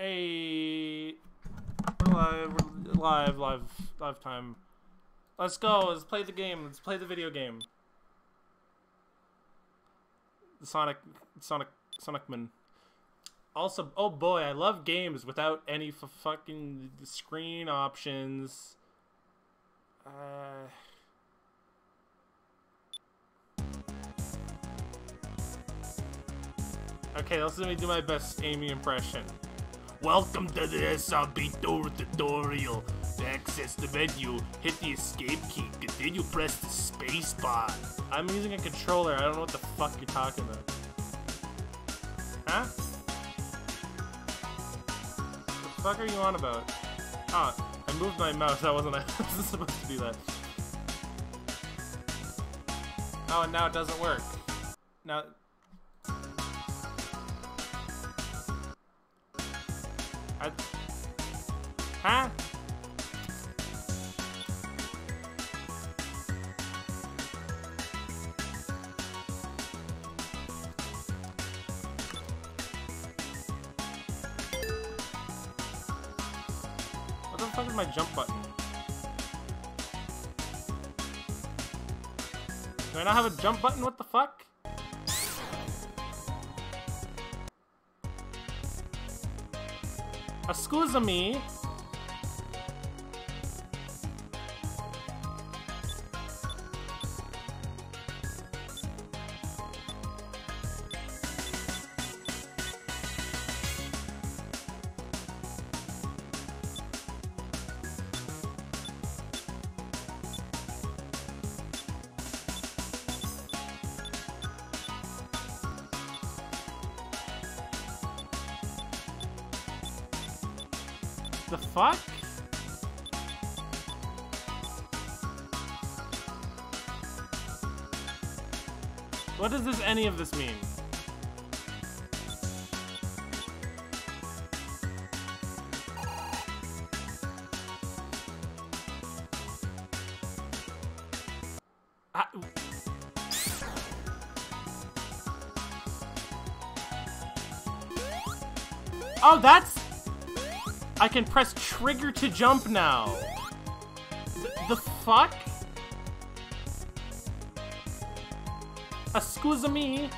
Hey, we're live, we're live, live, live time. Let's go. Let's play the game. Let's play the video game. Sonic, Sonic, Sonicman. Also, oh boy, I love games without any fucking screen options. Uh. Okay, let's let me do my best Amy impression. Welcome to the SRB tutorial. To access the menu, hit the escape key, continue press the space bar. I'm using a controller, I don't know what the fuck you're talking about. Huh? The fuck are you on about? Ah, I moved my mouse, I wasn't, I wasn't supposed to do that. Oh, and now it doesn't work. Now, Huh? What the fuck is my jump button? Do I not have a jump button? What the fuck? Excuse me. Any of this mean? Oh, that's... I can press trigger to jump now. Th the fuck? Excuse me.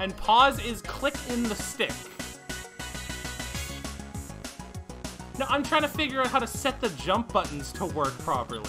And pause is click in the stick. Now I'm trying to figure out how to set the jump buttons to work properly.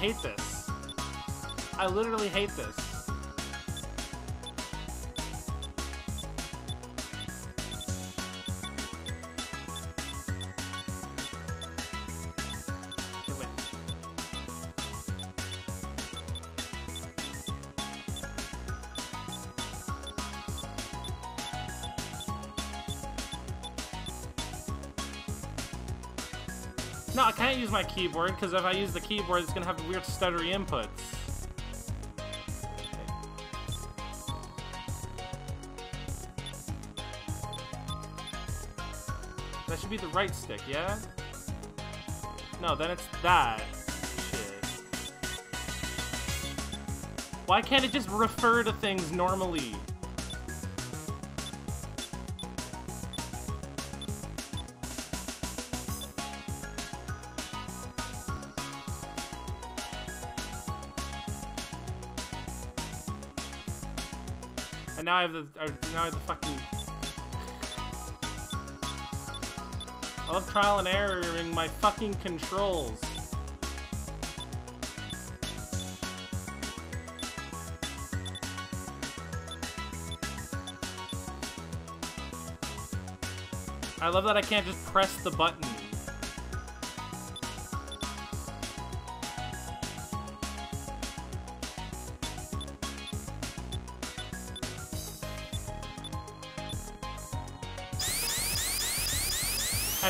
Hate this. I literally hate this. Keyboard, because if I use the keyboard, it's going to have weird stuttery inputs. That should be the right stick, yeah? No, then it's that. Shit. Why can't it just refer to things normally? Now I have the now I have the fucking. I love trial and error in my fucking controls. I love that I can't just press the button.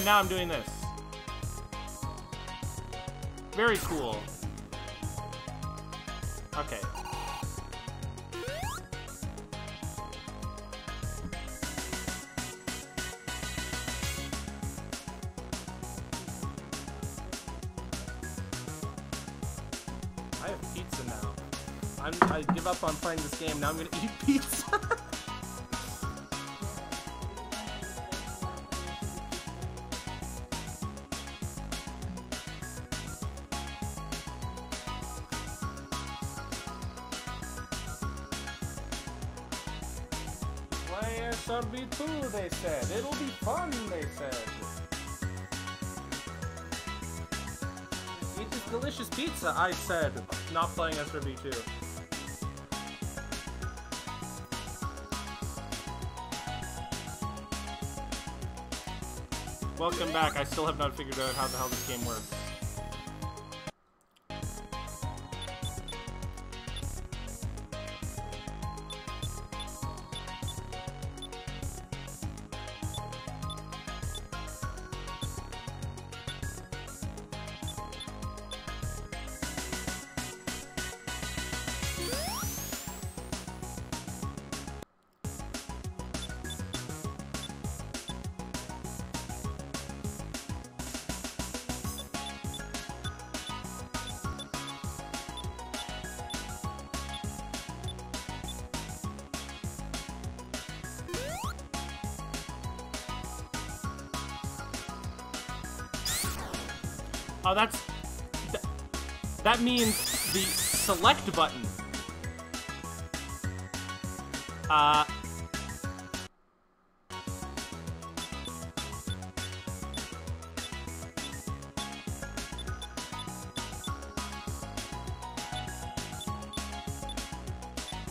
And now I'm doing this. Very cool. Okay. I have pizza now. I'm, I give up on playing this game. Now I'm gonna eat pizza. Pizza, I said. Not playing SRB2. Welcome back. I still have not figured out how the hell this game works. That means the select button. Uh...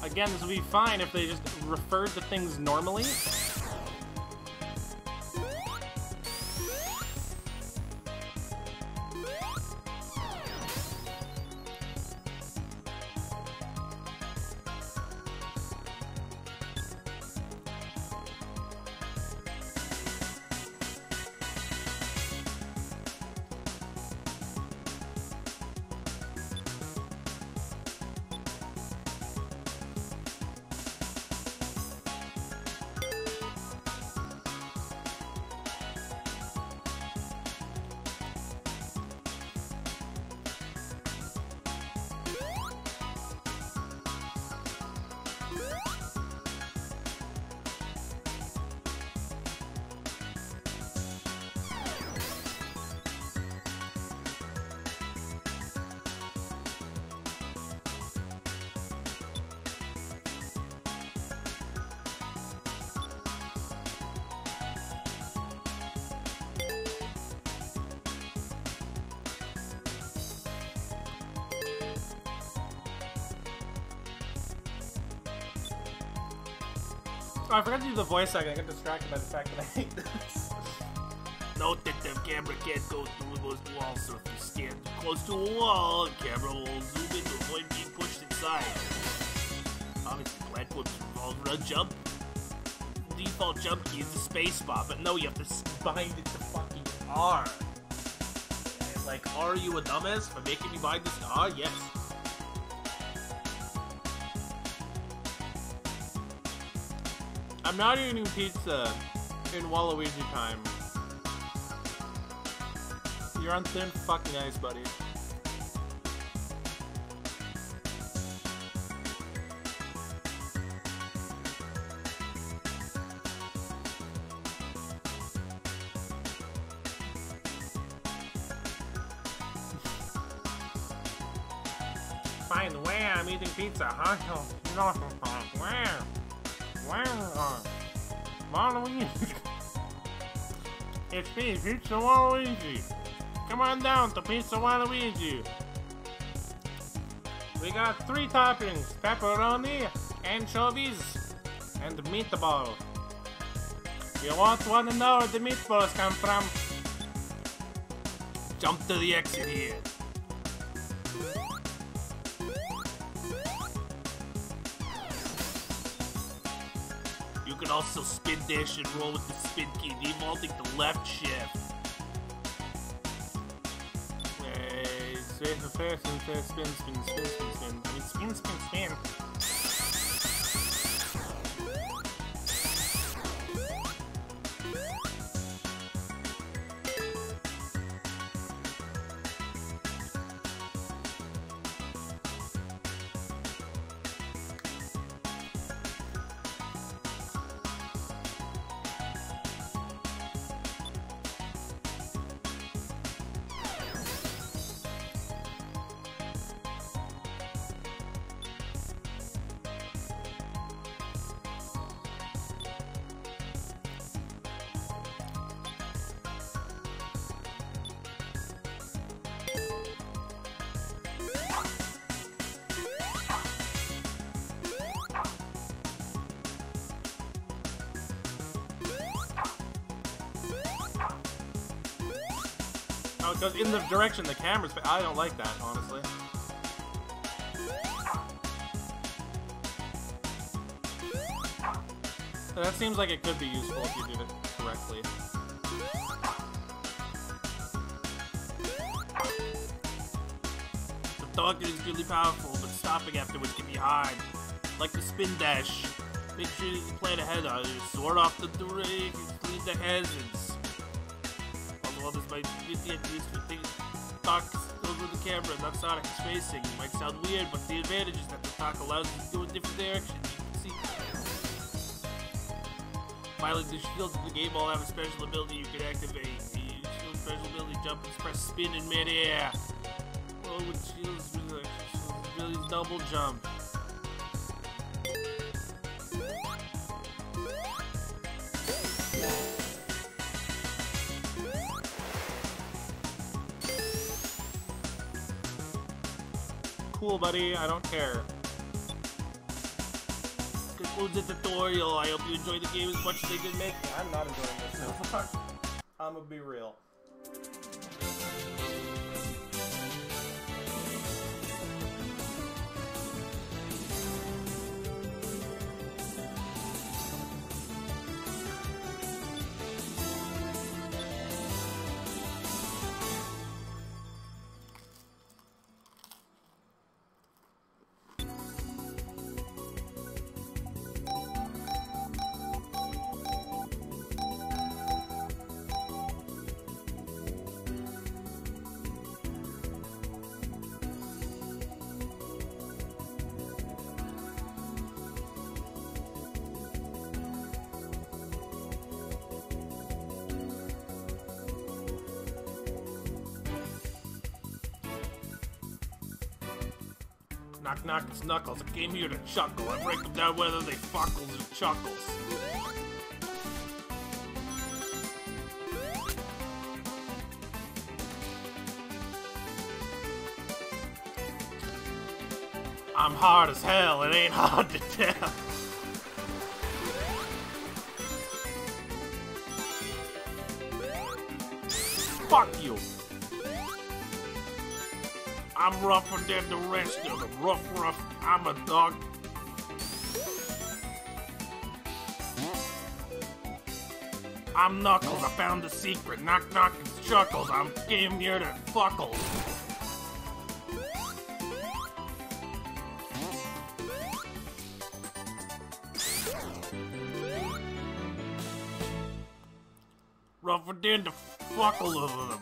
Again, this would be fine if they just referred to things normally. Forgot to do the voice acting. I got distracted by the fact that I hate this. Note that the camera can't go through those walls, so if you stand close to a wall, the camera will zoom in to avoid being pushed inside. Obviously, platforms involve a jump. Default jump key is the space bar, but no, you have to bind it to fucking R. Like, are you a dumbass for making me bind this R? Yes. I'm not eating pizza in Waluigi time. You're on thin fucking ice, buddy. Fine, where I'm eating pizza, huh? No, where? Where? Waluigi. it's me, Pizza Waluigi. Come on down to Pizza Waluigi. We got three toppings, pepperoni, anchovies, and meatball. You want to know where the meatballs come from. Jump to the exit here. Also spin dash and roll with the spin key, defaulting to left shift. Hey, spin, spin, spin, spin, spin, spin, spin, spin. Spin, spin, spin. In the direction the camera's. I don't like that, honestly. That seems like it could be useful if you did it correctly. The thok is really powerful, but stopping afterwards can be hard. Like the spin dash. Make sure you plan ahead on it. Sword off the drink, clean the hazards. This might be the least with the thok over the camera, not Sonic is facing. It might sound weird, but the advantage is that the thok allows you to go in different directions. You can see. Finally, the shields in the game all have a special ability you can activate. The shield special ability jump and press spin in midair. Oh, with shields, abilities double jump. Cool, buddy. I don't care. Concludes the tutorial. I hope you enjoyed the game as much as they did make me. I'm not enjoying this so far. I'm gonna be real. It's Knuckles. I came here to chuckle. I break them down whether they fuckles or chuckles. I'm hard as hell. It ain't hard to tell. Rougher than the rest of them. Rough, rough. I'm a dog. I'm Knuckles. I found the secret. Knock, knock, it's Chuckles. I'm came here to fuckles. rougher than the fuckle of them.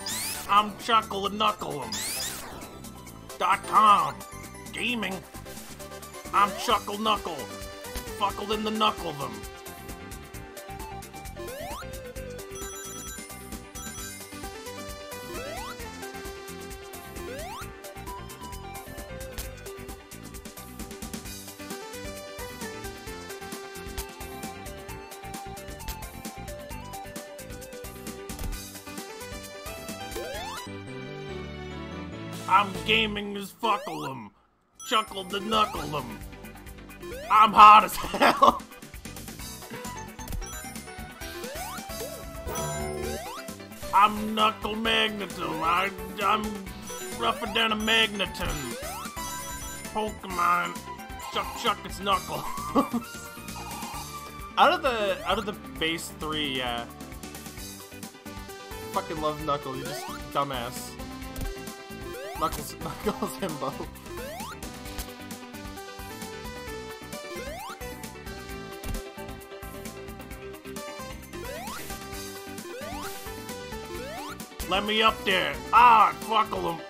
I'm Chuckle and Knuckle 'em. Dot com. Gaming. I'm Chuckle Knuckle. Fuckle in the knuckle them. I'm gaming as fuckle 'em. Chuckle the knuckle 'em. I'm hot as hell. I'm Knuckle Magnetum. I, I'm rougher than a magneton. Pokemon. Chuck Chuck its knuckle. out of the out of the base three, yeah. Fucking love Knuckle, you just dumbass. Knuckles Knuckles himbo. Let me up there. Ah, fuckle him.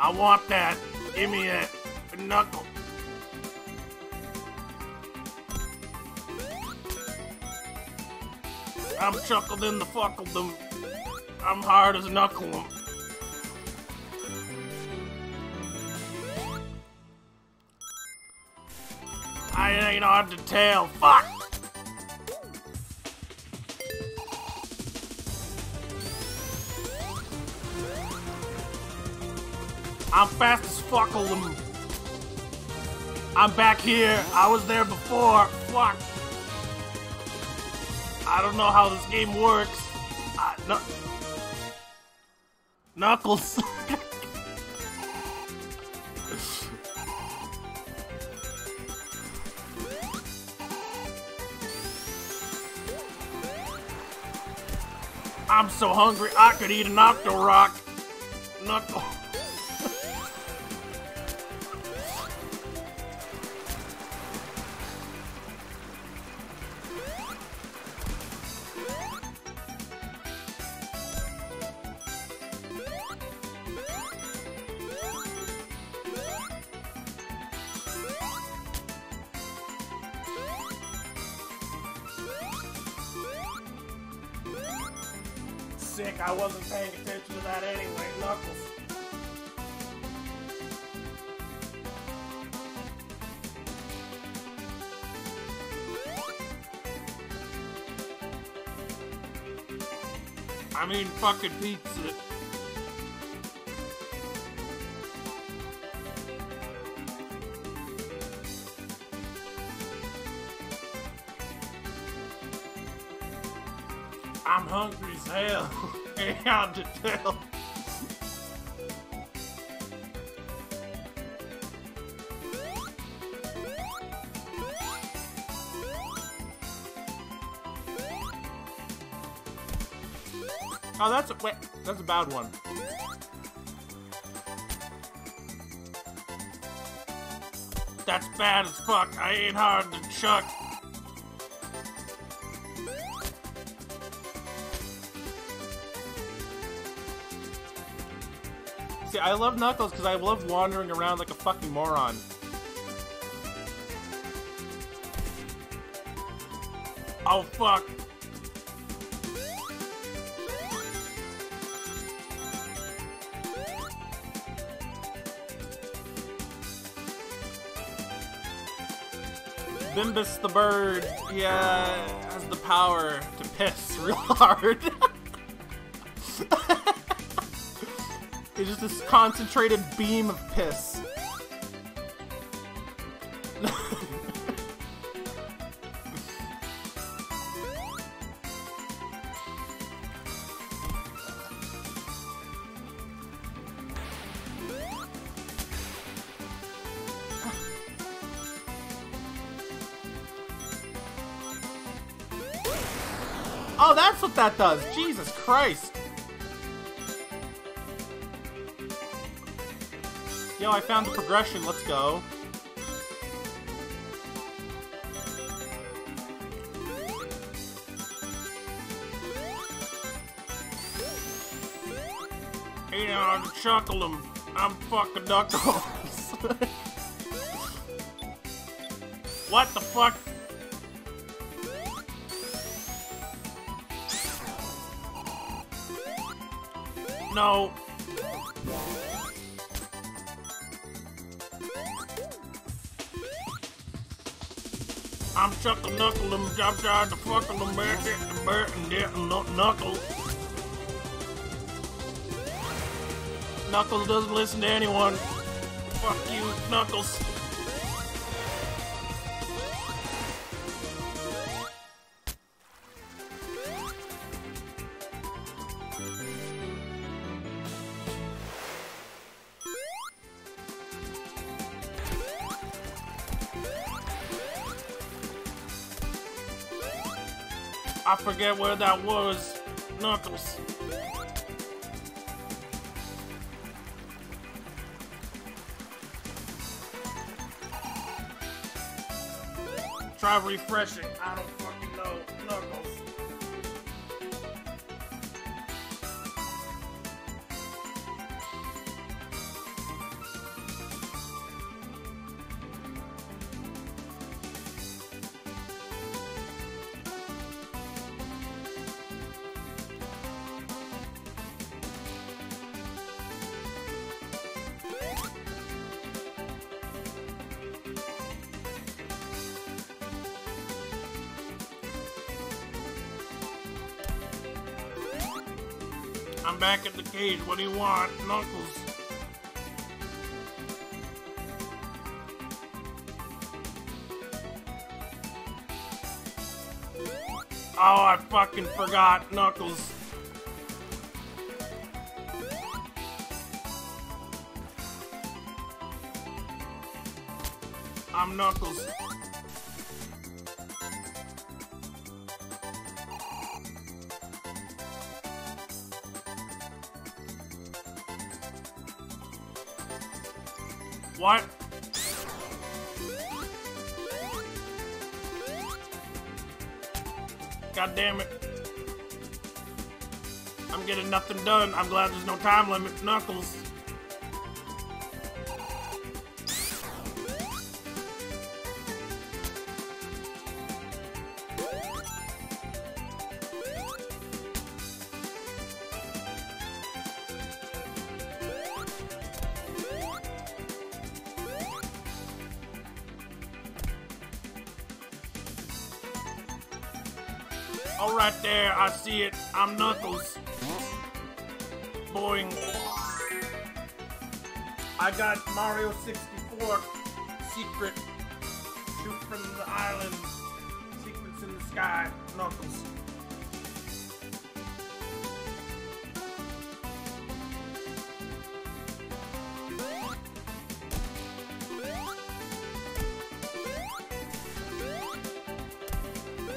I want that. Give me that knuckle. I'm chuckled in the fuckle them. I'm hard as knuckle. I ain't hard to tell. Fuck! I'm fast as fuck, 'em. I'm back here. I was there before. Fuck. I don't know how this game works. I, no, Knuckles. I'm so hungry I could eat an Octorok. Knuckle. Fucking pizza. Wait. That's a bad one. That's bad as fuck. I ain't hard to chuck. See, I love Knuckles because I love wandering around like a fucking moron. Oh, fuck. Bimbus the bird, yeah, has the power to piss real hard. it's just this concentrated beam of piss. that does! Jesus Christ! Yo, I found the progression, let's go. Hey now, I'm chuckling. I'm fucking duckles. what the fuck? No. I'm chuckle knuckle them, job job the fuckle them, bear it, the bear and it, knuckle. Knuckles doesn't listen to anyone. Fuck you, Knuckles. Forget where that was. Knuckles. Try refreshing. I don't cage. What do you want, Knuckles? Oh, I fucking forgot, Knuckles. I'm Knuckles. Done. I'm glad there's no time limit. Knuckles. Oh, right there. I see it. I'm Knuckles. Mario 64 secret. Shoot from the island. Secrets in the sky. Knuckles.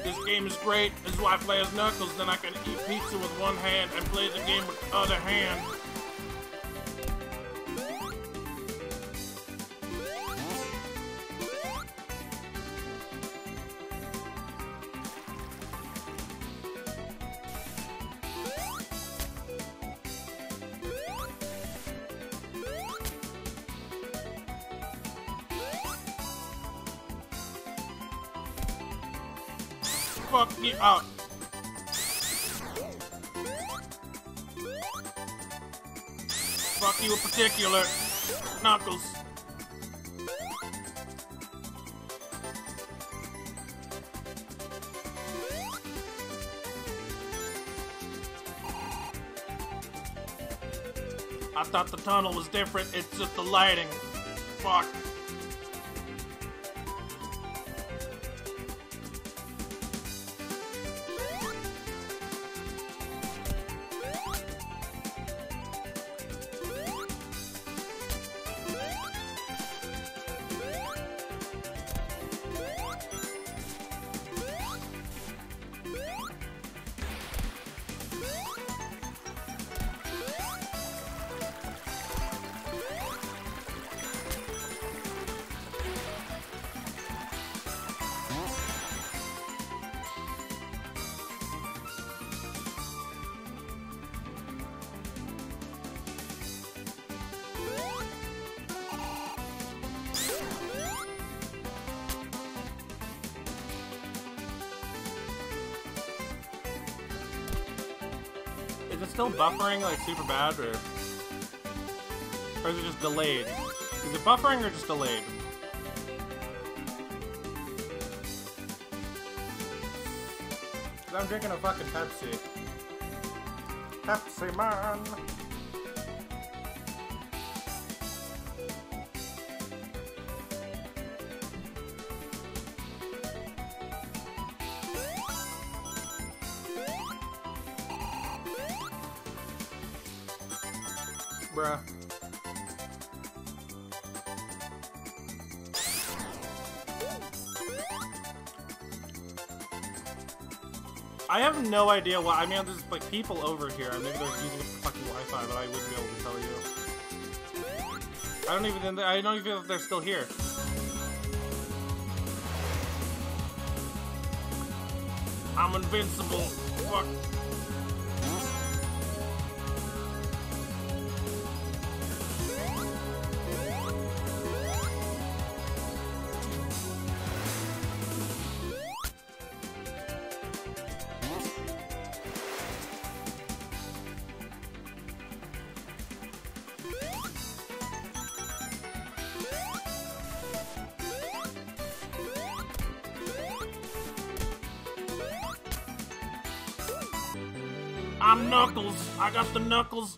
This game is great. This is why I play as Knuckles. Then I can eat pizza with one hand and play the game with the other hand. Different. It's just the lighting. Fuck. Buffering like super bad or or is it just delayed? Is it buffering or just delayed? I'm drinking a fucking Pepsi. Pepsi man. No idea why. I mean, there's like people over here. Maybe they're using fucking Wi-Fi, but I wouldn't be able to tell you. I don't even. I don't even know if they're still here. I'm invincible. Fuck.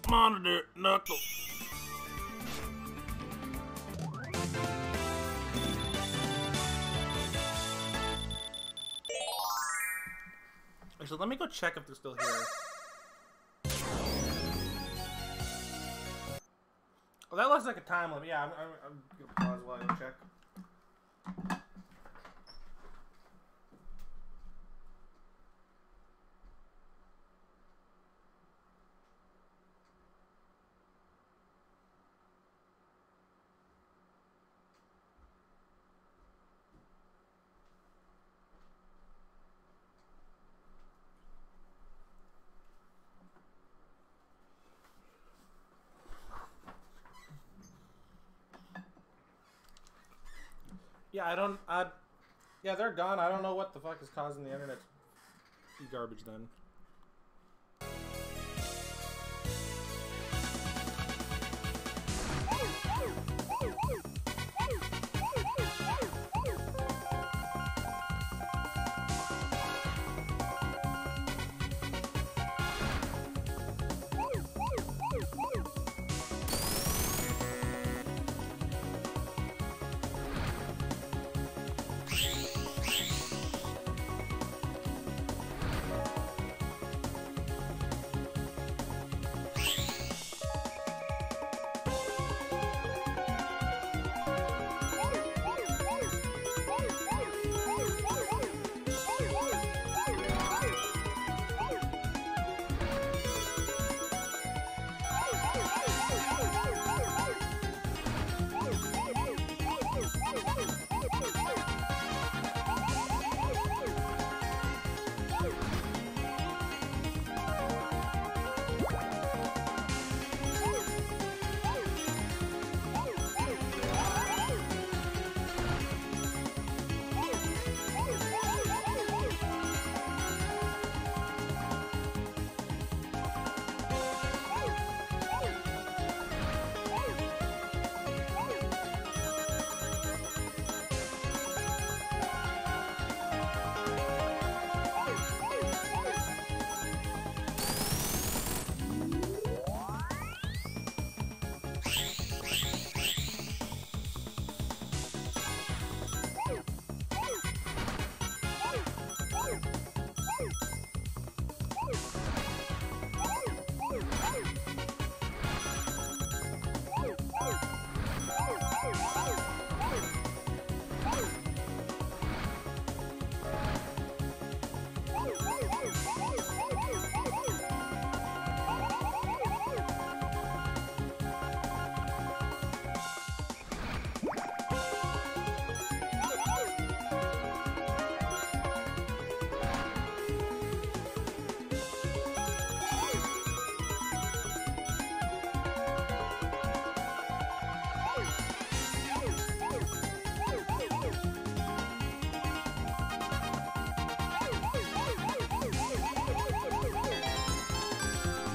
Monitor. Knuckles. Actually, let me go check if they're still here. Well, that looks like a time limit. Yeah, I'm, I'm, I'm gonna pause while I check. Yeah, I don't. I, yeah, they're gone. I don't know what the fuck is causing the internet to be garbage then.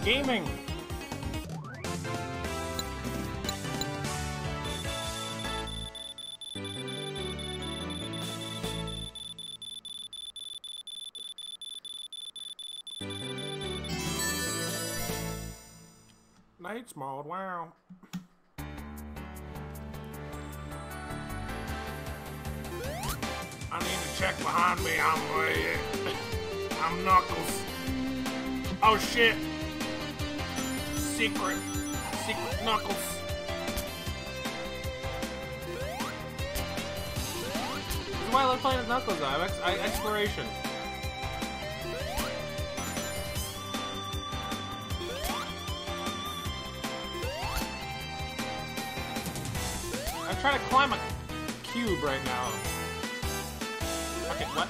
Gaming. Night's mode, wow. I need to check behind me. I'm uh, I'm Knuckles. Oh shit! Secret, secret Knuckles. This is why I love playing as Knuckles. I have exploration. I'm trying to climb a cube right now. Okay, what?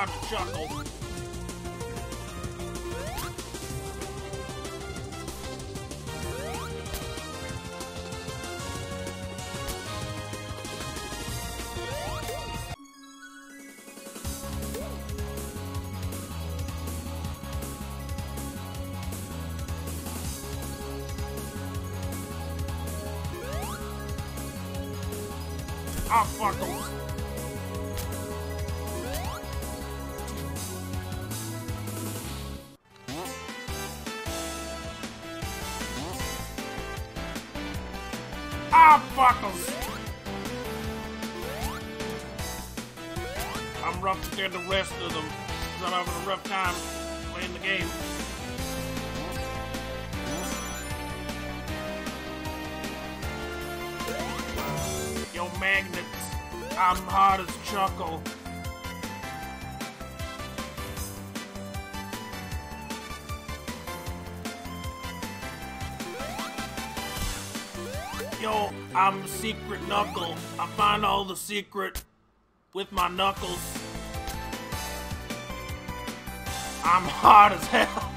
Ain't to chuckle. Secret Knuckle. I find all the secret with my knuckles. I'm hot as hell.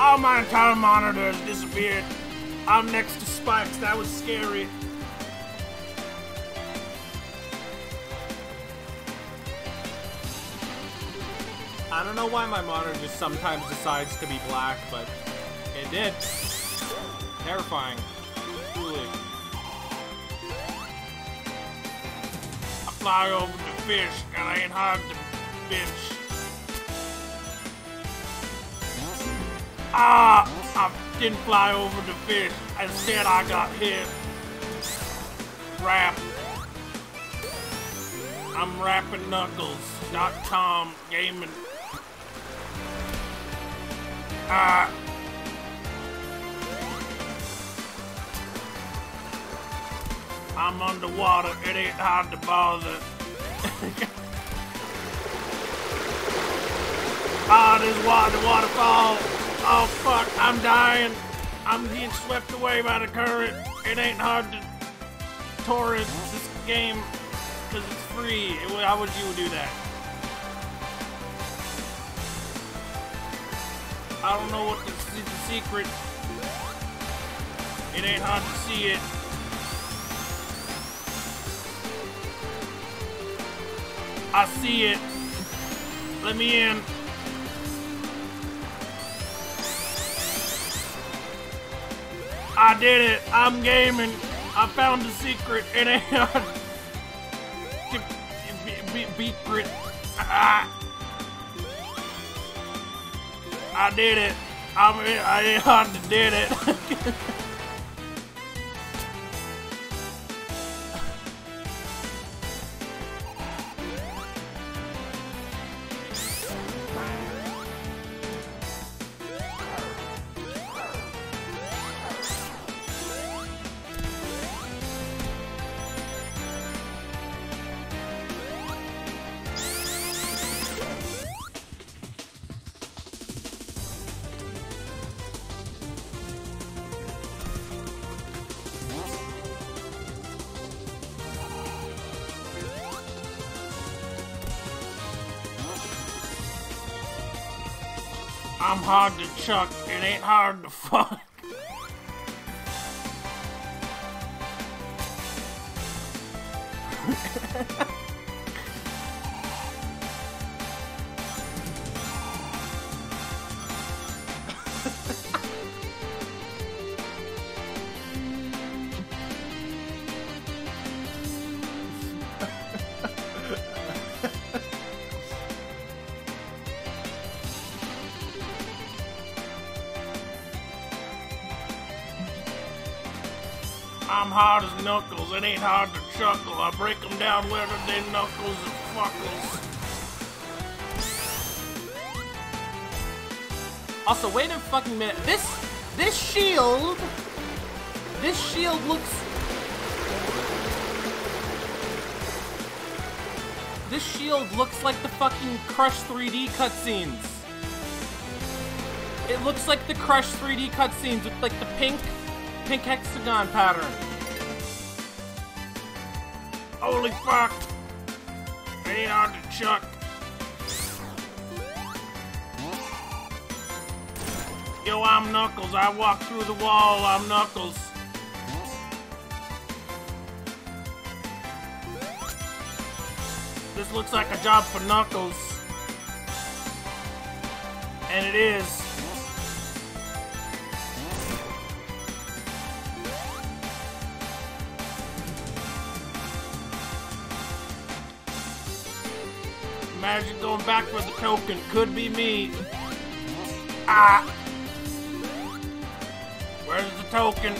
All my entire monitor has disappeared. I'm next to Spikes. That was scary. Know why my monitor just sometimes decides to be black, but it did. Terrifying. Truly. I fly over the fish, and I ain't hard to fish. Ah! I didn't fly over the fish. Instead, I got hit. Rap. I'm rapping Knuckles.com gaming. Ah. I'm underwater. It ain't hard to bother. ah, this water, waterfall. Oh fuck, I'm dying. I'm being swept away by the current. It ain't hard to torrent this game because it's free. How would you do that? I don't know what the, the secret. It ain't hard to see it. I see it. Let me in. I did it. I'm gaming. I found the secret. It ain't hard. Brit. Ah. I did it. I mean, I I did it. I'm hard to chuck, it ain't hard to fuck. It ain't hard to chuckle. I break them down whether they knuckles and fuckles. Also, wait a fucking minute. This this shield this shield looks This shield looks like the fucking Crush 3D cutscenes. It looks like the Crush 3D cutscenes with like the pink pink hexagon pattern. Holy fuck! To chuck. Yo, I'm Knuckles. I walk through the wall. I'm Knuckles. This looks like a job for Knuckles. And it is. Going back for the token. Could be me. Ah! Where's the token?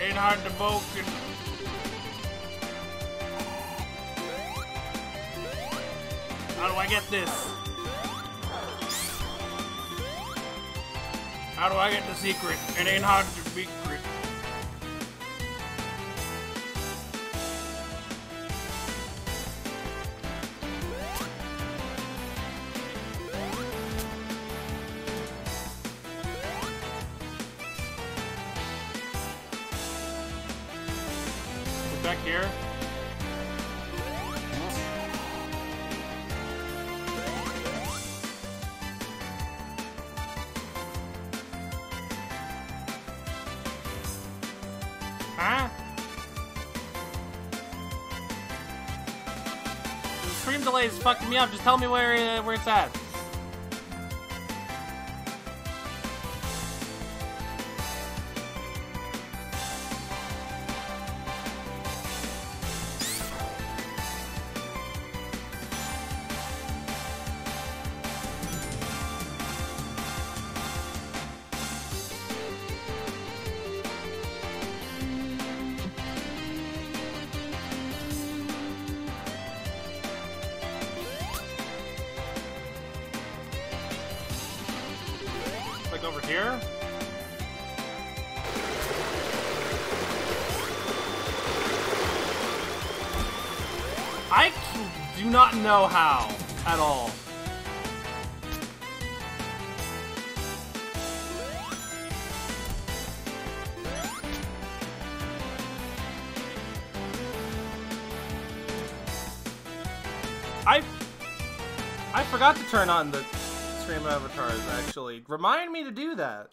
Ain't hard to Vulcan. How do I get this? How do I get the secret? It ain't hard to me up. Just tell me where uh, where it's at. Remind me to do that.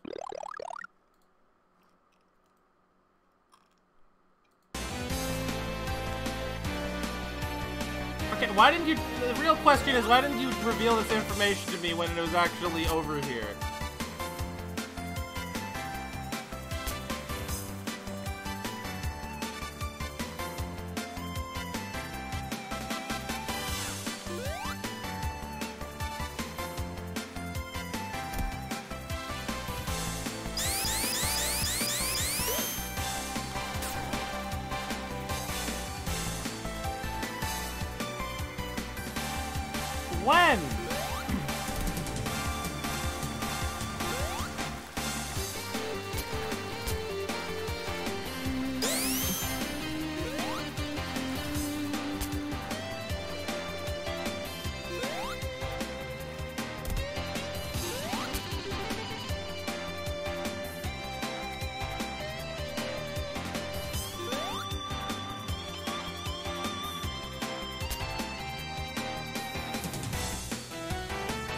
Okay, why didn't you the real question is why didn't you reveal this information to me when it was actually over here?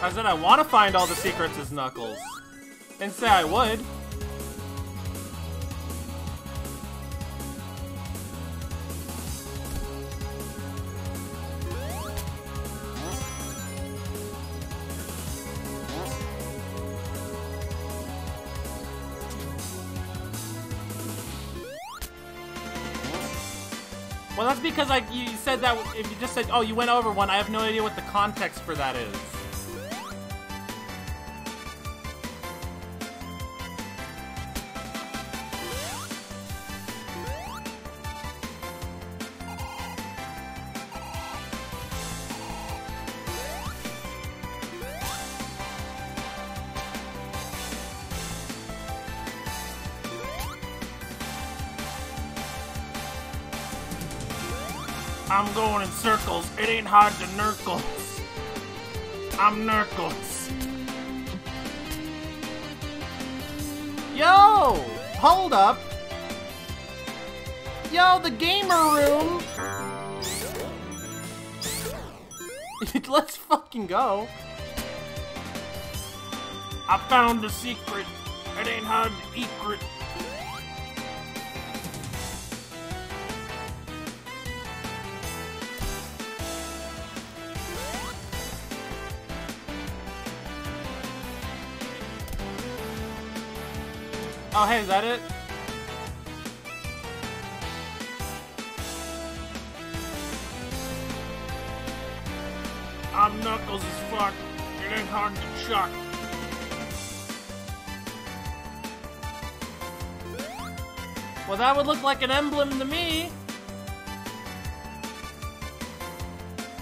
I said I want to find all the secrets as Knuckles. Didn't say I would. Well, that's because like you said that if you just said, "Oh, you went over one," I have no idea what the context for that is. Hard to nurkles. I'm nurkles. Yo! Hold up. Yo, the gamer room. Let's fucking go. I found the secret. It ain't hard Oh, hey, is that it? I'm Knuckles as fuck. It ain't hard to chuck. Well, that would look like an emblem to me.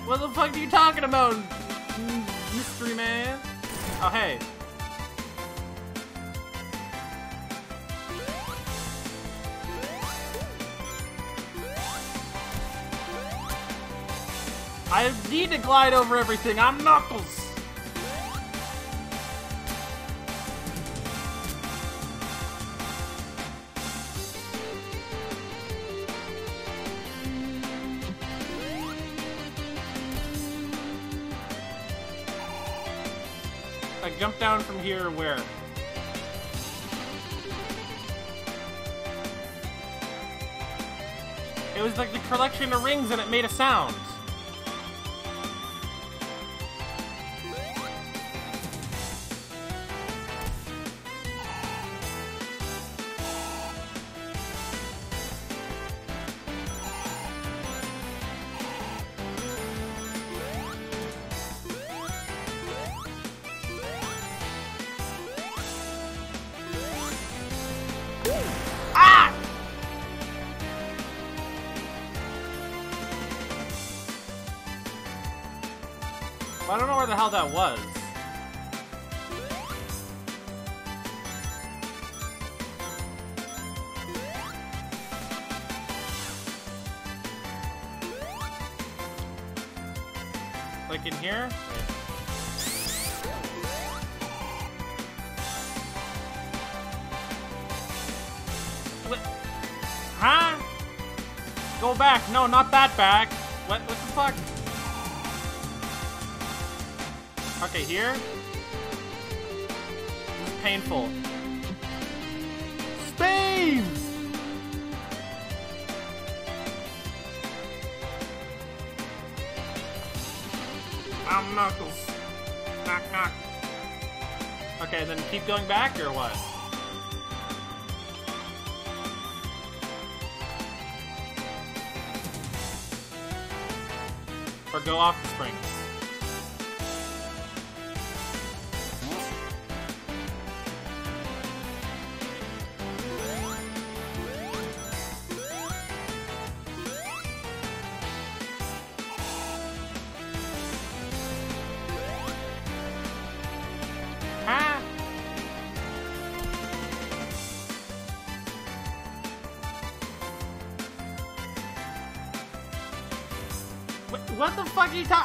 What the fuck are you talking about, mystery man? Oh, hey. Need to glide over everything. I'm Knuckles. I jump down from here where? It was like the collection of rings and it made a sound.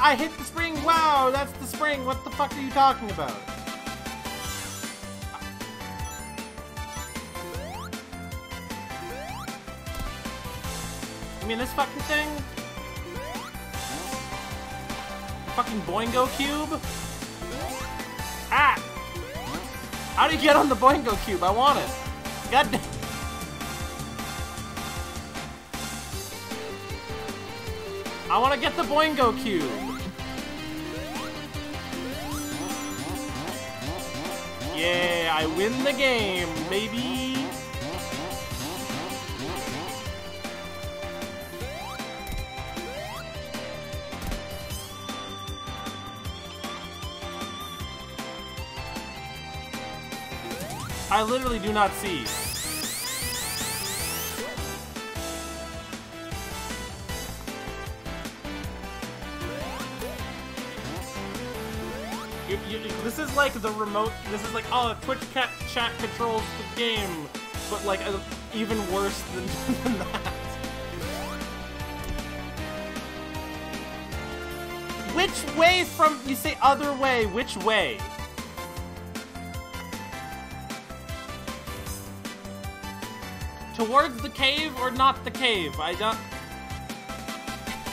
I hit the spring. Wow, that's the spring. What the fuck are you talking about? You mean this fucking thing? Fucking Boingo cube? Ah! How do you get on the Boingo cube? I want it. God damn. I want to get the Boingo cube. Yeah, I win the game, baby. I literally do not see. Like the remote. This is like oh, Twitch cat chat controls the game, but like uh, even worse than, than that. Which way from you say other way? Which way? Towards the cave or not the cave? I don't.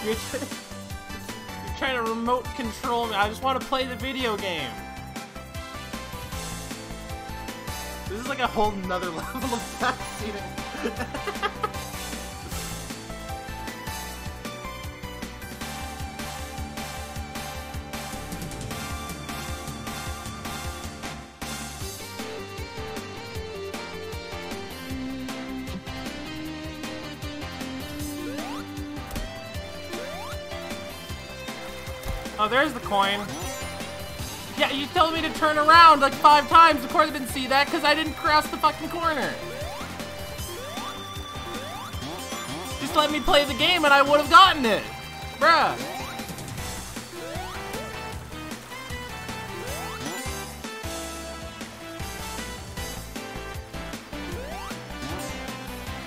You're trying to remote control me. I just want to play the video game. This is like a whole nother level of backseating. Oh, there's the coin. You told me to turn around like five times. Of course I didn't see that because I didn't cross the fucking corner. Just let me play the game and I would have gotten it. Bruh.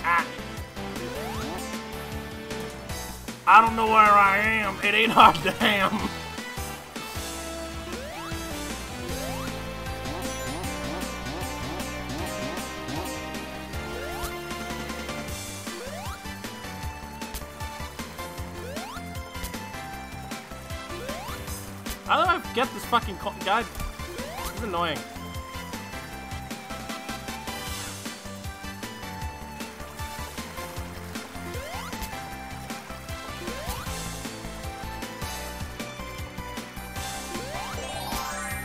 Ah. I don't know where I am. It ain't hard to ham. Guy? This is annoying.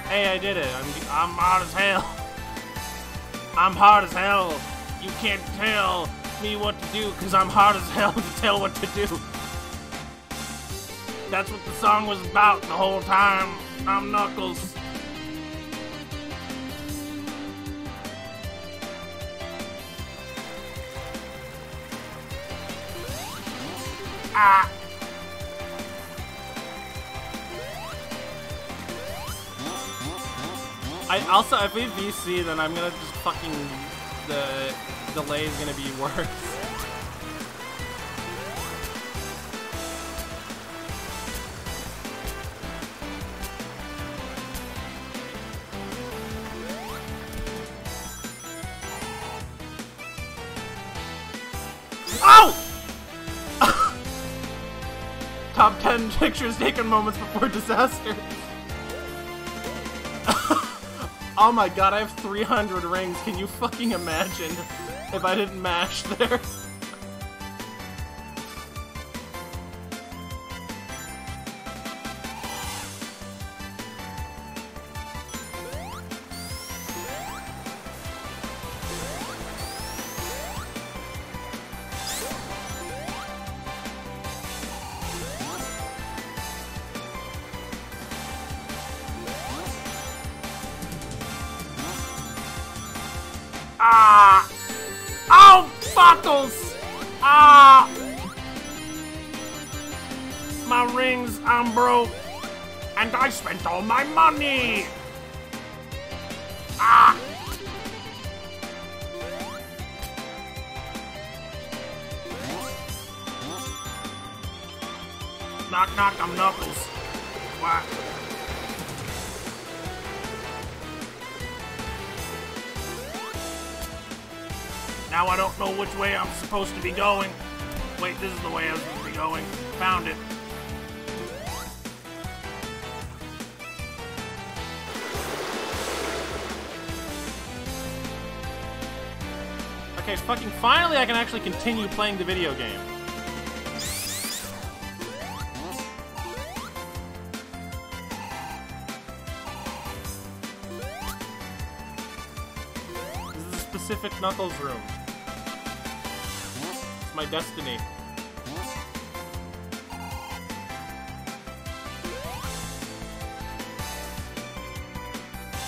Hey, I did it. I'm, I'm hard as hell. I'm hard as hell. You can't tell me what to do because I'm hard as hell to tell what to do. That's what the song was about the whole time. I'm Knuckles. Ah! I also, if we VC, then I'm gonna just fucking the delay is gonna be worse. Pictures taken moments before disaster. oh my god, I have 300 rings. Can you fucking imagine if I didn't mash there? Now I don't know which way I'm supposed to be going. Wait, this is the way I was supposed to be going. Found it. Okay, fucking finally I can actually continue playing the video game. This is a specific Knuckles room. My destiny.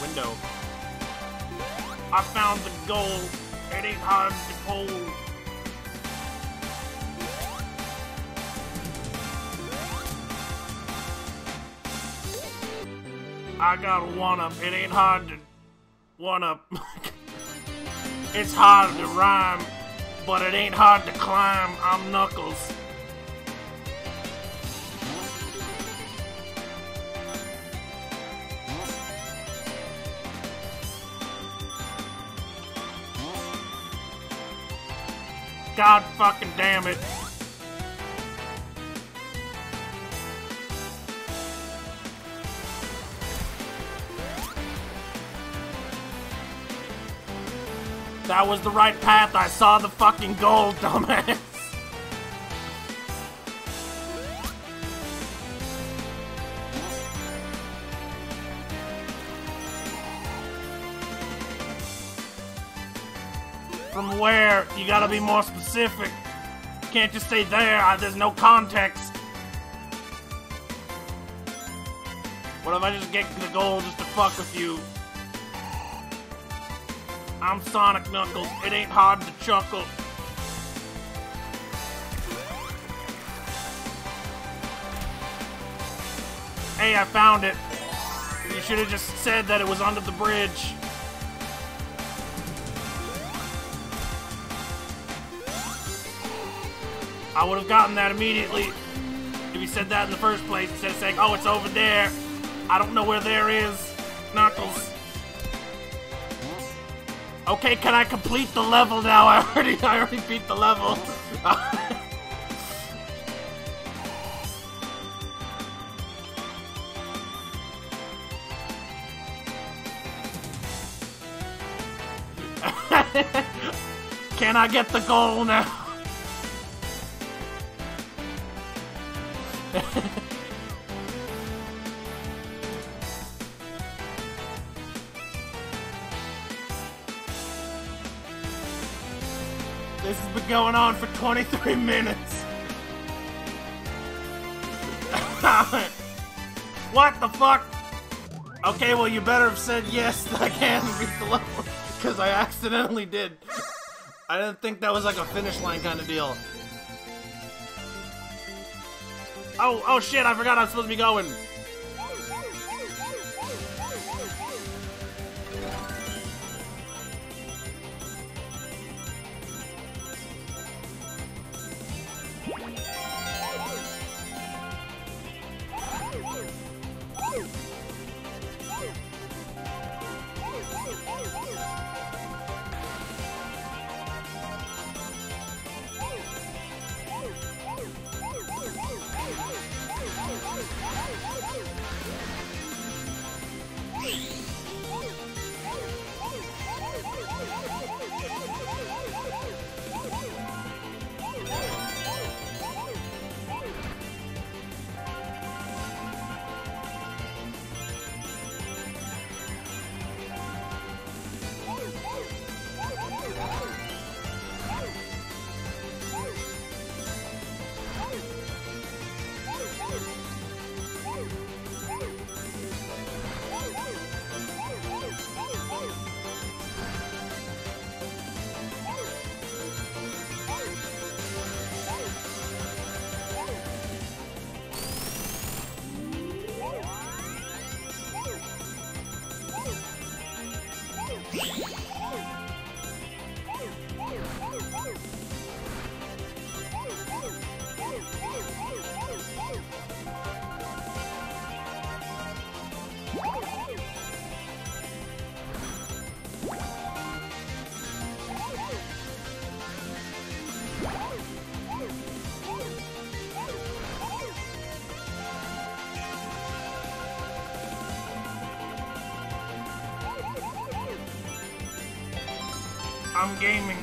Window. I found the goal. It ain't hard to pull. I got one up. It ain't hard to one up. it's hard to rhyme, but it ain't hard to climb. I'm Knuckles. God fucking damn it. That was the right path. I saw the fucking goal, dumbass. From where? You gotta be more specific. Can't just say there. I, there's no context. What if I just get the goal just to fuck with you? I'm Sonic Knuckles. It ain't hard to chuckle. Hey, I found it. You should have just said that it was under the bridge. I would have gotten that immediately if you said that in the first place instead of saying, oh, it's over there. I don't know where there is. Okay, can I complete the level now? I already, I already beat the level. can I get the goal now? On for 23 minutes. what the fuck? Okay, well you better have said yes I can beat the level. Because I accidentally did. I didn't think that was like a finish line kind of deal. Oh, oh shit, I forgot I'm supposed to be going. I'm gaming.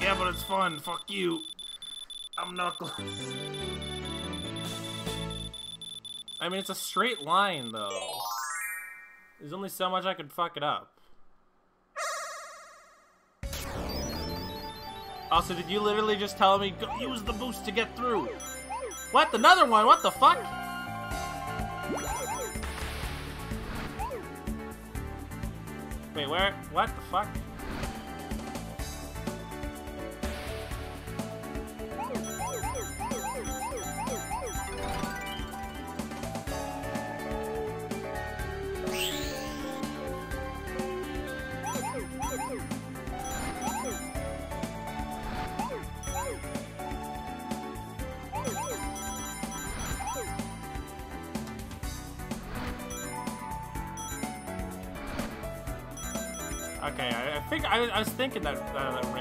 Yeah, but it's fun. Fuck you. I'm Knuckles. I mean, it's a straight line, though. There's only so much I could fuck it up. Also, did you literally just tell me, use the boost to get through? What? Another one? What the fuck? Wait, where? What the fuck? I, was thinking that, that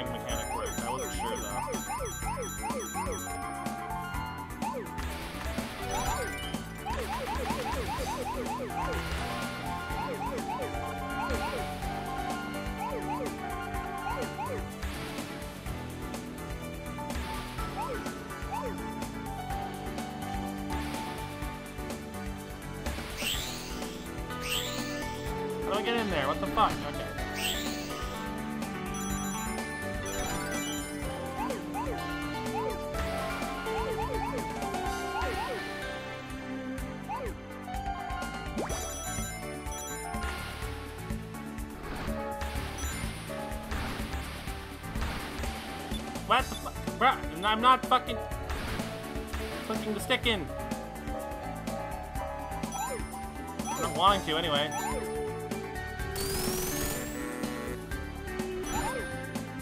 I'm not fucking clicking the stick in. I'm not wanting to anyway.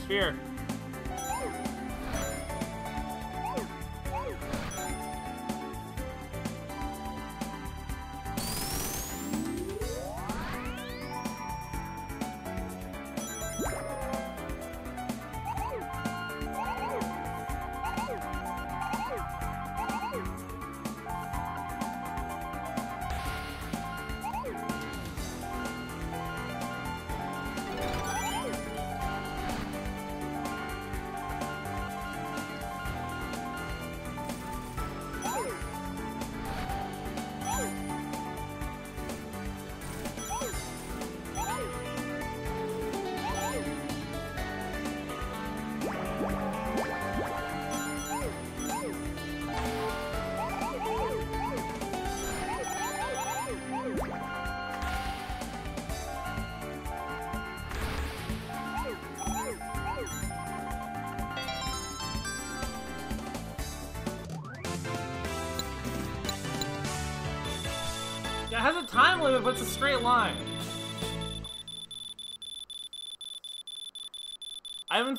Sphere.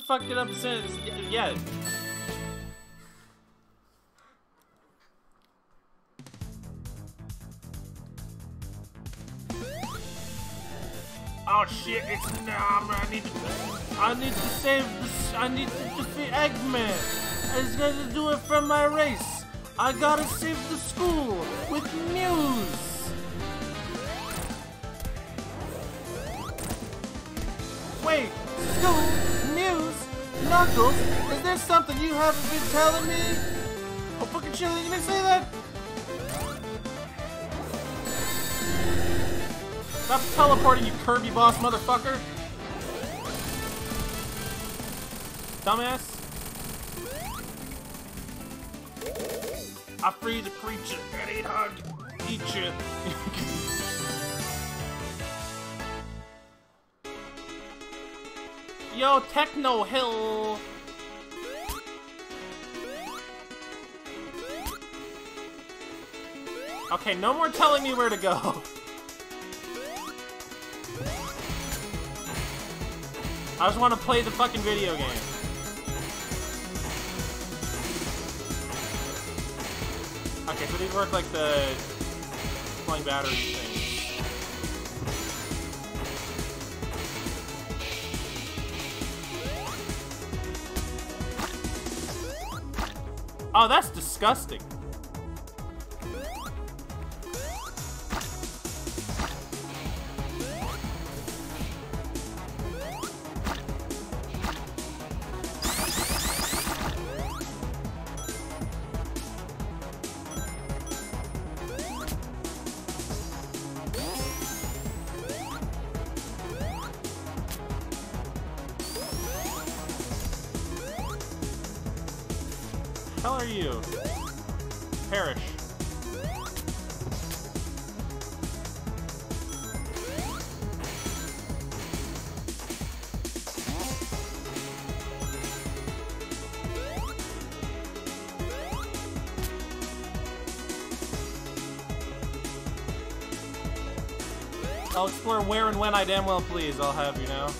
Fucked it up since yet. Oh shit, it's now I need to I need to save this I need to defeat Eggman. I just gotta do it for my race. I gotta save haven't been telling me? Oh fucking shit, you didn't say that? Stop teleporting, you Kirby boss motherfucker! Dumbass! I free the creature and eat hug, eat you. Yo, Techno Hill! Okay, no more telling me where to go. I just want to play the fucking video game. Okay, so these work like the playing battery thing. Oh, that's disgusting. Are you? Perish. I'll explore where and when I damn well please, I'll have you know.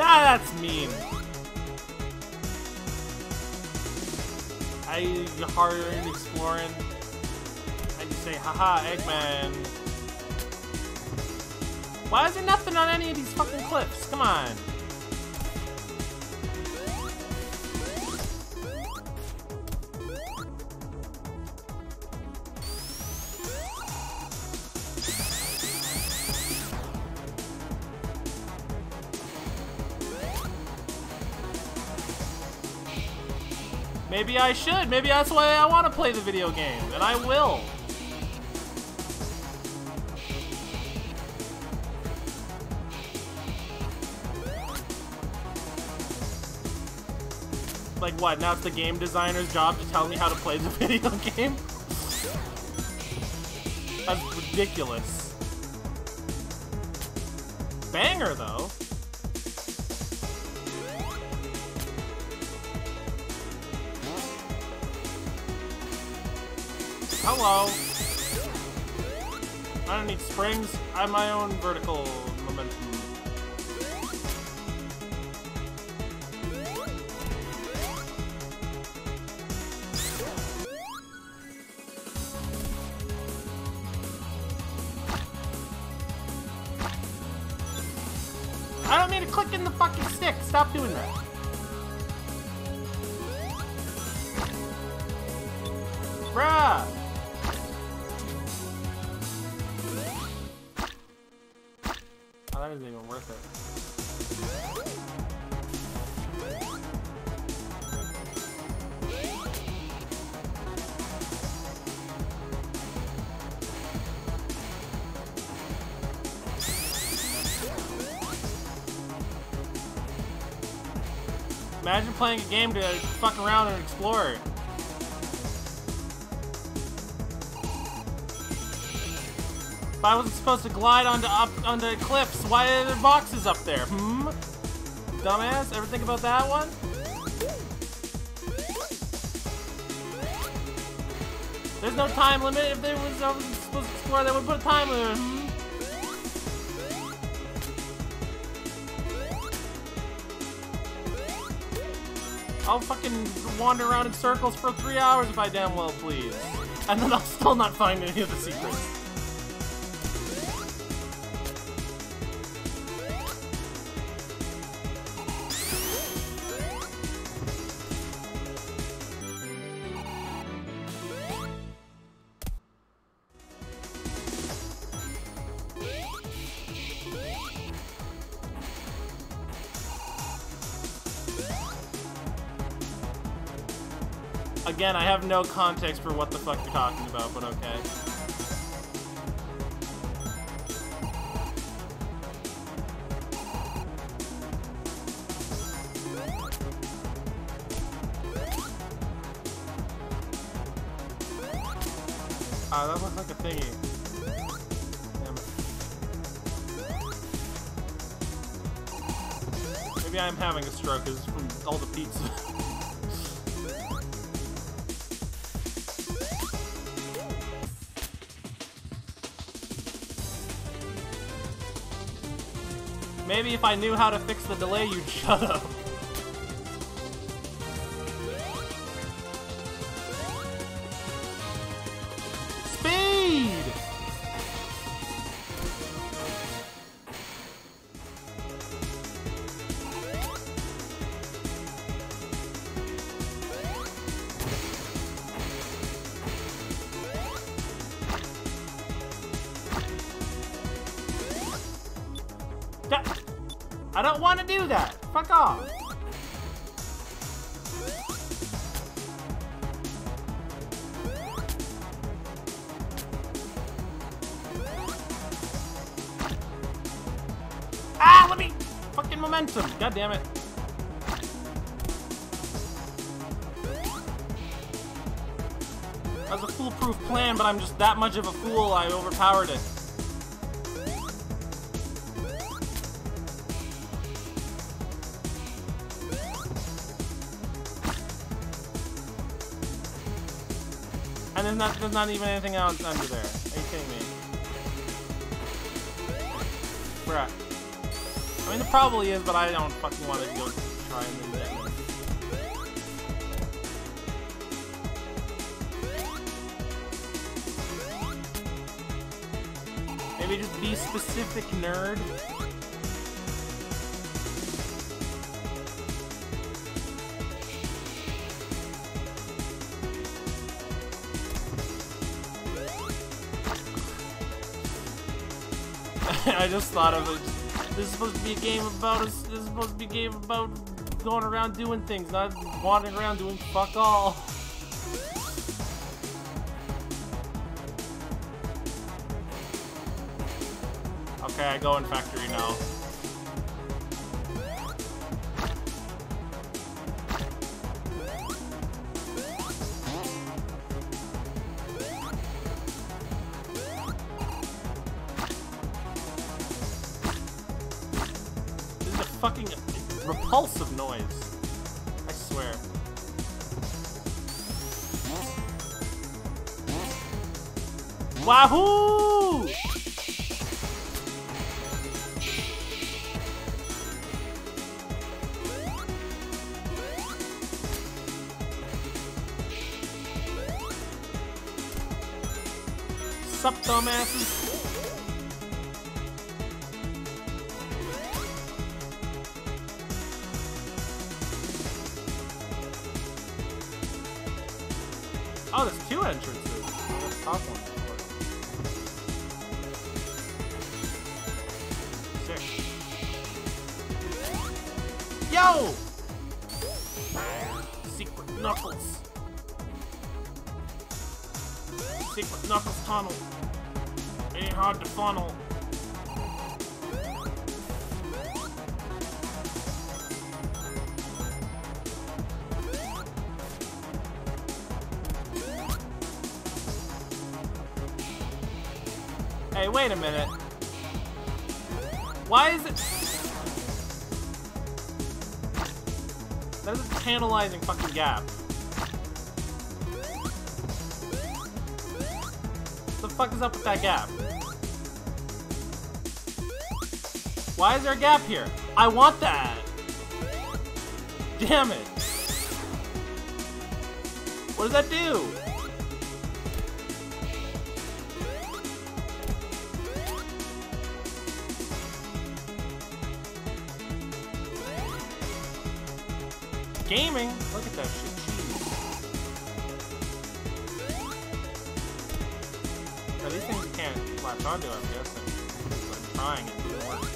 Ah, that's mean. I hard exploring. I just say, haha, Eggman. Why is there nothing on any of these fucking cliffs? Come on. Maybe I should. Maybe that's why I want to play the video game. And I will. Like what, now it's the game designer's job to tell me how to play the video game? That's ridiculous. Banger, though. Hello. I don't need springs. I have my own vertical game to fuck around and explore. If I wasn't supposed to glide onto up onto cliffs, why are there boxes up there? Hmm? Dumbass, ever think about that one? There's no time limit. If there was I was supposed to explore, they would put a time limit. I'll fucking wander around in circles for three hours if I damn well please. And then I'll still not find any of the secrets. No context for what the fuck you're talking about, but okay. I knew how to fix the delay, you'd shut up. Speed! Da- I don't want to do that. Fuck off. Ah, let me fucking momentum. God damn it. That was a foolproof plan, but I'm just that much of a fool I overpowered it. Not, there's not even anything else under there. Are you kidding me? Bruh. I mean, there probably is, but I don't fucking want to go try and do that. Maybe just be specific, nerd. Just thought of it. This is supposed to be a game about us. This is supposed to be a game about going around doing things, not wandering around doing fuck all. Okay, I go in factory now. Is a tantalizing fucking gap. What the fuck is up with that gap? Why is there a gap here? I want that! Damn it! What does that do? Look at that shit. Now, these things can't latch onto, I'm guessing. I'm trying, didn't work.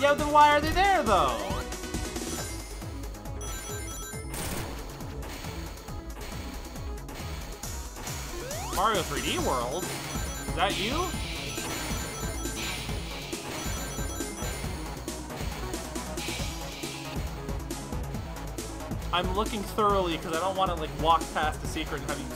Yeah, then why are they there, though? Mario 3D World? Is that you? I'm looking thoroughly because I don't want to like walk past a secret and have you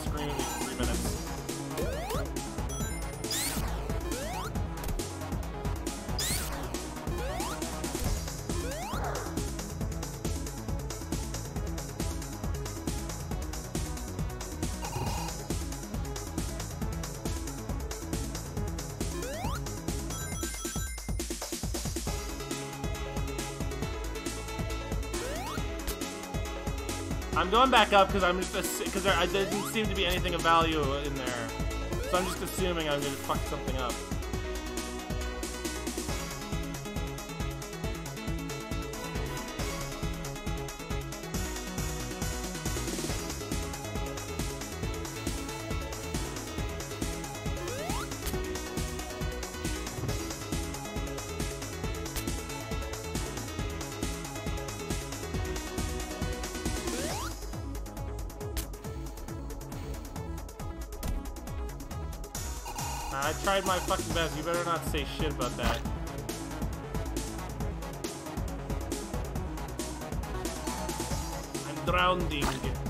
going back up because I'm just because there, there doesn't seem to be anything of value in there, so I'm just assuming I'm gonna fuck something up. I tried my fucking best. You better not say shit about that. I'm drowning.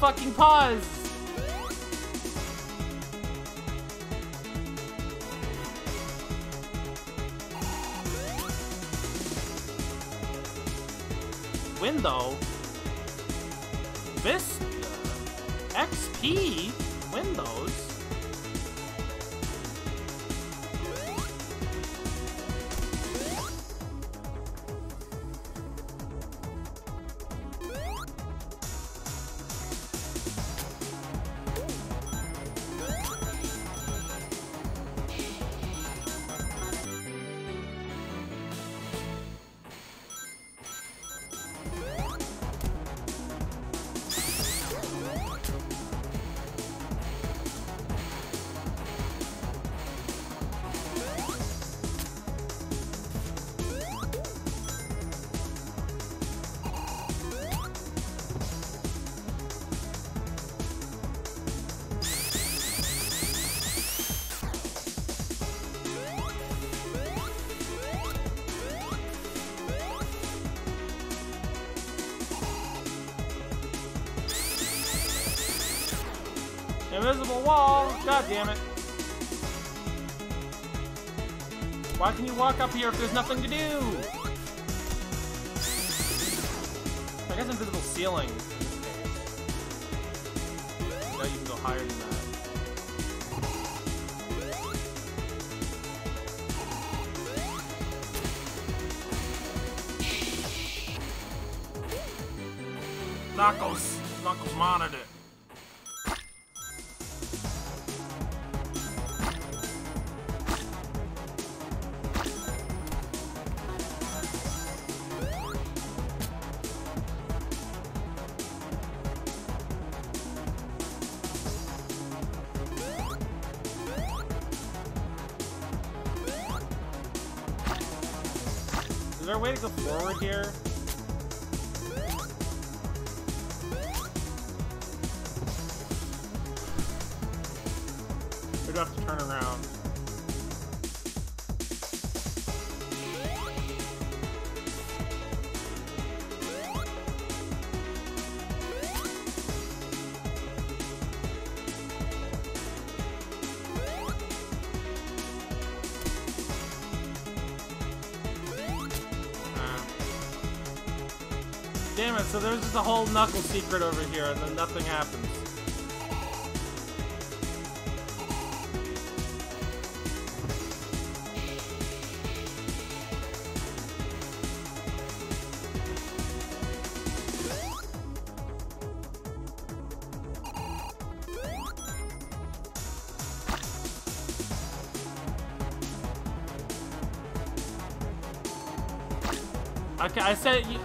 Fucking pause. Here if there's nothing to do? Here? So there's just a whole knuckle secret over here and then nothing happens.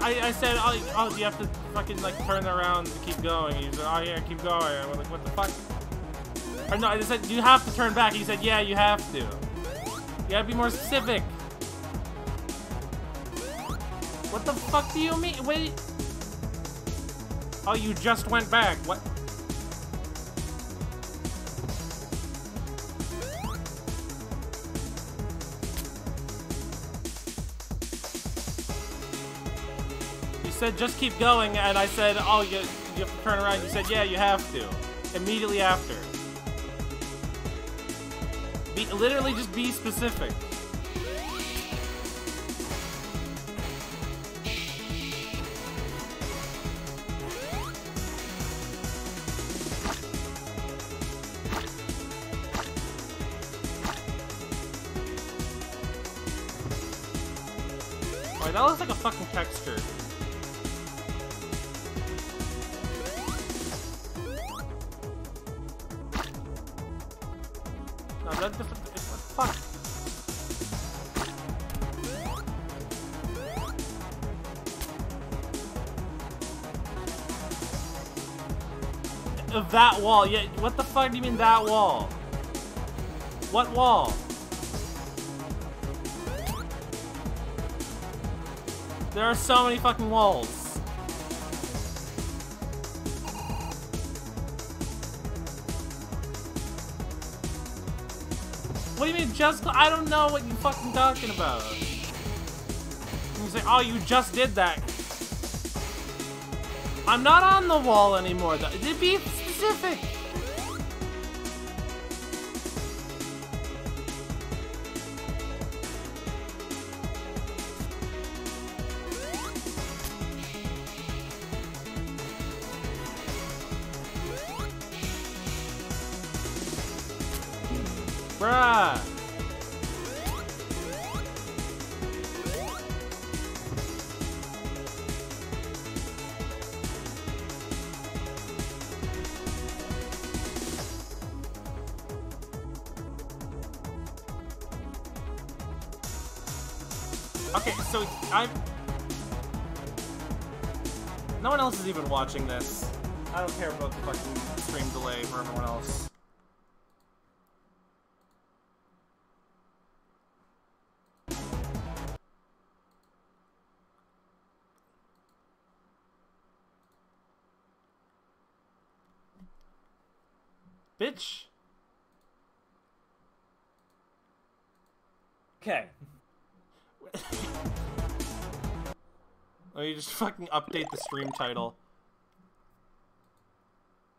I said, I, I said, oh, oh, you have to fucking like turn around to keep going. He said, oh yeah, keep going. I'm like, what the fuck? Or no, I just said, you have to turn back. He said, yeah, you have to. You gotta be more specific. What the fuck do you mean? Wait. Oh, you just went back. What? Said just keep going, and I said, oh, you, you have to turn around. You said, yeah, you have to. Immediately after. Be, literally just be specific. That looks like a fucking texture. Just what fuck. Of uh, that wall, yeah. What the fuck do you mean that wall? What wall? There are so many fucking walls. Just? I don't know what you fucking talking about. You say, oh, you just did that. I'm not on the wall anymore. Though. Be specific. Watching this. I don't care about the fucking stream delay for everyone else. Bitch. Okay. Oh, you just fucking update the stream title.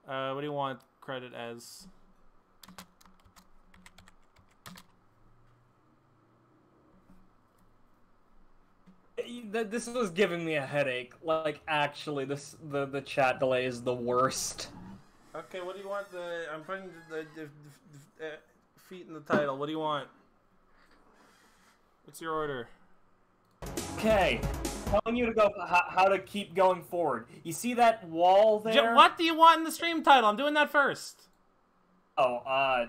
Uh, what do you want credit as? This was giving me a headache. Like, actually, this the the chat delay is the worst. Okay, what do you want the... I'm putting the, the, the, uh, feet in the title. What do you want? What's your order? Okay, telling you to go how, to keep going forward. You see that wall there? J- what do you want in the stream title? I'm doing that first. Oh, uh, I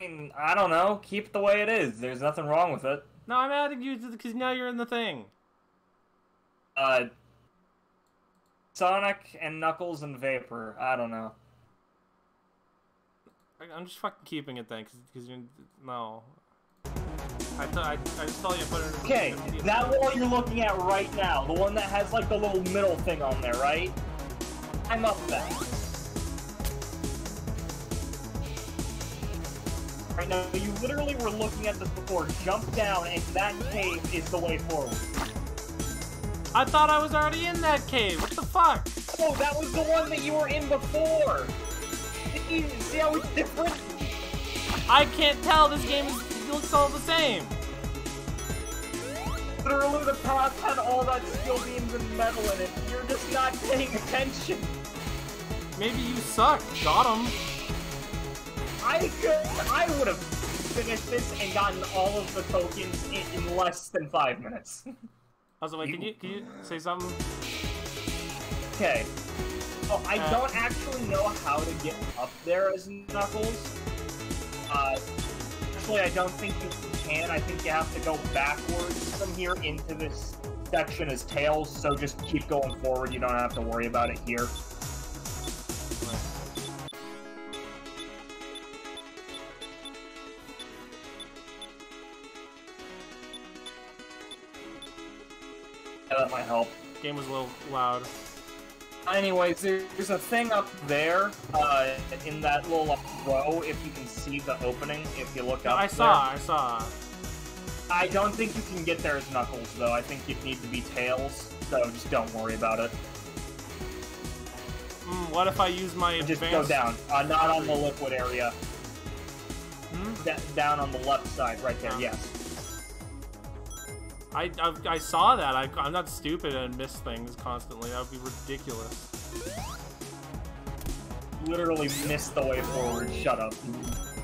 mean, I don't know. Keep it the way it is. There's nothing wrong with it. No, I'm adding you because now you're in the thing. Uh, Sonic and Knuckles and Vapor. I don't know. I'm just fucking keeping it then, because you're... No. I thought I, I just thought you put it in Okay, that wall you're looking at right now, the one that has like the little middle thing on there, right? I'm up that. Right now, you literally were looking at this before. Jump down, and that cave is the way forward. I thought I was already in that cave. What the fuck? Oh, that was the one that you were in before. See how it's different? I can't tell. This game is, looks all the same. Literally, the path had all that steel beams and metal in it. You're just not paying attention. Maybe you suck. Got him. I could, I would have finished this and gotten all of the tokens in, in less than five minutes. Also, wait, can you can you say something? okay. Oh, I Uh, don't actually know how to get up there as Knuckles. Uh, actually, I don't think you can. I think you have to go backwards from here into this section as Tails, so just keep going forward. You don't have to worry about it here. Yeah, that might help. Game was a little loud. Anyways, there's a thing up there, uh, in that little row, if you can see the opening, if you look up I saw. I saw. I don't think you can get there as Knuckles, though. I think you'd need to be Tails, so just don't worry about it. Mm, what if I use my Just go down, uh, not on the liquid area. Hmm? D- down on the left side, right there, Oh. yes. I, I I saw that. I, I'm not stupid and miss things constantly. That would be ridiculous. Literally missed the way forward, shut up.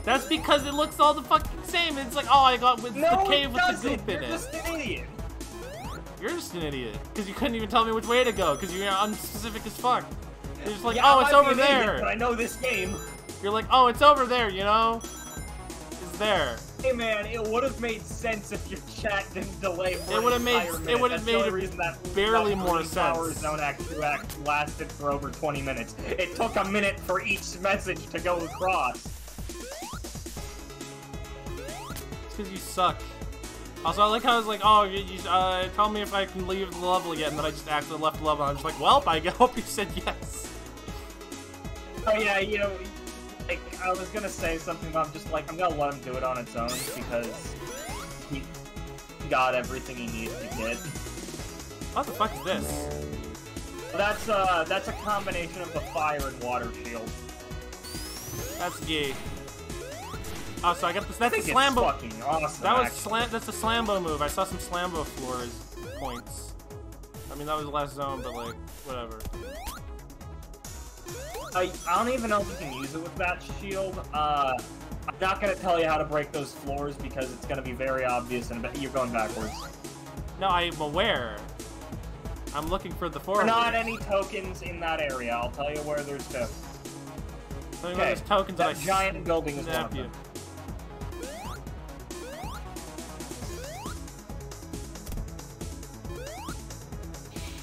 That's because it looks all the fucking same. It's like, oh, I got with No, the cave with the goop in You're it. just an idiot! You're just an idiot because you couldn't even tell me which way to go because you're unspecific as fuck. You're just like, Yeah, oh, it's over an idiot, there. but I know this game. You're like, oh, it's over there. You know, it's there. Hey man, it would have made sense if your chat didn't delay for It an would've made- entire it would've made it reason that barely that more Greenflower sense. Zone Act 2 Act lasted for over 20 minutes. It took a minute for each message to go across. It's because you suck. Also, I like how I was like, oh, you, you, uh, tell me if I can leave the level again, and then I just accidentally left the level, and I'm just like, well, I hope you said yes. Oh yeah, you know, like, I was gonna say something but I'm just like, I'm gonna let him do it on its own, because he got everything he needs to get. What the fuck is this? That's, uh, that's a combination of the fire and water shield. That's gay. Oh, so I got this. That's I a slambo. fucking awesome, That was actually. slam. That's a slambo move. I saw some slambo floors points. I mean, that was the last zone, but like, whatever. I, I don't even know if you can use it with that shield. Uh, I'm not gonna tell you how to break those floors because it's gonna be very obvious and you're going backwards. No, I'm aware. I'm looking for the There forward. are not any tokens in that area. I'll tell you where there's tokens. Tell me Okay, where there's tokens that giant building is one you.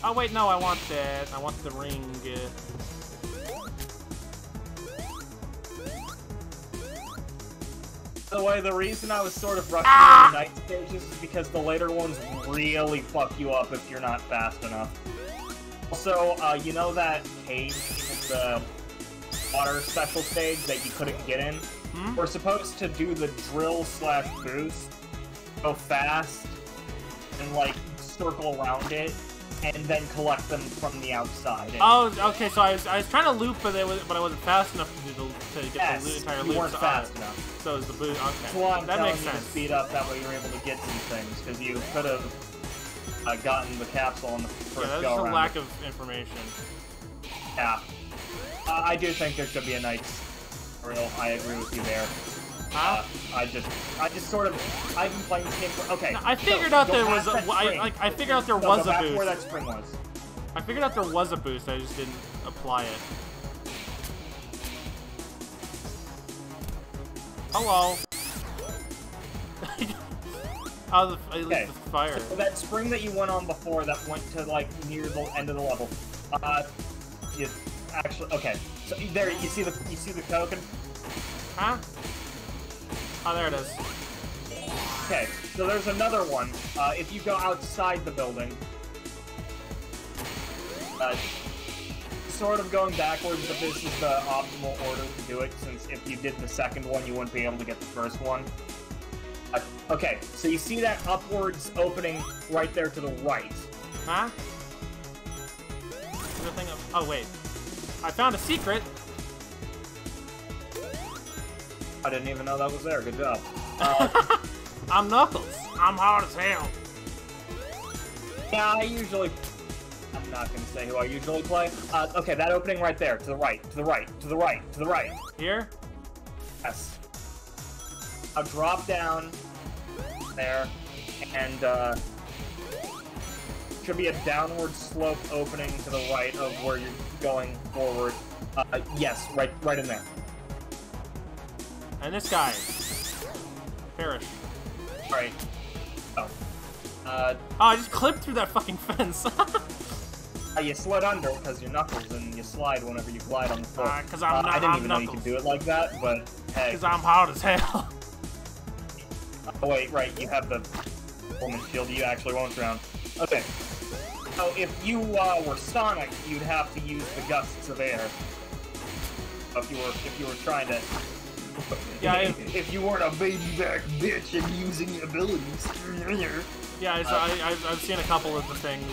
Oh wait, no, I want that. I want the ring. The way, the reason I was sort of rushing Ah! the night stages is because the later ones really fuck you up if you're not fast enough. Also, uh, you know that cage in the water special stage that you couldn't get in? Hmm? We're supposed to do the drill slash boost, go fast, and like circle around it, and then collect them from the outside. Oh, okay. So I was, I was trying to loop, but it was, but I wasn't fast enough to do the, to get yes, the entire loop. you weren't so, fast uh, enough. So is the boot. Okay, I'm that makes sense. speed up. That way you're able to get some things because you could have uh, gotten the capsule on the first Yeah, that's go just a around. lack of information. Yeah, uh, I do think there should be a NiGHTS tutorial. I agree with you there. Huh? Uh, I just, I just sort of, I've been playing this game for. Okay, No, I so, figured out there was a, I, like I figured out there No, was a boost. where that spring was. I figured out there was a boost. I just didn't apply it. Hello. oh, the, I Okay. the fire. So that spring that you went on before that went to like near the end of the level. Uh, you actually okay. So there you see the you see the token. Huh? Oh, there it is. Okay, so there's another one. Uh, if you go outside the building, uh, sort of going backwards, but this is the optimal order to do it, since if you did the second one, you wouldn't be able to get the first one. Uh, okay, so you see that upwards opening right there to the right. Huh? Is there a thing up- Oh, wait. I found a secret. I didn't even know that was there. Good job. Uh, I'm Knuckles. I'm hard as hell. yeah, I usually. I'm not gonna say who I usually play. Uh, okay, that opening right there, to the right, to the right, to the right, to the right. Here? Yes. I'll drop down there, and uh, should be a downward slope opening to the right of where you're going forward. Uh, yes, right, right in there. And this guy. Perish. Right. Oh. Uh, Oh, I just clipped through that fucking fence. uh, you slid under because you're knuckles, and you slide whenever you glide on the floor. Uh, 'cause I'm Uh, I not- didn't I'm even know you Knuckles. could do it like that, but hey. Because I'm hard as hell. Oh wait, right, you have the woman shield, you actually won't drown. Okay. So if you uh, were Sonic, you'd have to use the gusts of air. If you were if you were trying to Yeah, I- if you weren't a baby back bitch and using abilities. Yeah, I, I've seen a couple of the things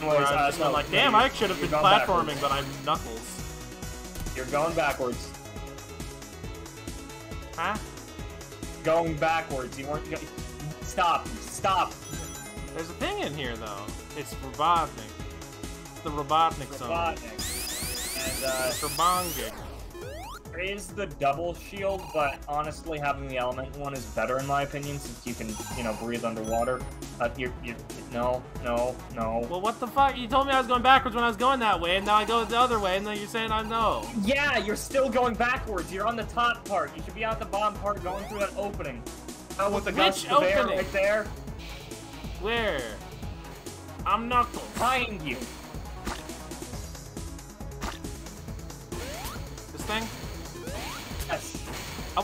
where Anyways, I've uh, just no, been like, damn, you're- I should have been platforming, backwards. but I'm Knuckles. You're going backwards. Huh? Going backwards. You weren't go- Stop. Stop. There's a thing in here, though. It's Robotnik. The Robotnik zone. Robotnik. And uh It's Robongic. There is the double shield, but honestly, having the element one is better in my opinion, since you can, you know, breathe underwater. Uh, you're, you're, no, no, no. Well, what the fuck? You told me I was going backwards when I was going that way, and now I go the other way, and then you're saying I know. Yeah, you're still going backwards. You're on the top part. You should be out the bottom part, going through that opening. Oh, with the Which gusts of air opening? right there, Where? I'm Knuckles. behind you.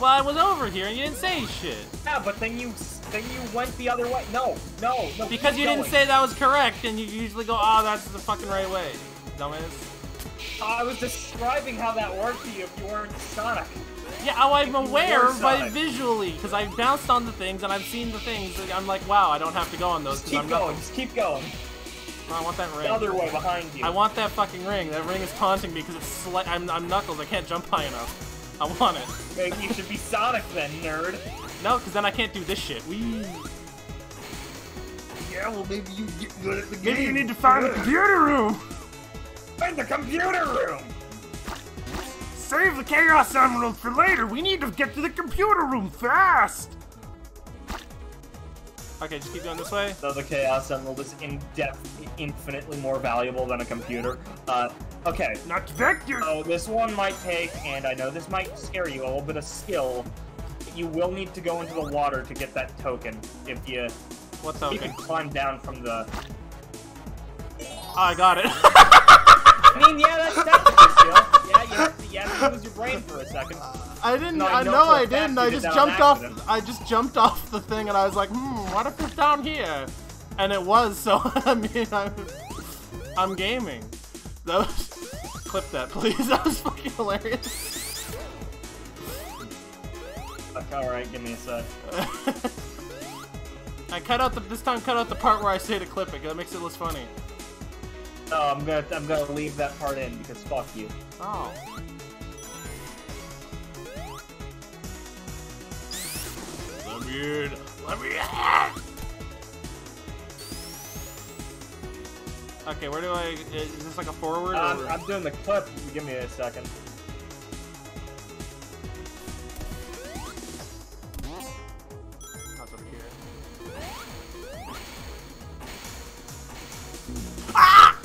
Well, I was over here, and you didn't say shit. Yeah, but then you Then you went the other way. No, no, no. Because you didn't say that was correct, and you usually go, oh, that's the fucking right way. Dumbass. Uh, I was describing how that worked to you if you weren't Sonic. Yeah, oh, I'm aware, but visually, because I've bounced on the things and I've seen the things. I'm like, wow, I don't have to go on those Just keep I'm going. Knuckles. Just keep going. I want that The ring. other way behind you. I want that fucking ring. That ring is taunting me because it's sli- I'm, I'm Knuckles. I can't jump high enough. I want it. Maybe you should be Sonic then, nerd. No, because then I can't do this shit. Wee. Yeah, well maybe you get good at the game. Maybe you need to find the computer room. Find the computer room. Save the Chaos Emerald for later. We need to get to the computer room fast. Okay, just keep going this way. Though the Chaos Emerald is in depth infinitely more valuable than a computer. Uh, okay. Not Vector. So this one might take, and I know this might scare you, a little bit of skill. You will need to go into the water to get that token. If you, What you token? can climb down from the. Oh, I got it. I mean, yeah, that's technically skill. Yeah, you have to, you have to use your brain for a second. I didn't. No, I I know know for a I fact didn't. I just jumped off. I just jumped off the thing, and I was like, hmm, what if it's down here? And it was. So I mean, I'm, I'm gaming. That was. Clip that, please. That was fucking hilarious. Like, all right, give me a sec. I cut out the this time. Cut out the part where I say to clip it. 'cause That makes it less funny. No, I'm gonna, I'm gonna leave that part in because fuck you. Oh. Let me in. Let me in. Okay, where do I? Is this like a forward? I'm, or... I'm doing the clip. Give me a second. That's over here. Ah!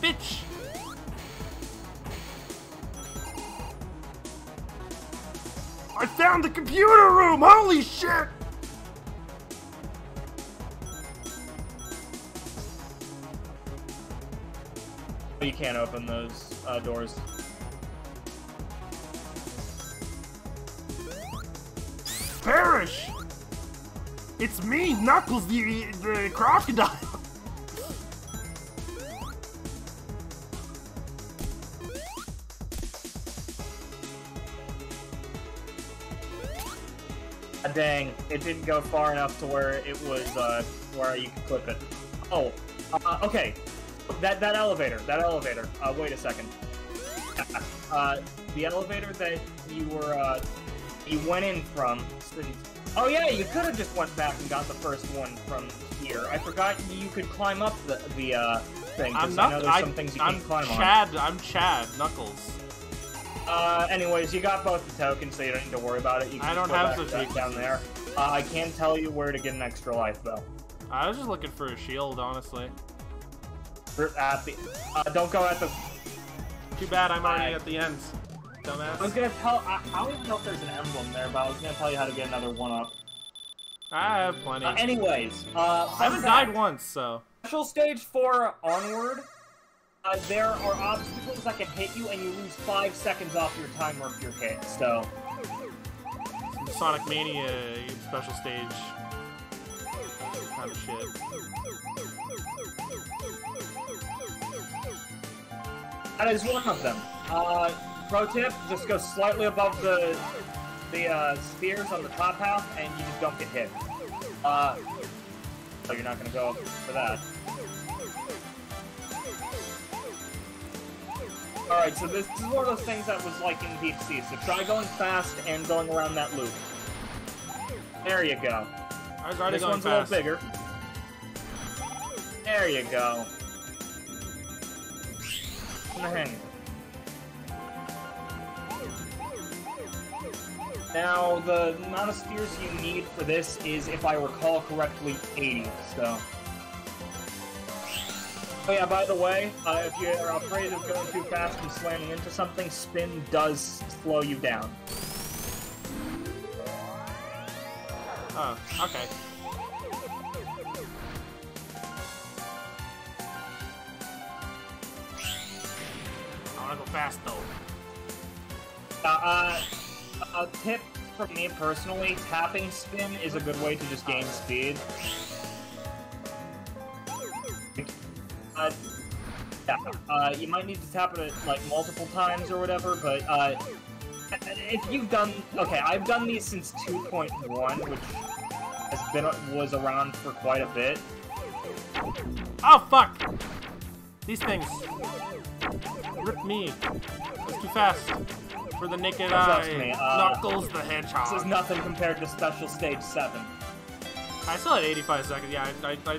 Bitch! I found the computer room! Holy shit! You can't open those uh, doors. Perish! It's me, Knuckles, the, the crocodile! Ah, dang, it didn't go far enough to where it was uh, where you could clip it. Oh, uh, okay. That that elevator, that elevator. Uh, wait a second. Uh, the elevator that you were uh, you went in from. Oh yeah, you could have just went back and got the first one from here. I forgot you could climb up the the uh, thing. I'm I know not. there's I, some things you I'm can climb on. Chad. I'm Chad. Knuckles. Uh, anyways, you got both the tokens, so you don't need to worry about it. You can I don't have the down- down there. Uh, I can't tell you where to get an extra life, though. I was just looking for a shield, honestly. For- At the, uh, don't go at the. Too bad I'm already at the end. I was gonna tell. I, I don't even know if there's an emblem there, but I was gonna tell you how to get another one up. I have plenty. Uh, anyways, uh, I haven't fact, died once, so. Special stage four onward. Uh, there are obstacles that can hit you, and you lose five seconds off your timer if you're hit. So, Sonic Mania special stage kind of shit. That is one of them. Uh, pro tip: just go slightly above the the uh, spheres on the top half, and you just don't get hit. Uh, so you're not gonna go for that. Alright, so this is one of those things that was like in Deep Sea. So try going fast and going around that loop. There you go. I was already This going one's fast. a little bigger. There you go. Hang. Now, the amount of spheres you need for this is, if I recall correctly, 80, so... Oh yeah, by the way, uh, if you're afraid of going too fast and slamming into something, spin does slow you down. Oh, okay. Fast though. Uh, uh, a tip for me personally, tapping spin is a good way to just gain speed. Uh, yeah, uh, you might need to tap it like multiple times or whatever, but uh, if you've done okay, I've done these since 2.1, which has been was around for quite a bit. Oh fuck! These things rip me. It's too fast for the naked eye. uh, Knuckles the Hedgehog. This is nothing compared to Special Stage 7. I still had 85 seconds. Yeah, I, I, I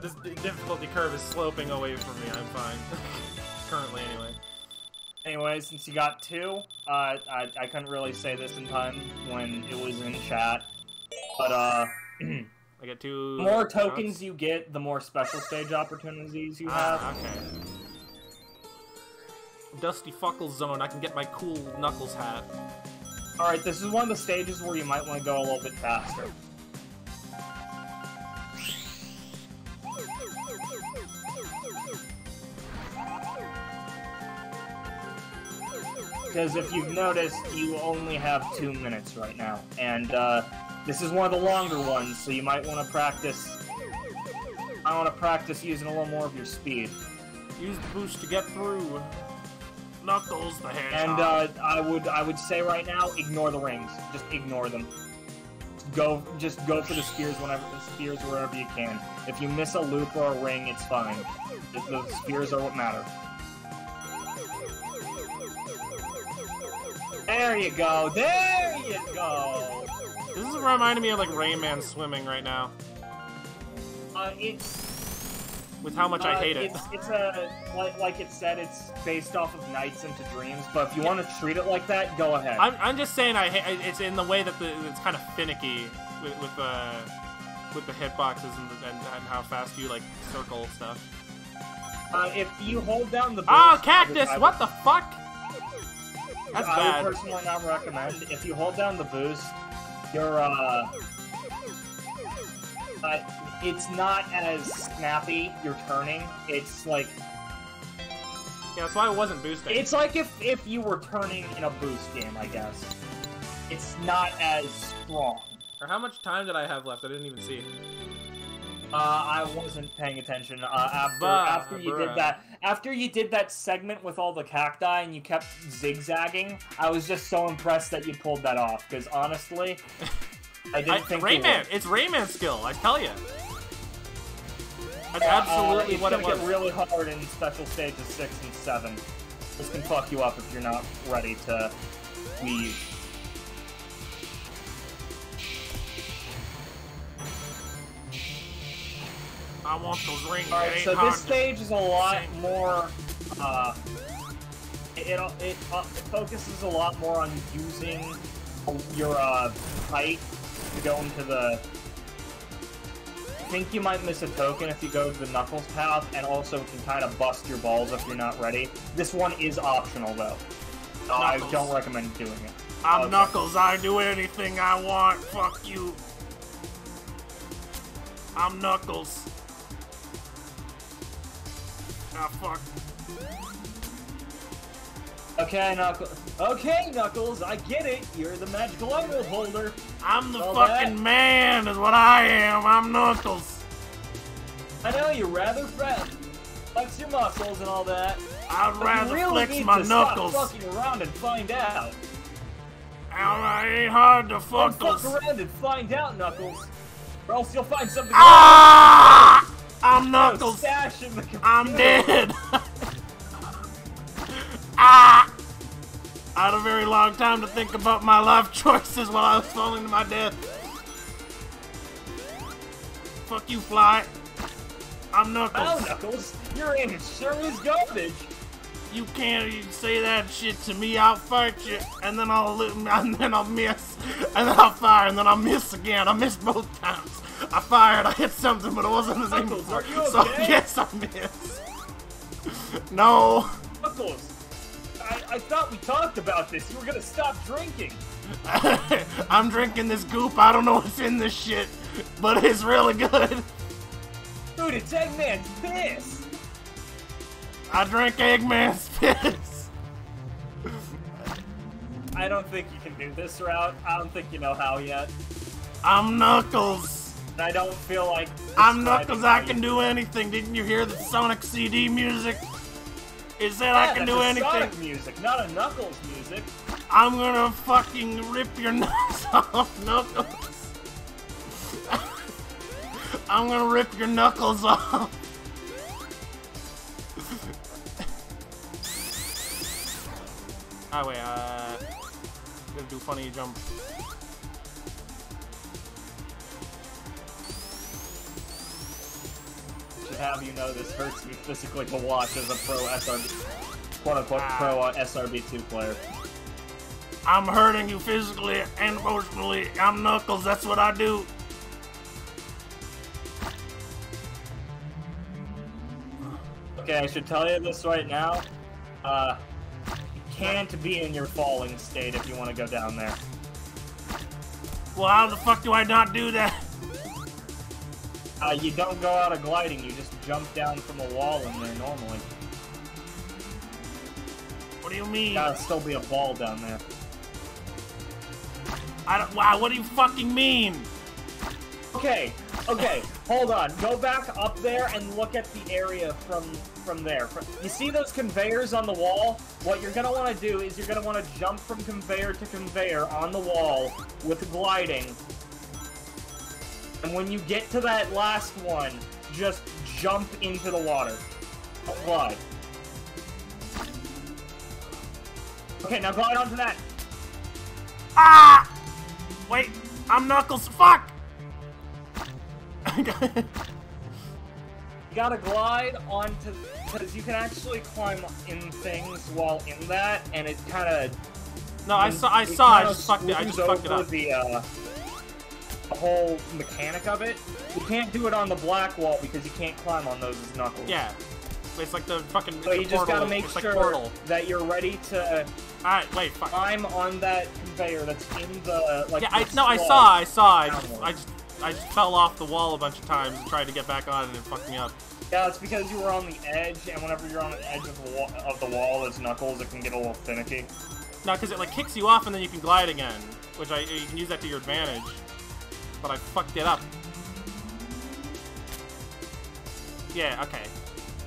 this difficulty curve is sloping away from me. I'm fine. Currently, anyway. Anyway, since you got two, uh, I, I couldn't really say this in time when it was in chat, but uh, I get two. the more tokens you get, the more special stage opportunities you have. Ah, okay. Dusty Fuckles zone. I can get my cool Knuckles hat. Alright, this is one of the stages where you might want to go a little bit faster. Because if you've noticed, you only have two minutes right now. And uh, this is one of the longer ones, so you might want to practice... I want to practice using a little more of your speed. Use the boost to get through. Knuckles the Hedgehog. And uh, I would I would say right now, ignore the rings. Just ignore them. Go just go for the spheres whenever the spheres wherever you can. If you miss a loop or a ring, it's fine. The, the spheres are what matter. There you go. There you go. This is reminding me of like Rayman swimming right now, Uh, it's with how much I uh, hate it. It's, it's a like like it said. It's based off of NiGHTS into Dreams. But if you want to treat it like that, go ahead. I'm, I'm just saying I ha- it's in the way that the, it's kind of finicky with with uh, with the hitboxes and, the, and and how fast you like circle stuff. Uh, if you hold down the Oh, I would- cactus! I would- What the fuck? That's I bad. would personally not recommend. If you hold down the boost, you're uh, uh, it's not as snappy. You're turning. It's like Yeah, that's why I wasn't boosting. it's like if if you were turning in a boost game, I guess. It's not as strong. Or how much time did I have left? I didn't even see. Uh, I wasn't paying attention. Uh, after after you bruh. did that, after you did that segment with all the cacti and you kept zigzagging, I was just so impressed that you pulled that off. Because honestly, I didn't I, think Rayman, it's Rayman skill. I tell you. That's Uh, absolutely uh, what it was. get really hard in special stages six and seven. This can fuck you up if you're not ready to leave. I want those rings. It Alright, so this stage is a lot more. Uh, it it, it, uh, it focuses a lot more on using your uh, height to go into the. I think you might miss a token if you go to the Knuckles path, and also can kind of bust your balls if you're not ready. This one is optional though. Uh, I don't recommend doing it. I'm Okay. Knuckles. I do anything I want. Fuck you. I'm Knuckles. Ah, fuck. Okay, Knuckles. Okay, Knuckles. I get it. You're the magical emerald holder. I'm the Well, fucking that- man, is what I am. I'm Knuckles. I know you're rather fat. Flex your muscles and all that. I'd rather really flex need my to knuckles. Stop fucking around and find out. Alright, ain't hard to fuck fuck those. around and find out, Knuckles. Or else you'll find something. Ah! I'm. Knuckles. Stash in the. I'm dead. ah! I had a very long time to think about my life choices while I was falling to my death. Fuck you, Fly. I'm Knuckles. Oh, Knuckles. Your aim sure is garbage. You can't even say that shit to me. I'll fight you, and then I'll and then I'll miss, and then I'll fire, and then I'll miss again. I missed both times. I fired, I hit something, but it wasn't the same before. So okay? yes, I missed. no. Knuckles, I, I thought we talked about this. You were gonna stop drinking. I'm drinking this goop. I don't know what's in this shit, but it's really good. Dude, it's Eggman's piss. I drank Eggman's piss. I don't think you can do this route. I don't think you know how yet. I'm Knuckles. And I don't feel like. I'm Knuckles. I can do anything. Didn't you hear the Sonic CD music? It that Yeah, I can that's do a anything. Sonic music, not a Knuckles music. I'm gonna fucking rip your nuts off, Knuckles. I'm gonna rip your knuckles off. oh wait, uh, gonna do funny jump. Have you know this hurts me physically to watch as a pro SRB, quote unquote Ah. pro uh, SRB2 player. I'm hurting you physically and emotionally. I'm Knuckles. That's what I do. Okay, I should tell you this right now. Uh, you can't be in your falling state if you want to go down there. Well, how the fuck do I not do that? Uh, you don't go out of gliding, you just jump down from a wall in there normally. What do you mean? Gotta still be a ball down there. I don't. Wow. What do you fucking mean? Okay, okay, hold on. Go back up there and look at the area from from there. You see those conveyors on the wall? What you're gonna want to do is you're gonna want to jump from conveyor to conveyor on the wall with gliding. And when you get to that last one, just jump into the water. Glide. Okay, now glide onto that. Ah! Wait, I'm Knuckles. Fuck! You gotta glide onto because you can actually climb in things while in that, and it kind of. no, I saw. I saw. I just fucked it. I just fucked it up. The, uh, the whole mechanic of it. You can't do it on the black wall because you can't climb on those knuckles. Yeah. It's like the fucking. So you just portal. gotta make it's like sure portal. that you're ready to Alright, wait. Fuck. climb on that conveyor that's in the like. Yeah, I no, I saw. I saw. I just. I just, I just fell off the wall a bunch of times and tried to get back on it and it fucked me up. Yeah, it's because you were on the edge, and whenever you're on the edge of the wall, of the wall knuckles, it can get a little finicky. No, because it like kicks you off and then you can glide again, which I you can use that to your advantage. But I fucked it up. Yeah. Okay.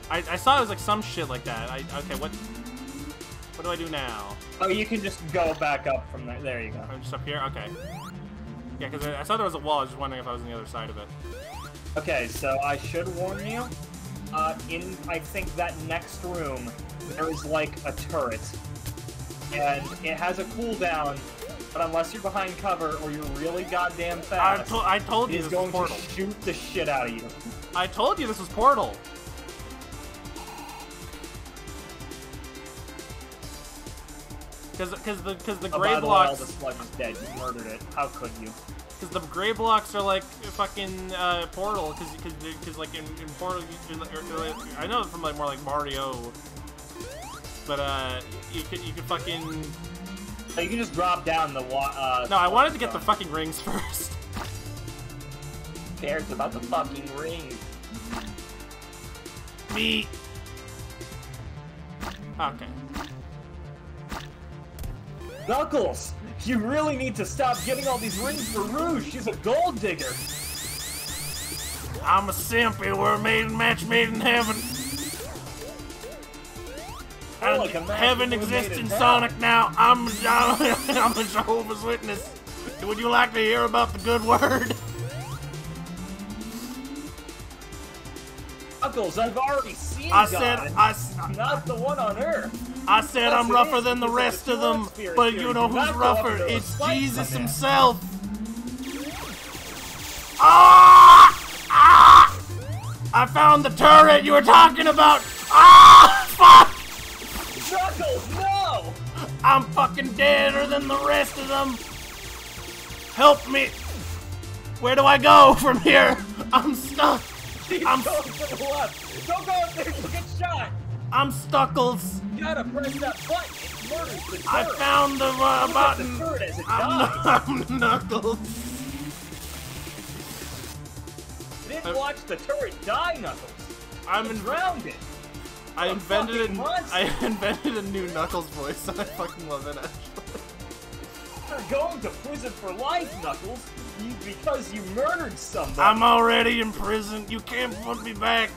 I, I saw it was like some shit like that. I okay. What what do I do now? Oh, you can just go back up from there. There you go. I'm just up here. Okay. Yeah, because I, I saw there was a wall. I was just wondering if I was on the other side of it. Okay, so I should warn you. Uh, in I think that next room, there is like a turret, and it has a cooldown. But unless you're behind cover or you're really goddamn I, fast, to I told you is this was going to shoot the shit out of you. I told you this was Portal. Because because the because the Oh, gray by the way, all blocks the sludge is dead. You murdered it. How could you? because the gray blocks are like fucking uh, Portal because because because like in, in Portal you, you're, you're, you're, I know from like more like Mario, but uh you could you could fucking So you can just drop down the wa- uh. no I wanted to get the fucking rings first. Who cares about the fucking rings? Me. Okay. Knuckles, you really need to stop getting all these rings for Rouge. She's a gold digger. I'm a simpy. We're made in match made in heaven. Oh, And like a heaven exists in. Sonic now. I'm I'm a Jehovah's Witness. Would you like to hear about the good word? Knuckles, I've already seen I God. said I, s- not the one on Earth. I said Yes, I'm rougher is, than the rest of them, but you know not who's rougher? It's Jesus himself. Ah! Ah! I found the turret you were talking about. Ah! Fuck! Knuckles, no! I'm fucking deader than the rest of them. Help me. Where do I go from here? I'm stuck. I'm- going to the left. Don't go up there, you'll get shot. I'm Stuckles. You gotta press that button. It murders the turret. I found the uh, the button. turret as it I'm. I'm Knuckles. You didn't I'm- watch the turret die, Knuckles. I'm drowned. I invented a. I invented a new Knuckles voice and I fucking love it actually. You're going to prison for life, Knuckles, you, because you murdered somebody. I'm already in prison. You can't put me back.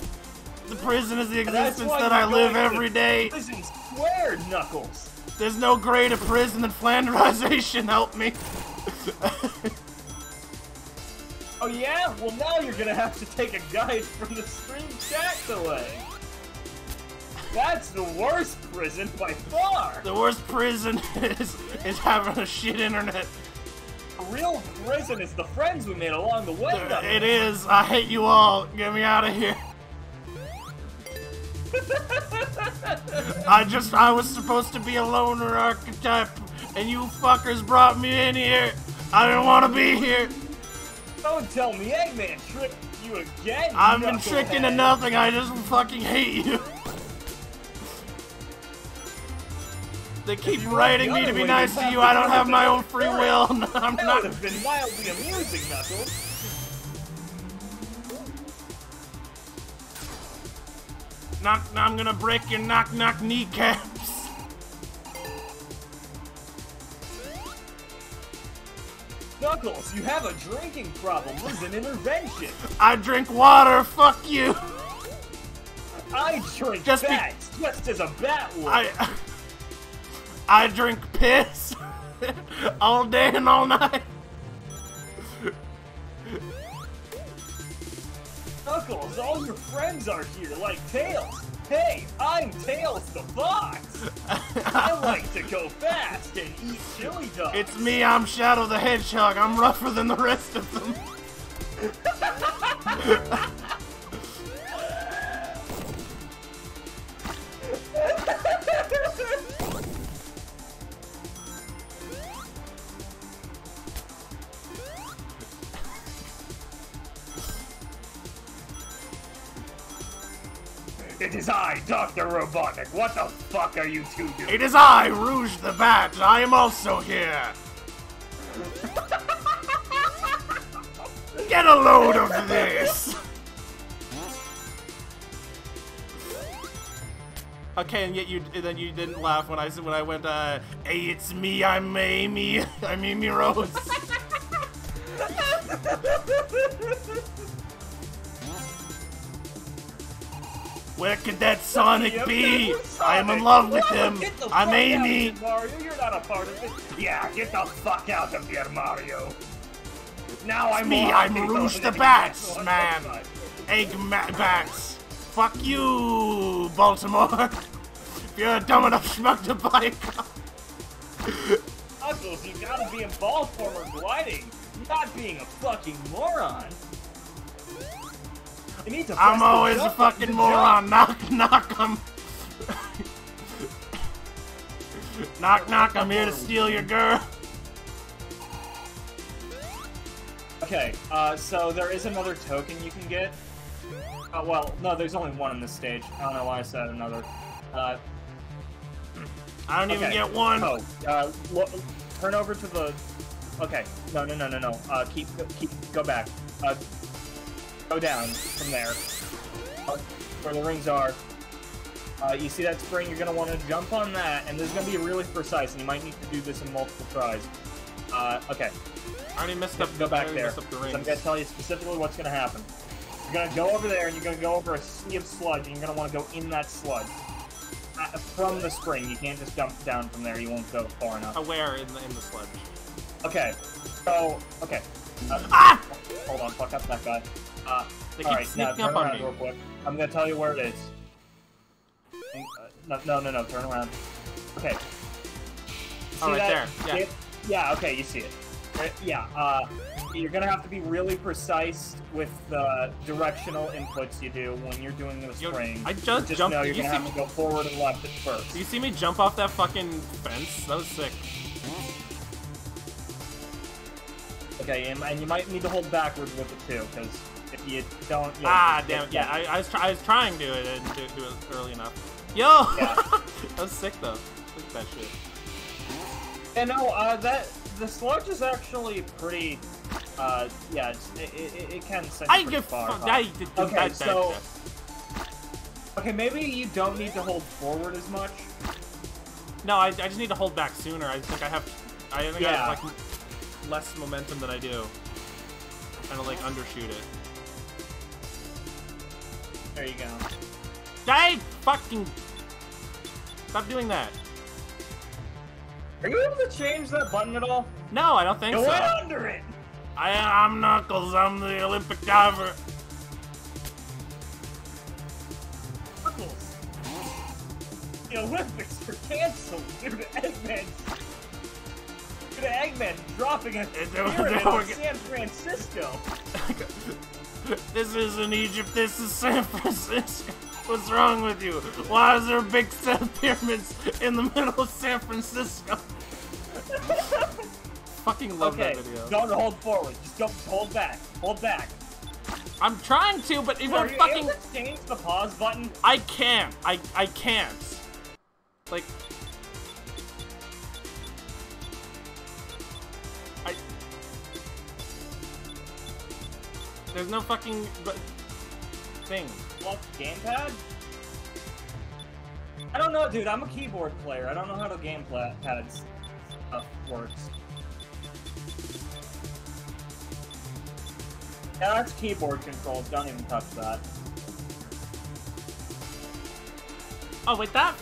The prison is the existence that I live every day. Prison squared, Knuckles. There's no greater prison than Flanderization. Help me. Oh yeah? Well now you're gonna have to take a guide from the stream chat away. That's the worst prison by far. the worst prison is is having a shit internet. The real prison is the friends we made along the way. Knuckles. It is. I hate you all. Get me out of here. I just I was supposed to be a loner archetype, and you fuckers brought me in here. I didn't want to be here. Don't tell me Eggman tricked you again. I've been tricked into nothing. I just fucking hate you. They keep writing me to be nice to you. I don't have my own free will. I'm That not. would have been mildly amusing, Knuckles. Knock, I'm gonna break your knock knock kneecaps. Knuckles, you have a drinking problem. There's an intervention. I drink water. Fuck you. I drink Just bats, just as a bat would. I I drink piss all day and all night. Knuckles, all your friends are here, like Tails. Hey, I'm Tails the Fox. I like to go fast and eat chili dogs. It's me. I'm Shadow the Hedgehog. I'm rougher than the rest of them. It is I, Dr. Robotnik. What the fuck are you two doing? It is I, Rouge the Bat. I am also here. Get a load of this. Okay, and yet you and then you didn't laugh when I when I went, uh, "Hey, it's me. I'm Amy. I'm Amy Rose." Where could that Sonic be? was I am in love with No, him. I'm Amy. Mario, you're not a part of it. Yeah, get the fuck out of here, Mario. Now I'm me, I'm Rouge the Bats, man. Egg ma- bats. Fuck you, Baltimore. if you're a dumb enough schmuck to buy a car. Knuckles, you gotta be in Baltimore gliding, not being a fucking moron. I'm always a fucking to moron. jump. Knock, knock, I'm. knock, knock, I'm here to steal your girl. Okay, uh, so there is another token you can get. Uh, well, no, there's only one in this stage. I don't know why I said another. Uh, I don't even get one. Oh, uh, lo- turn over to the. Okay, no, no, no, no, no. Uh, keep, keep, go back. Uh, go down from there. Where the rings are. Uh, you see that spring? You're gonna want to jump on that, and this is gonna be really precise, and you might need to do this in multiple tries. Uh, okay, I already messed up. go back there. The rings. I'm gonna tell you specifically what's gonna happen. You're gonna go over there, and you're gonna go over a sea of sludge, and you're gonna want to go in that sludge. Uh, from the spring, you can't just jump down from there. You won't go far enough. Uh, where in the in the sludge? Okay, so okay. Uh, Ah! Hold on, fuck up that guy. Uh, They keep right, now sneaking turn up on around me. real quick. I'm gonna tell you where it is. Uh, no, no, no, no, turn around. Okay. You Oh, see right that? there, yeah. It- yeah. Okay, you see it. Uh, yeah. Uh, you're gonna have to be really precise with the directional inputs you do when you're doing the spring. I just just jumped- know you're you gonna see have me- to go forward and left at first. Do you see me jump off that fucking fence? That was sick. Okay, and, and you might need to hold backwards with it too, because you don't, you'll Ah, damn it. Yeah. I, I was try- I was trying to do it and do, do it early enough. Yo! Yeah. that was sick though. Look at that shit. And no, uh, that the sludge is actually pretty. Uh, yeah, it, it, it can send you I pretty far. huh? I did Okay, that, so-. Okay, maybe you don't need to hold forward as much. No, I, I just need to hold back sooner. I think I have. I think I have like less momentum than I do. Kind of like undershoot it. There you go. I fucking stop doing that. Are you able to change that button at all? No, I don't think Go so. in under it. I, I'm Knuckles. I'm the Olympic diver. Knuckles. The Olympics are canceled due to Eggman. Due to Eggman dropping a It- they pyramid in San Francisco. this isn't Egypt. This is San Francisco. What's wrong with you? Why is there a big set of pyramids in the middle of San Francisco? Fucking love Okay, that video. don't hold forward. Just don't Hold back. Hold back. I'm trying to, but I'm you fucking, change the pause button? I can't. I I can't. Like, There's no fucking thing. Left gamepad? I don't know, dude. I'm a keyboard player. I don't know how the gamepad stuff works. Yeah, that's keyboard controls. Don't even touch that. Oh wait, that.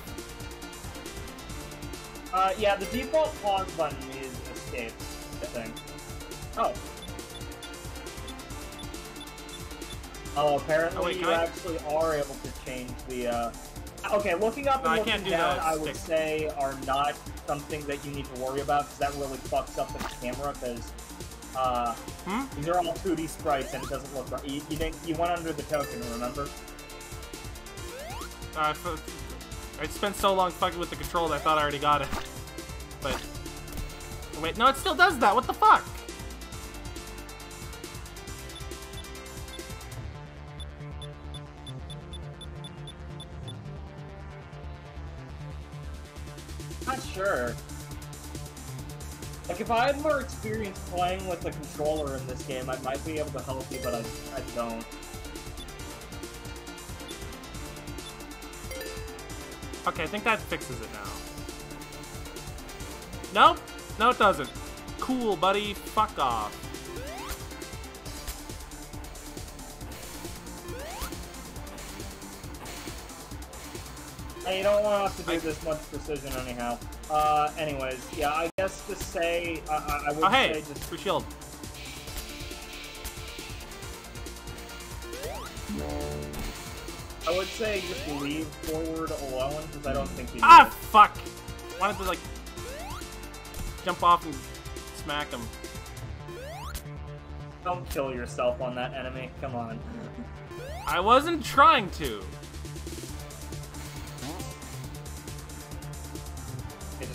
Uh, yeah, the default pause button is escape, I think. Oh. Oh, apparently Oh, wait, you I- actually are able to change the, uh... Okay, looking up No, I and can't looking do down, I would say are not something that you need to worry about, because that really fucks up the camera, because, uh... Hmm? These are all 2D sprites, and it doesn't look right. You, you, didn't, you went under the token, remember? Uh, I spent so long fucking with the control I thought I already got it. But wait, no, it still does that. What the fuck? Not sure. Like, if I had more experience playing with the controller in this game, I might be able to help you, but I, I don't. Okay, I think that fixes it now. Nope. No, it doesn't. Cool, buddy. Fuck off. Hey, you don't want to have to do I- this much precision anyhow. Uh, anyways, yeah, I guess to say, I, I, I would Oh, hey, say just free shield. I would say just leave forward alone because I don't think you. Ah, fuck. Wanted to like jump off and smack him. Don't kill yourself on that enemy. Come on. I wasn't trying to.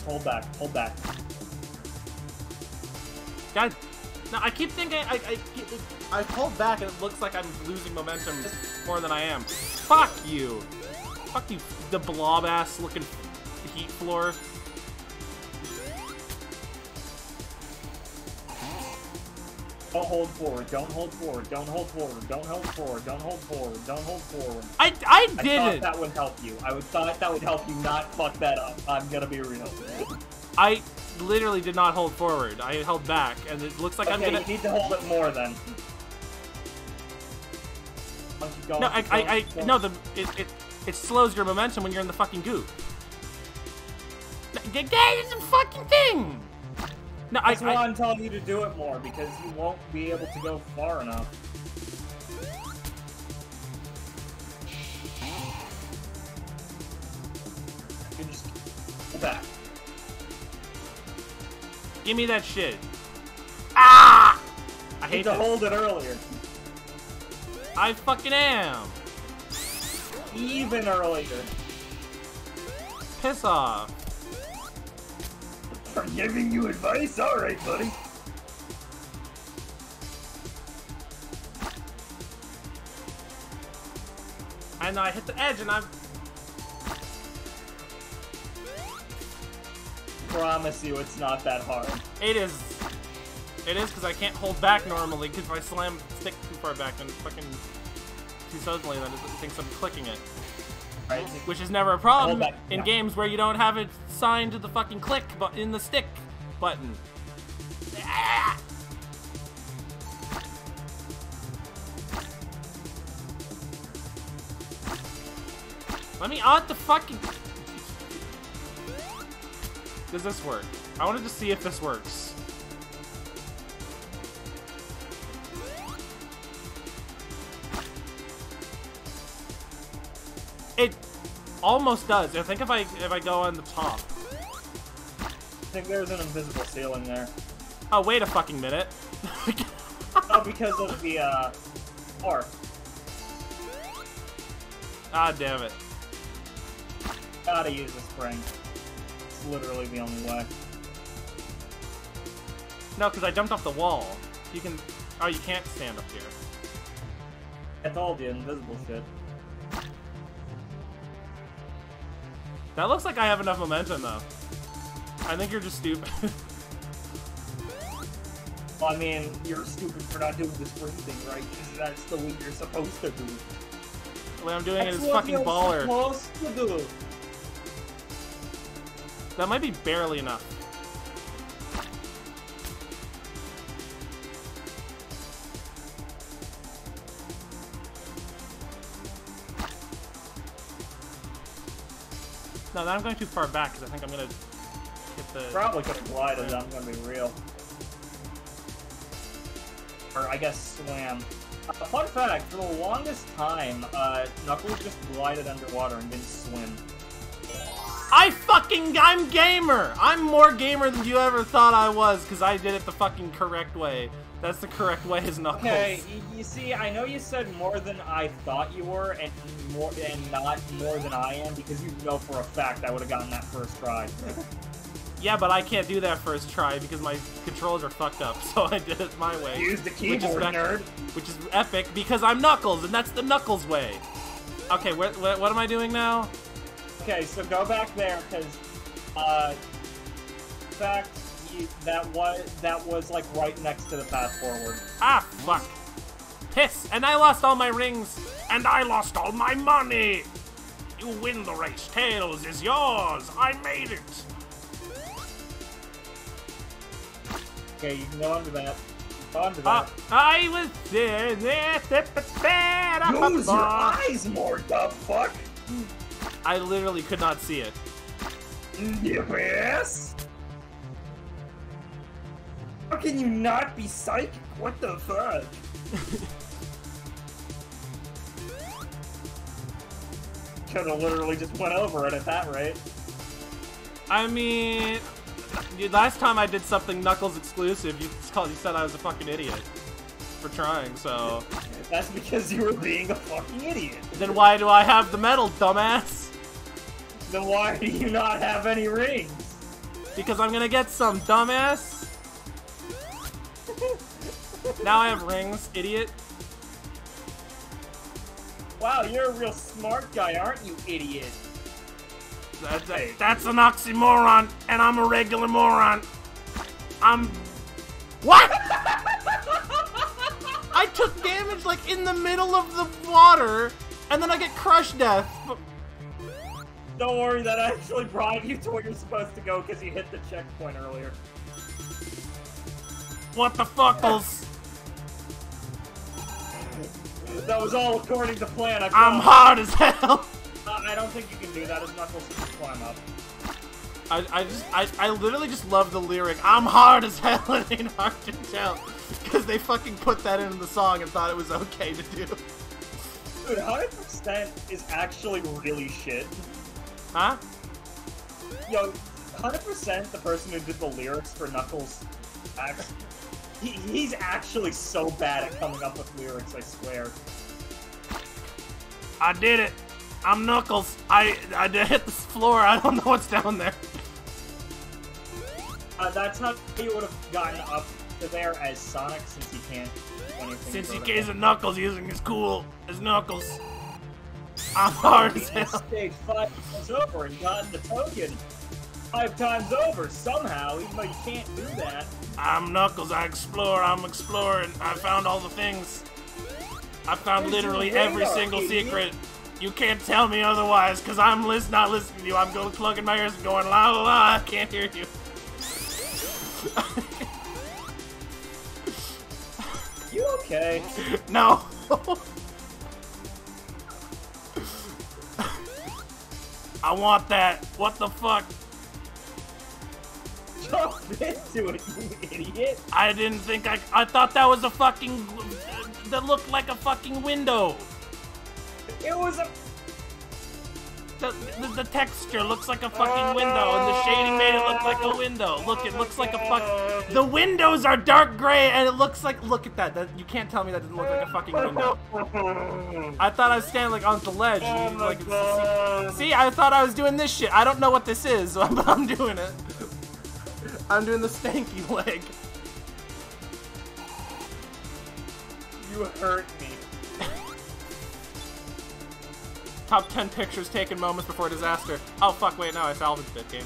Hold back. Hold back. Guys, now I keep thinking I, I, I pulled back and it looks like I'm losing momentum more than I am. Fuck you. Fuck you, the blob ass looking heat floor. Don't hold forward. Don't hold forward. Don't hold forward. Don't hold forward. Don't hold forward. Don't hold forward. I, I I thought that would help you. I would thought that would help you not fuck that up. I'm gonna be real. I literally did not hold forward. I held back, and it looks like I'm gonna. you need to hold it more then. Why don't you go- No, I, I, I no. The it, it it slows your momentum when you're in the fucking goop. G- Get it's a fucking thing. No, I, That's why I I'm telling you to do it more because you won't be able to go far enough. You just pull back. give me that shit. Ah! I hate to this. hold it earlier. I fucking am. Even earlier. Piss off. For giving you advice? Alright, buddy. I know I hit the edge, and I'm. Promise you it's not that hard. It is. It is because I can't hold back normally. Because if I slam stick too far back, then fucking too suddenly, then it thinks I'm clicking it. Right? Which is never a problem back, in yeah. games where you don't have it signed to the fucking click but in the stick. button. Ah! Let me on the fucking... Does this work? I wanted to see if this works. Almost does. I think if I if I go on the top. I think there's an invisible ceiling there. Oh, wait a fucking minute. oh, because of the, uh, floor. ah, damn it. Gotta use the spring. It's literally the only way. No, because I jumped off the wall. You can... Oh, you can't stand up here. I told you, invisible shit. That looks like I have enough momentum, though. I think you're just stupid. well, I mean, you're stupid for not doing the spring thing right, because that's the way you're supposed to do. The way I'm doing that's it is fucking baller. supposed to do. That might be barely enough. No, I'm going too far back because I think I'm gonna hit the. Probably could have glided, I'm gonna be real. Or, I guess, swam. Uh, fun fact, for the longest time, uh, Knuckles just glided underwater and didn't swim. Fucking, I'm gamer! I'm more gamer than you ever thought I was, because I did it the fucking correct way. That's the correct way as Knuckles. Okay, you see, I know you said more than I thought you were, and more and not more than I am, because you know for a fact I would have gotten that first try. yeah, but I can't do that first try because my controls are fucked up, so I did it my way. Use the keyboard, which nerd! Which is epic, because I'm Knuckles, and that's the Knuckles way. Okay, what, what am I doing now? Okay, so go back there, because, uh, fact, that was that was like right next to the path forward. Ah, fuck. Piss, and I lost all my rings, and I lost all my money. You win the race. Tails is yours. I made it. Okay, you can go under that. Go under that. Uh, I was there. Use your eyes more, the fuck. I literally could not see it. Yes. How can you not be psychic? What the fuck? Coulda literally just went over it at that rate. I mean, last time I did something Knuckles exclusive, you called you said I was a fucking idiot for trying. So that's because you were being a fucking idiot. Then why do I have the medal, dumbass? Then why do you not have any rings? Because I'm gonna get some, dumbass now I have rings, idiot. Wow, you're a real smart guy, aren't you, idiot? That, that, that's an oxymoron, and I'm a regular moron. I'm... What?! I took damage, like, in the middle of the water, and then I get crush death. Don't worry, that actually brought you to where you're supposed to go because you hit the checkpoint earlier. What the fuckles? That was all according to plan. I am hard as hell. Uh, I don't think you can do that as Knuckles can climb up. I, I just I, I literally just love the lyric I'm hard as hell it ain't hard to tell because they fucking put that in the song and thought it was okay to do. Dude, 100% is actually really shit. Huh? Yo, 100% the person who did the lyrics for Knuckles acts he, he's actually so bad at coming up with lyrics, I swear. I did it. I'm Knuckles. I I did hit the floor. I don't know what's down there. Uh, that's how he would have gotten up to there as Sonic, since he can't do anything. Since he can't Knuckles using his cool as Knuckles. I'm hard as hell. Stage five times over and gotten the token five times over somehow, even though you can't do that. I'm Knuckles. I explore. I'm exploring. I found all the things. I found Where's literally every single idiot? secret. You can't tell me otherwise, because I'm list not listening to you. I'm going plugging my ears and going la la la. I can't hear you. You okay? no. I want that. What the fuck? Jump into it, you idiot! I didn't think I. I thought that was a fucking. That looked like a fucking window. It was a. The, the, texture looks like a fucking window, and the shading made it look like a window. Look, it looks like a fuck. The windows are dark gray, and it looks like. Look at that. that you can't tell me that doesn't look like a fucking window. I thought I was standing like on the ledge. Oh and, like, see, I thought I was doing this shit. I don't know what this is, but I'm doing it. I'm doing the stanky leg. You hurt me. Top 10 pictures taken moments before disaster. Oh fuck, wait, no, I salvaged it, damn it.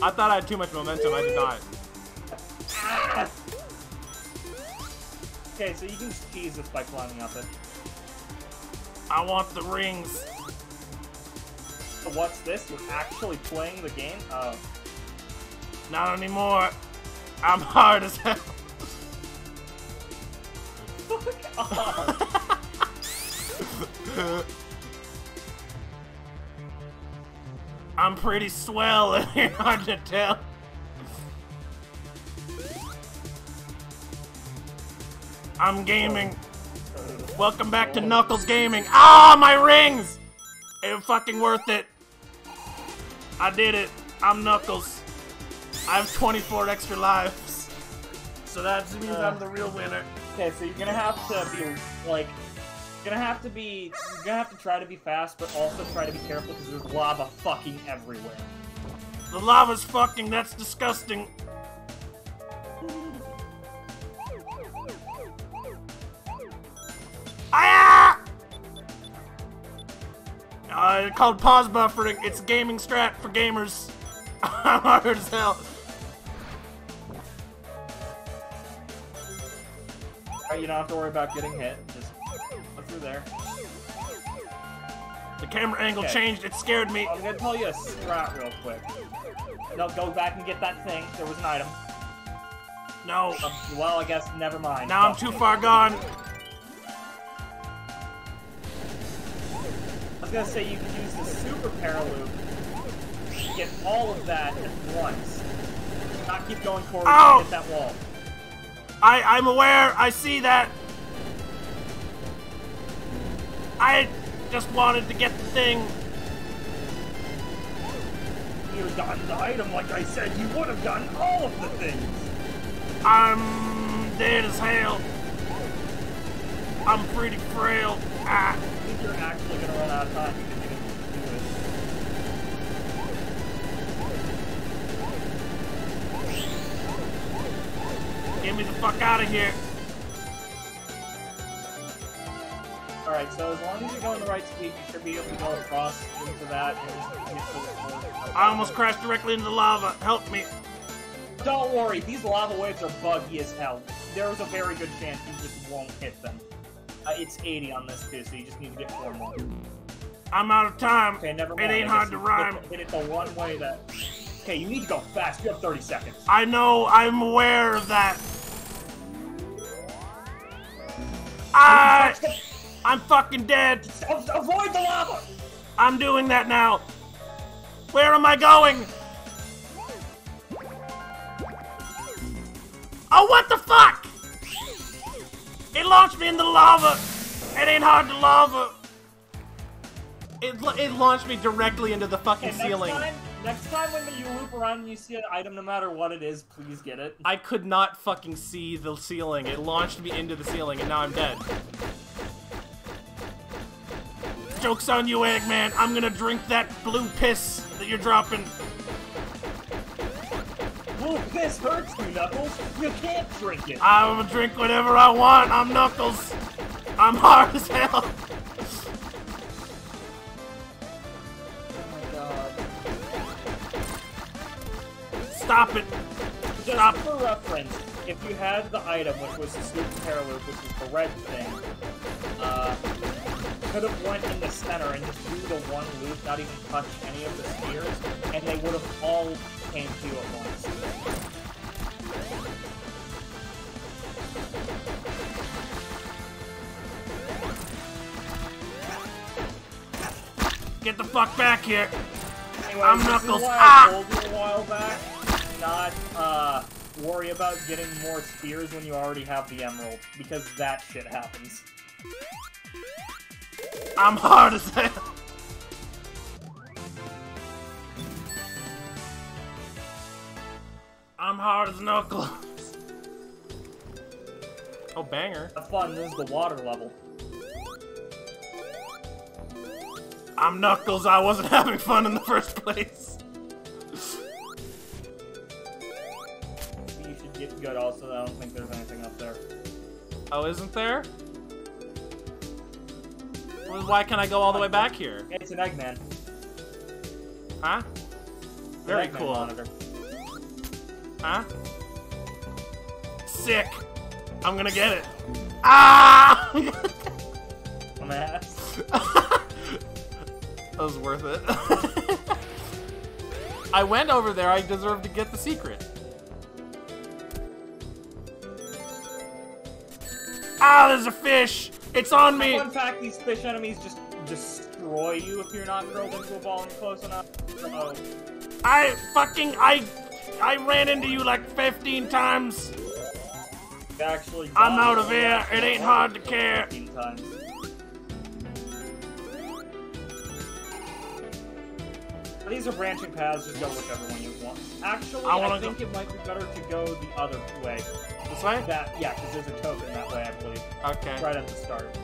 I thought I had too much momentum, I did not. Okay, so you can cheese this by climbing up it. I want the rings. So what's this? You're actually playing the game? Oh. Not anymore. I'm hard as hell. Fuck off. I'm pretty swell, it's hard to tell. I'm gaming. Welcome back to Knuckles Gaming. Ah, my rings! It was fucking worth it. I did it. I'm Knuckles. I have 24 extra lives. So that means I'm the real winner. Okay, so you're gonna have to be like, gonna have to be, you're gonna have to try to be fast, but also try to be careful because there's lava fucking everywhere. The lava's fucking, that's disgusting. Ah! Uh, called pause buffering. It's a gaming strat for gamers. I'm hard as hell. Alright, you don't have to worry about getting hit. Just go through there. The camera angle Okay. changed. It scared me. I'm gonna tell you a strat real quick. No, go back and get that thing. There was an item. No. Um, well, I guess never mind. Now I'm too far gone. I was gonna say you can use the super paraloop to get all of that at once. Not keep going forward and hit that wall. I I'm aware. I see that. I just wanted to get the thing. You had gotten the item like I said, you would have gotten all of the things. I'm dead as hell. I'm pretty frail. Ah. I think you're actually gonna run out of time Get me the fuck out of here. Alright, so as long as you're going the right speed, you should be able to go across into that and get to the. I almost crashed directly into the lava. Help me. Don't worry, these lava waves are buggy as hell. There's a very good chance you just won't hit them. Uh, it's 80 on this too, so you just need to get four more. I'm out of time. Okay, never mind. it ain't hard to rhyme. Hit it the one way that. Okay, you need to go fast. You have 30 seconds. I know. I'm aware of that. I. Ah! I'm fucking dead. Avoid the lava! I'm doing that now. Where am I going? Oh, what the fuck? It launched me into lava. It ain't hard to lava. It, it launched me directly into the fucking Okay, ceiling. Next time when you loop around and you see an item, no matter what it is, please get it. I could not fucking see the ceiling. It launched me into the ceiling, and now I'm dead. Joke's on you, Eggman. I'm gonna drink that blue piss that you're dropping. Ooh, this hurts you, Knuckles. You can't drink it. I will drink whatever I want. I'm Knuckles. I'm hard as hell. Stop it. Just Stop. for reference, if you had the item, which was the super paraloop, which was the red thing, uh, could have went in the center and just do the one loop, not even touch any of the spheres, and they would have all came to you at once. Get the fuck back here! Anyway, I'm is Knuckles. Ah! Not uh, worry about getting more spheres when you already have the emerald, because that shit happens. I'm hard as hell! I'm hard as Knuckles! Oh, banger. Have fun, this is the water level. I'm Knuckles, I wasn't having fun in the first place. Oh, isn't there? Well, why can't I go all the way back here? It's an Eggman. Huh? Very Eggman cool. Monitor. Huh? Sick! I'm gonna get it. Ah! That was worth it. I went over there, I deserve to get the secret. Ah, there's a fish! It's on me! Fun fact, these fish enemies just destroy you if you're not curled into a ball and close enough. Oh, I fucking, I, I ran into you like 15 times. actually I'm out of here. It ain't hard to care. These are branching paths, just go whichever one you want. Actually, I I, think it might be better to go the other way. This way? That, yeah, because there's a token that way, I believe. Okay. Right at the start.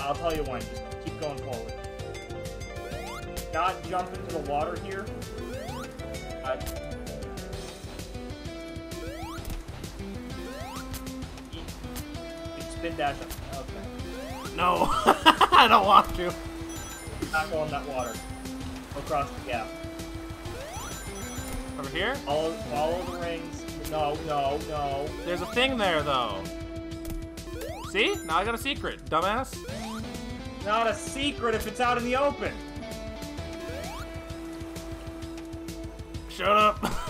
I'll tell you when, just keep going forward. Not jump into the water here. Uh, spin dash up. Okay. No, I don't want to. Not go in that water. Across the gap. Over here? Follow, follow the rings. No, no, no. There's a thing there, though. See? Now I got a secret, dumbass. Not a secret if it's out in the open. Shut up.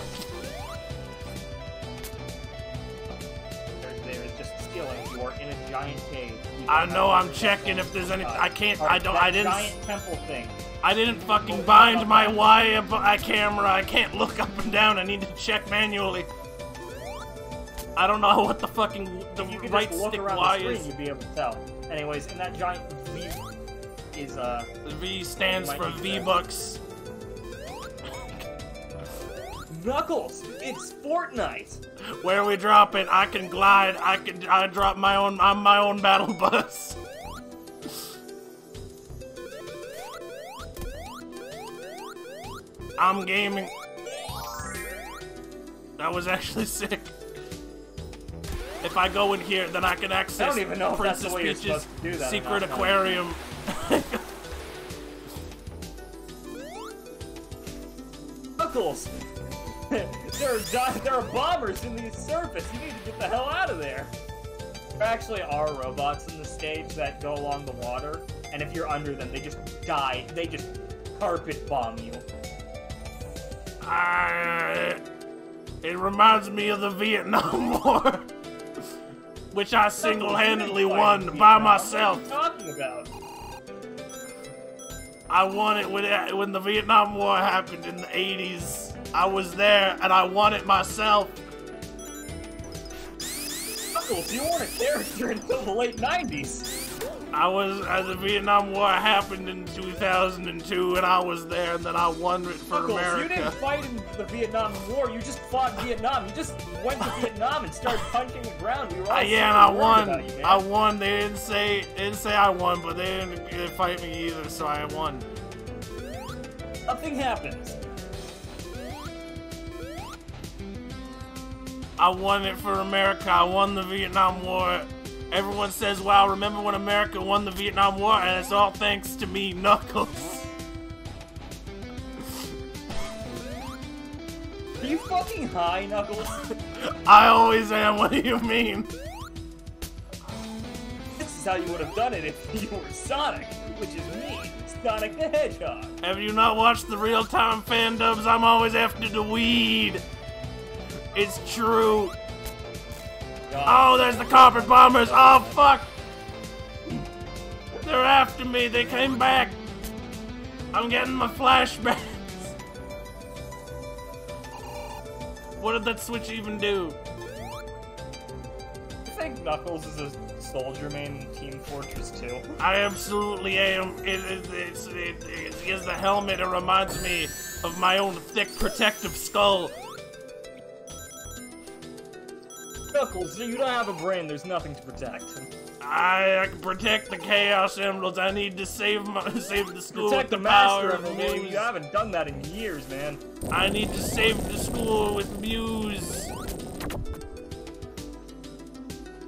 There, is just stealing. You are in a giant cave. I know I'm checking if there's any. I can't. I don't. I didn't. Giant temple thing. I didn't fucking bind my Y ab- uh, camera. I can't look up and down. I need to check manually. I don't know what the fucking the You could right just look stick around Y the screen, is. you'd be able to tell. Anyways, and that giant V is uh V stands for V bucks. Knuckles. It's Fortnite. Where we dropping? I can glide. I can. I drop my own. I'm my own battle bus. I'm gaming. That was actually sick. If I go in here, then I can access I don't even know Princess Peach's supposed to do that or secret aquarium. Knuckles. there are there are bombers in the surface. You need to get the hell out of there. There actually are robots in the stage that go along the water, and if you're under them, they just die. They just carpet bomb you. I, it reminds me of the Vietnam War, which I single-handedly won didn't fight in by myself. What are you talking about? I won it when it, when the Vietnam War happened in the 80s. I was there and I won it myself. Oh, Knuckles, you weren't a character until the late 90s. I was as the Vietnam War happened in 2002 and I was there and then I won it for Knuckles, you didn't fight in the Vietnam War. You just fought Vietnam. You just went to Vietnam and started punching the ground. We were all Uh, yeah, and I won. you. I won. They didn't say they didn't say I won, but they didn't, they didn't fight me either, so I won. Nothing happens. I won it for America. I won the Vietnam War. Everyone says, wow, remember when America won the Vietnam War? And it's all thanks to me, Knuckles. Are you fucking high, Knuckles? I always am. What do you mean? This is how you would have done it if you were Sonic, which is me, Sonic the Hedgehog. Have you not watched the real-time fan dubs? I'm always after the weed. It's true. Oh, there's the carpet bombers. Oh, fuck. They're after me. They came back. I'm getting my flashbacks. What did that switch even do? I think Knuckles is a soldier main in Team Fortress 2. I absolutely am. It, it, it, it, he has the helmet. It reminds me of my own thick protective skull. Knuckles, you don't have a brain, there's nothing to protect. I, I can protect the Chaos Emeralds. I need to save my, save the school Protect with the the power Master of Emerald, you haven't done that in years, man. I need to save the school with Muse.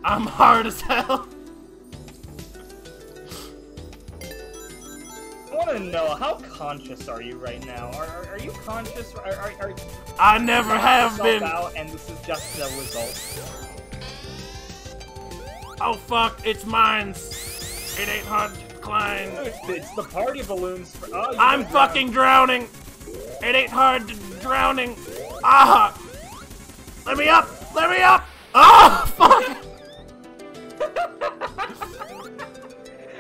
I'm hard as hell. Want to know, how conscious are you right now? Are, are, are you conscious? Are, are, are I never have been. out and this is just the result? Oh fuck, it's mines. It ain't hard to climb. It's, it's the party balloons. For, oh, I'm fucking drowning. It ain't hard to drowning. Ah! Let me up! Let me up! Ah! Fuck!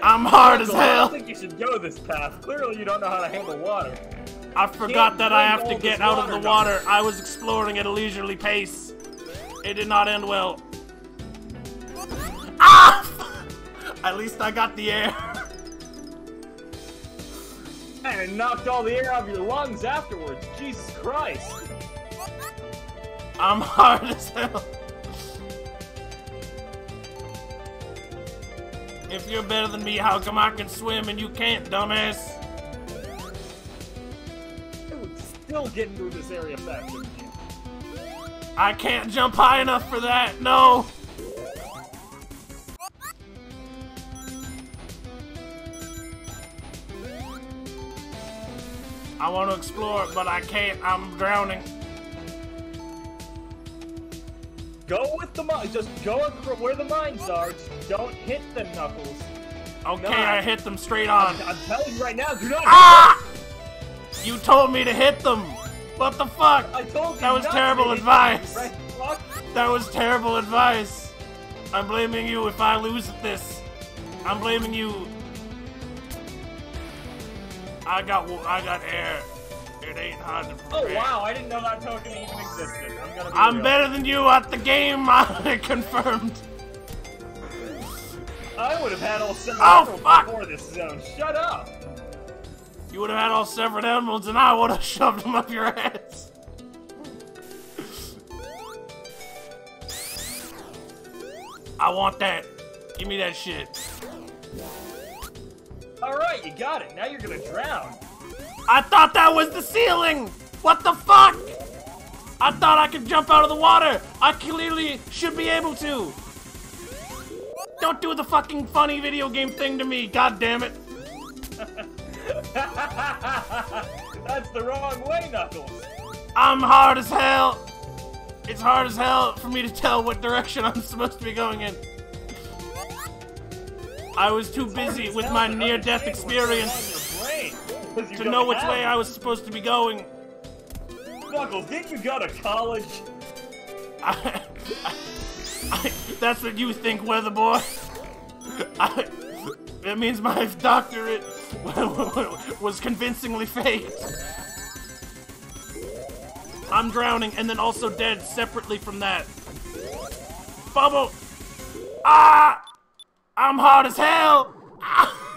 I'm hard as hell. I don't think you should go this path. Clearly, you don't know how to handle water. I forgot that I have to get out of the water, water. I was exploring at a leisurely pace. It did not end well. Ah! At least I got the air. And it knocked all the air out of your lungs afterwards. Jesus Christ. I'm hard as hell. If you're better than me, how come I can swim and you can't, dumbass? It would still get through this area faster than you. I can't jump high enough for that. No. I want to explore, but I can't. I'm drowning. Go with the mine. Just go where the mines are. Just don't hit the knuckles. Okay, No. I hit them straight on. I'm telling you right now, do not. Ah! You told me to hit them. What the fuck? I told you That was terrible advice. right? That was terrible advice. I'm blaming you if I lose this. I'm blaming you. I got w- I got air. It ain't hard to Oh prepare. wow, I didn't know that token even existed. I'm. Be I'm better than you at the game. I confirmed. I would have had all seven Oh, emeralds fuck. before this zone. Shut up. You would have had all severed emeralds, and I would have shoved them up your ass. I want that. Give me that shit. All right, you got it. Now you're gonna drown. I thought that was the ceiling! What the fuck? I thought I could jump out of the water! I clearly should be able to! Don't do the fucking funny video game thing to me, god damn it! That's the wrong way, Knuckles. I'm hard as hell! It's hard as hell for me to tell what direction I'm supposed to be going in. I was too busy with my near-death experience to know which way I was supposed to be going. Knuckles, didn't you go to college? I, I, that's what you think, weather boy. I, it means my doctorate was convincingly faked. I'm drowning and then also dead separately from that. Bubble! Ah! I'm hard as hell! Ah!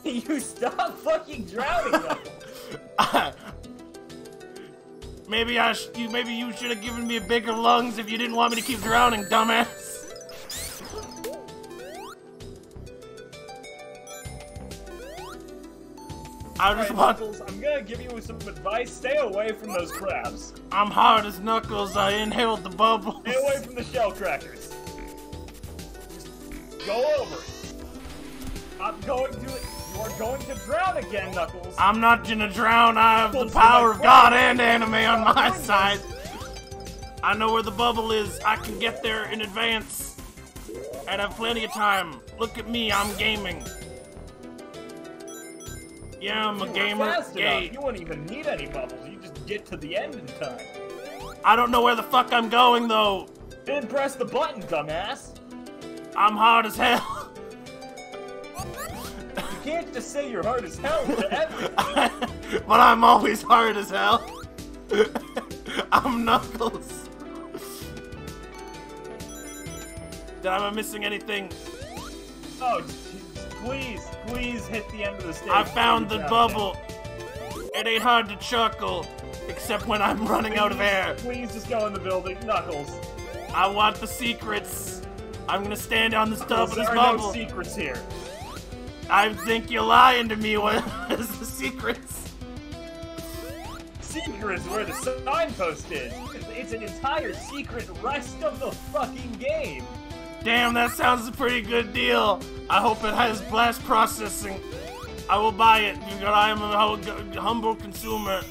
you stop fucking drowning, maybe I sh- you maybe you should have given me bigger lungs if you didn't want me to keep drowning, dumbass. I just Alright, want Knuckles, I'm gonna give you some advice. Stay away from those crabs. I'm hard as knuckles. I inhaled the bubbles. Stay away from the shell crackers. Just go over it. I'm going to. You are going to drown again, Knuckles. I'm not gonna drown. I have the power of God and anime on my side. I know where the bubble is. I can get there in advance. I'd have plenty of time. Look at me, I'm gaming. Yeah, I'm a You were gamer. fast Gay. You wouldn't even need any bubbles. You just get to the end in time. I don't know where the fuck I'm going though. Didn't press the button, dumbass. I'm hard as hell. You can't just say you're hard as hell to everything. but I'm always hard as hell. I'm Knuckles. Did am I missing anything? Oh, please, please hit the end of the stage. I found the Please, bubble. It ain't hard to chuckle, except when I'm running out of air. Please just go in the building, Knuckles. I want the secrets. I'm gonna stand on the top of there are bubble. no secrets here. I think you're lying to me. What is the secrets? Secret is where the signpost is. It's- It's an entire secret rest of the fucking game. Damn, that sounds a pretty good deal. I hope it has blast processing. I will buy it because I am a humble consumer.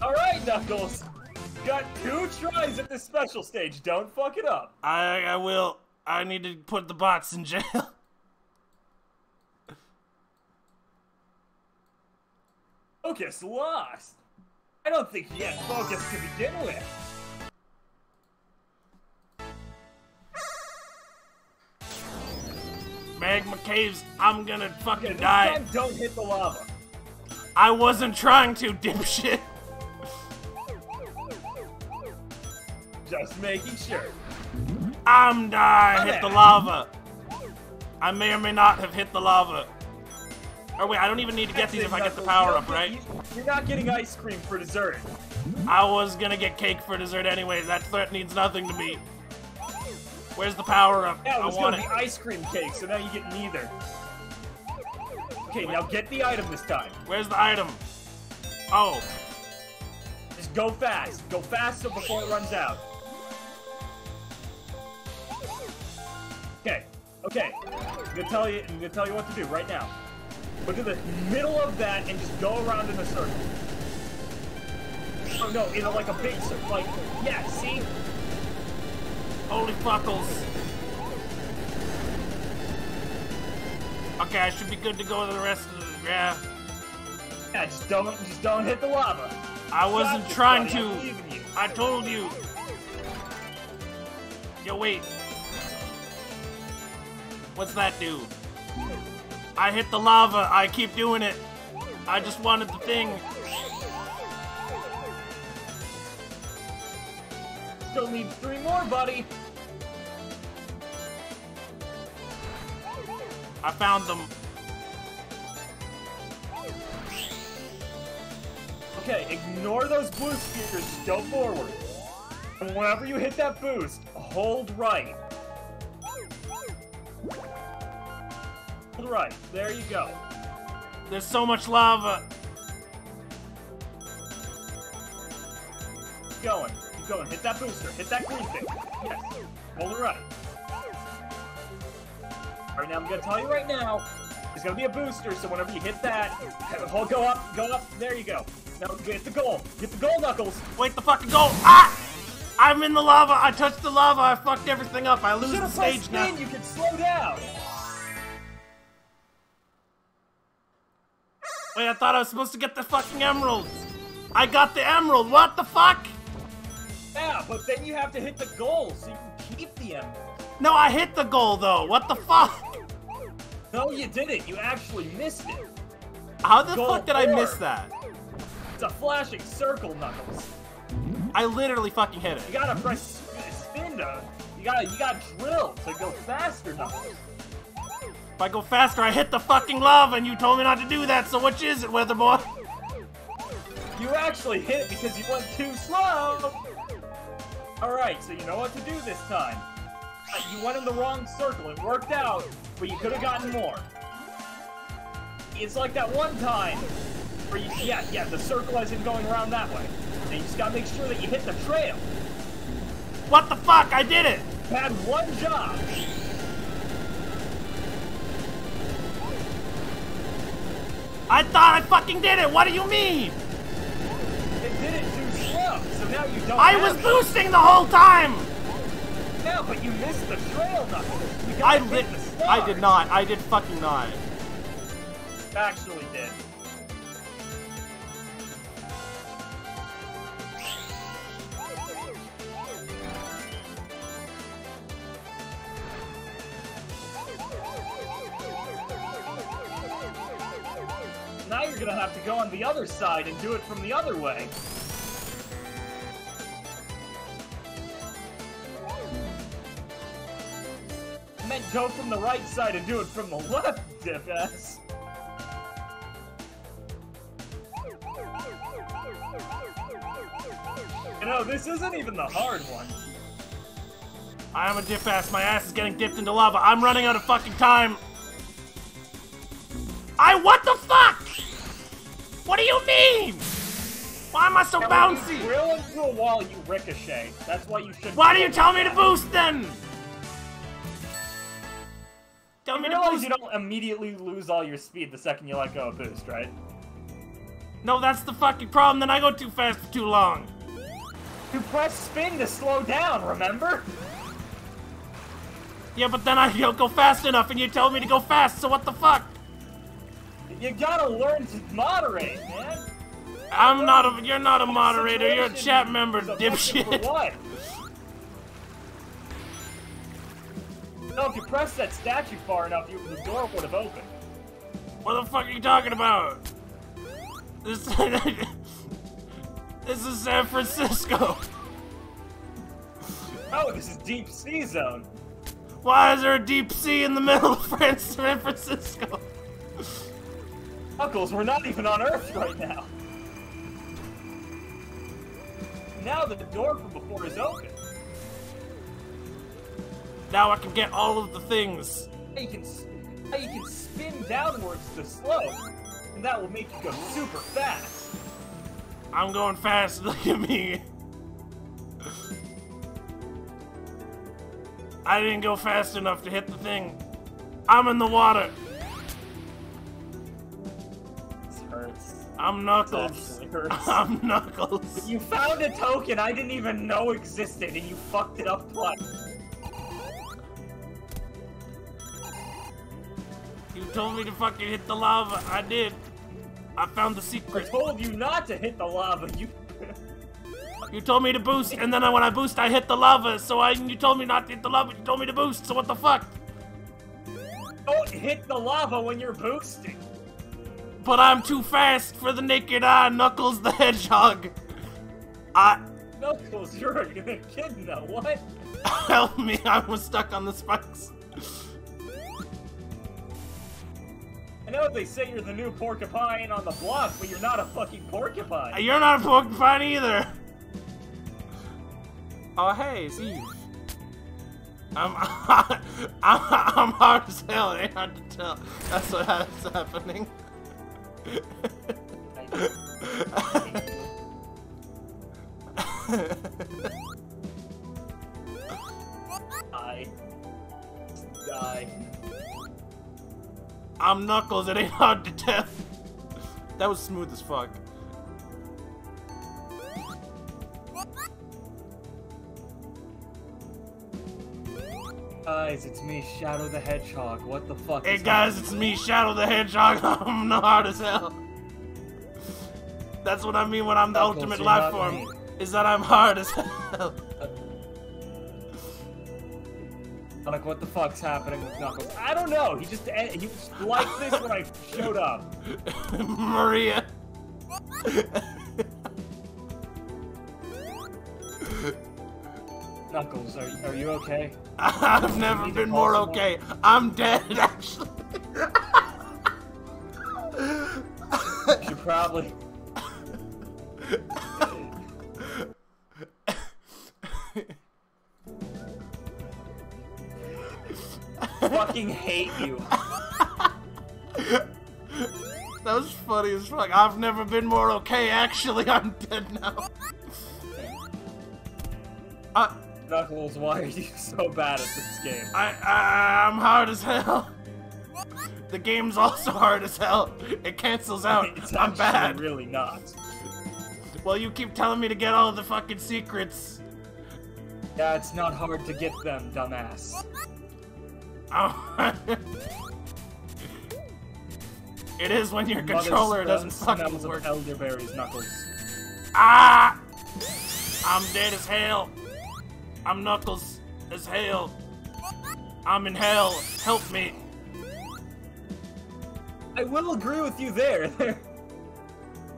All right, Knuckles. Got two tries at this special stage. Don't fuck it up. I I will. I need to put the bots in jail. Focus lost. I don't think he had focus to begin with. Magma caves. I'm gonna fucking this die. time don't hit the lava. I wasn't trying to, dipshit. Just making sure. I'm dying. Hit the lava. I may or may not have hit the lava. Or wait, I don't even need to get these if I get the power up, right? you- You're not getting ice cream for dessert. I was gonna get cake for dessert anyway. That threat means nothing to me. Where's the power up? Yeah, it I want gonna it. be ice cream cake, so now you get neither. Okay, now get the item this time. Where's the item? Oh, Just go fast. Go faster before it runs out. Okay, okay. I'm gonna tell you. I'm gonna tell you what to do right now. Go to the middle of that and just go around in a circle. Oh no, in a, like a big circle. Like yeah, see? holy fuckles. Okay, I should be good to go to the rest of the. Yeah. Yeah, just don't, just don't hit the lava. I wasn't trying I to. you. I told you. Yo, wait. What's that do? I hit the lava. I keep doing it. I just wanted the thing. Still need three more, buddy. I found them. Okay, ignore those boost speakers. Just go forward. And whenever you hit that boost, hold right. Hold right. There you go. There's so much lava. Keep going. Keep going. Hit that booster. Hit that green thing. Yes. Hold it right. Alright, now I'm gonna tell you right now. There's gonna be a booster, so whenever you hit that, hold, go up, go up. There you go. Now get the goal. Get the goal, Knuckles. Wait, the fucking goal. Ah! I'm in the lava. I touched the lava. I fucked everything up. I lose the stage now. You can slow down. Wait, I thought I was supposed to get the fucking emeralds. I got the emerald. What the fuck? Yeah, but then you have to hit the goal so you can keep the emerald. No, I hit the goal though. What the fuck? No, you didn't. You actually missed it. How the Goal fuck did I miss that? It's a flashing circle, Knuckles. I literally fucking hit it. You gotta press spin to. You gotta, you gotta drill to go faster, Knuckles. If I go faster, I hit the fucking lava, and you told me not to do that. So which is it, Weather Boy? You actually hit because you went too slow. All right, so you know what to do this time. Uh, You went in the wrong circle. It worked out, but you could have gotten more. It's like that one time where you, yeah, yeah, the circle isn't going around that way. And you just gotta make sure that you hit the trail. What the fuck? I did it. Had one job. I thought I fucking did it. What do you mean? It did it too slow, so now you don't. I was it. boosting the whole time. No, but you missed the trail. You I lit. I did not. I did fucking not. Actually Now you're gonna have to go on the other side and do it from the other way. I meant go from the right side and do it from the left, diff-ass. You know, this isn't even the hard one. I am a dip ass. My ass is getting dipped into lava. I'm running out of fucking time. I what the fuck? What do you mean? Why am I so Now, bouncy? drill into a wall, you ricochet. That's why you should. Why do you tell me to boost then? Tell You me to boost. you don't immediately lose all your speed the second you let go of boost, right? No, that's the fucking problem. Then I go too fast for too long. You press spin to slow down, remember? Yeah, but then I don't go fast enough, and you tell me to go fast. So what the fuck? You gotta learn to moderate, man. I'm not a. You're not a moderator. You're a chat member, dipshit. For what? No, if you press that statue far enough, you, the door would have opened. What the fuck are you talking about? This. this is San Francisco. Oh, this is deep sea zone. Why is there a deep sea in the middle of France, San Francisco? Knuckles, we're not even on Earth right now. Now that the door from before is open. Now I can get all of the things. Now you can, now you can spin downwards to slow, and that will make you go super fast. I'm going fast. Look at me. I didn't go fast enough to hit the thing. I'm in the water. Hurts. I'm Knuckles. hurts. I'm Knuckles. You found a token I didn't even know existed, and you fucked it up twice. You told me to fucking hit the lava. I did. I found the I secret. told you not to hit the lava. You You told me to boost, and then when I boost, I hit the lava. So I, you told me not to hit the lava. You told me to boost. So what the fuck? don't hit the lava when you're boosting. But I'm too fast for the naked eye, Knuckles the Hedgehog. I Knuckles, you're a kid now. What? help me. I was stuck on the spikes. I know they say you're the new porcupine on the block, but you're not a fucking porcupine. You're not a porcupine either. Oh hey, it's Eve. I'm I'm, I'm hard as hell. It ain't hard to tell. That's what that's happening. Die. Die. I'm Knuckles. It ain't hard to tell. That was smooth as fuck. Guys, it's me, Shadow the Hedgehog. What the fuck? Hey guys, it's me, Shadow the Hedgehog. I'm not hard as hell. That's what I mean when I'm the Knuckles, ultimate life form. me. Is that I'm hard as hell. Like, what the fuck's happening with Knuckles? I don't know. He just eh, he was like this when I showed up. Maria. Knuckles, are, are you okay? I've never been more okay. I'm dead, actually. You probably. fucking hate you. That was funny as fuck. I've never been more okay. Actually, I'm dead now. I, Knuckles, why are you so bad at this game? I, I, I'm hard as hell. The game's also hard as hell. It cancels out. It's I'm bad. really not. Well, you keep telling me to get all the fucking secrets. Yeah, it's not hard to get them, dumbass. Oh. it is when your Mother controller doesn't fucking work. elderberries, Knuckles. Ah! I'm dead as hell. I'm Knuckles as hell. I'm in hell. Help me. I will agree with you there.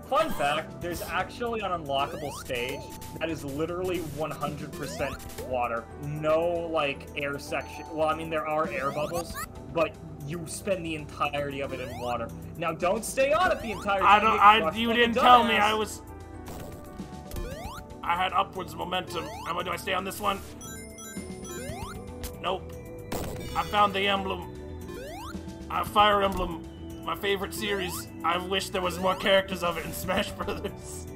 Fun fact, there's actually an unlockable stage that is literally 100% water. No, like, air section. Well, I mean, there are air bubbles, but you spend the entirety of it in water. Now, don't stay on it the entire time. I don't. I. You didn't tell me. I was. I had upwards momentum. How do I stay on this one? Nope. I found the emblem. Uh, Fire Emblem, my favorite series. I wish there was more characters of it in Smash Brothers.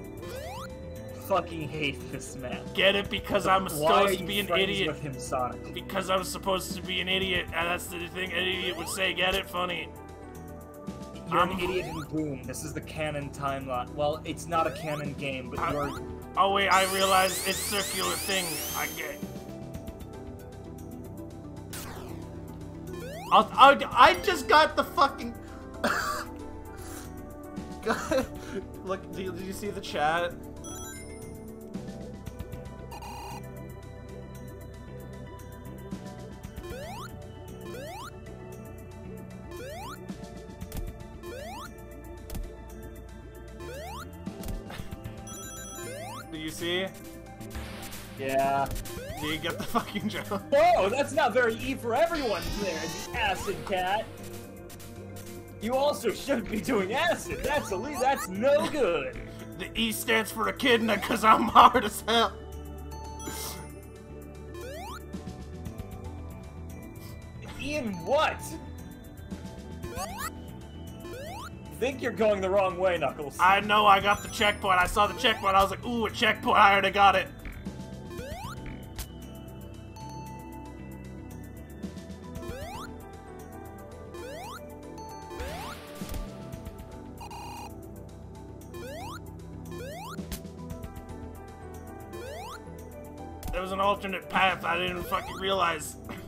fucking hate this man. Get it because I'm supposed to be an idiot. with him, Sonic? Because I'm supposed to be an idiot, and that's the thing an idiot would say. Get it? Funny. You're an I'm- idiot in Boom. This is the canon timeline. Well, it's not a canon game, but I'm- you're Oh wait, I realize it's circular thing. I get. I'll, I just got the fucking. Look, do did you see the chat? See? yeah. Do you get the fucking joke? Whoa, that's not very E for everyone there, the acid cat. You also shouldn't be doing acid. That's a le- that's no good. The E stands for echidna because I'm hard as hell. Ian, what? Think you're going the wrong way, Knuckles. I know I got the checkpoint. I saw the checkpoint. I was like, ooh, a checkpoint. I already got it. There was an alternate path I didn't fucking realize.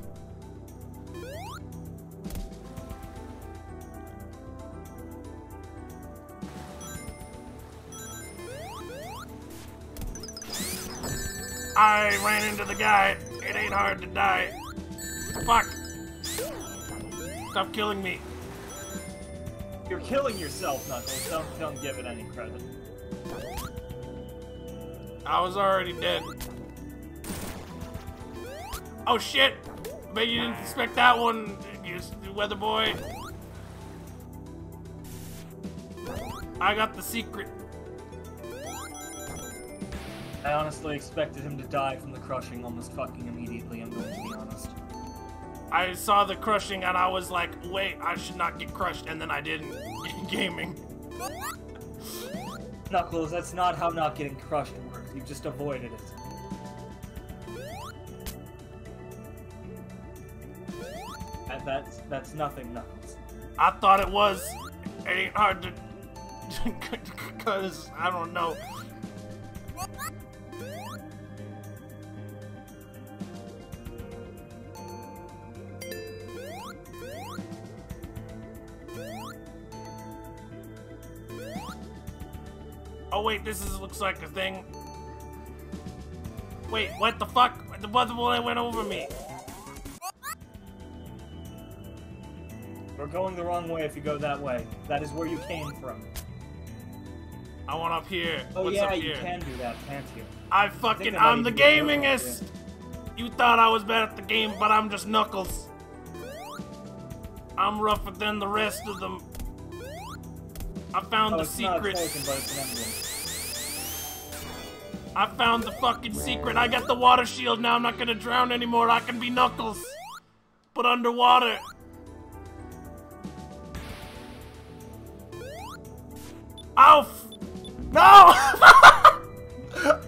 I ran into the guy. It ain't hard to die. Fuck. Stop killing me. You're killing yourself, Knuckles. Don't don't give it any credit. I was already dead. Oh shit! I Bet you didn't expect that one, you weather boy. I got the secret. I honestly expected him to die from the crushing almost fucking immediately, I'm going to be honest. I saw the crushing and I was like, wait, I should not get crushed, and then I didn't. Gaming. Knuckles, that's not how not getting crushed works. You just avoided it. That, that's that's nothing, Knuckles. I thought it was. It ain't hard to. Because, I don't know. Oh wait, this is looks like a thing. Wait, what the fuck? The weather boy went over me. We're going the wrong way if you go that way. That is where you came from. I want up here. Oh What's yeah, up you can do that, can't you? I fucking, about I'm the even going up gamingest! You thought I was bad at the game, but I'm just Knuckles. I'm rougher than the rest of them. I found Oh, the it's not a secret. token, but it's an emblem. I found the fucking secret. I got the water shield now. I'm not gonna drown anymore. I can be Knuckles. But underwater. Ow! No!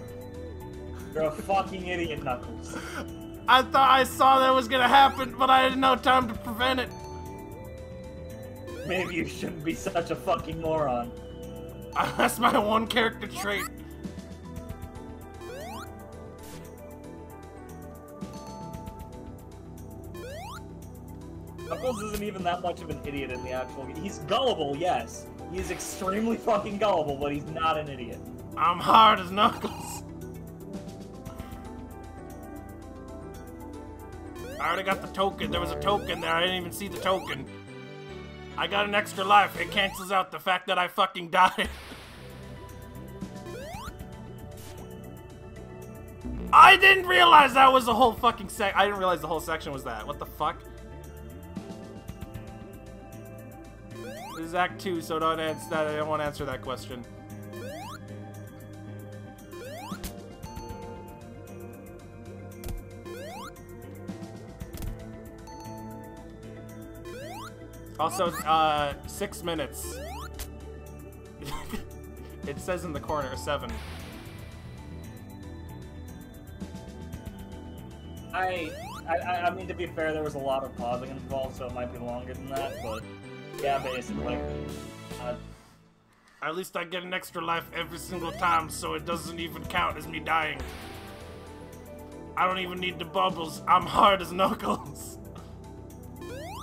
You're a fucking idiot, Knuckles. I thought I saw that was gonna happen, but I had no time to prevent it. Maybe you shouldn't be such a fucking moron. That's my one character trait. Knuckles isn't even that much of an idiot in the actual game. He's gullible, yes. He is extremely fucking gullible, but he's not an idiot. I'm hard as Knuckles. I already got the token. There was a token there. I didn't even see the token. I got an extra life. It cancels out the fact that I fucking died. I didn't realize that was the whole fucking sec- I didn't realize the whole section was that. What the fuck? This is Act 2, so don't answer that. I don't want to answer that question. Also, uh, six minutes. it says in the corner, seven. I, I, I mean, to be fair, there was a lot of pausing involved, so it might be longer than that, but yeah, basically. Uh, At least I get an extra life every single time, so it doesn't even count as me dying. I don't even need the bubbles. I'm hard as Knuckles.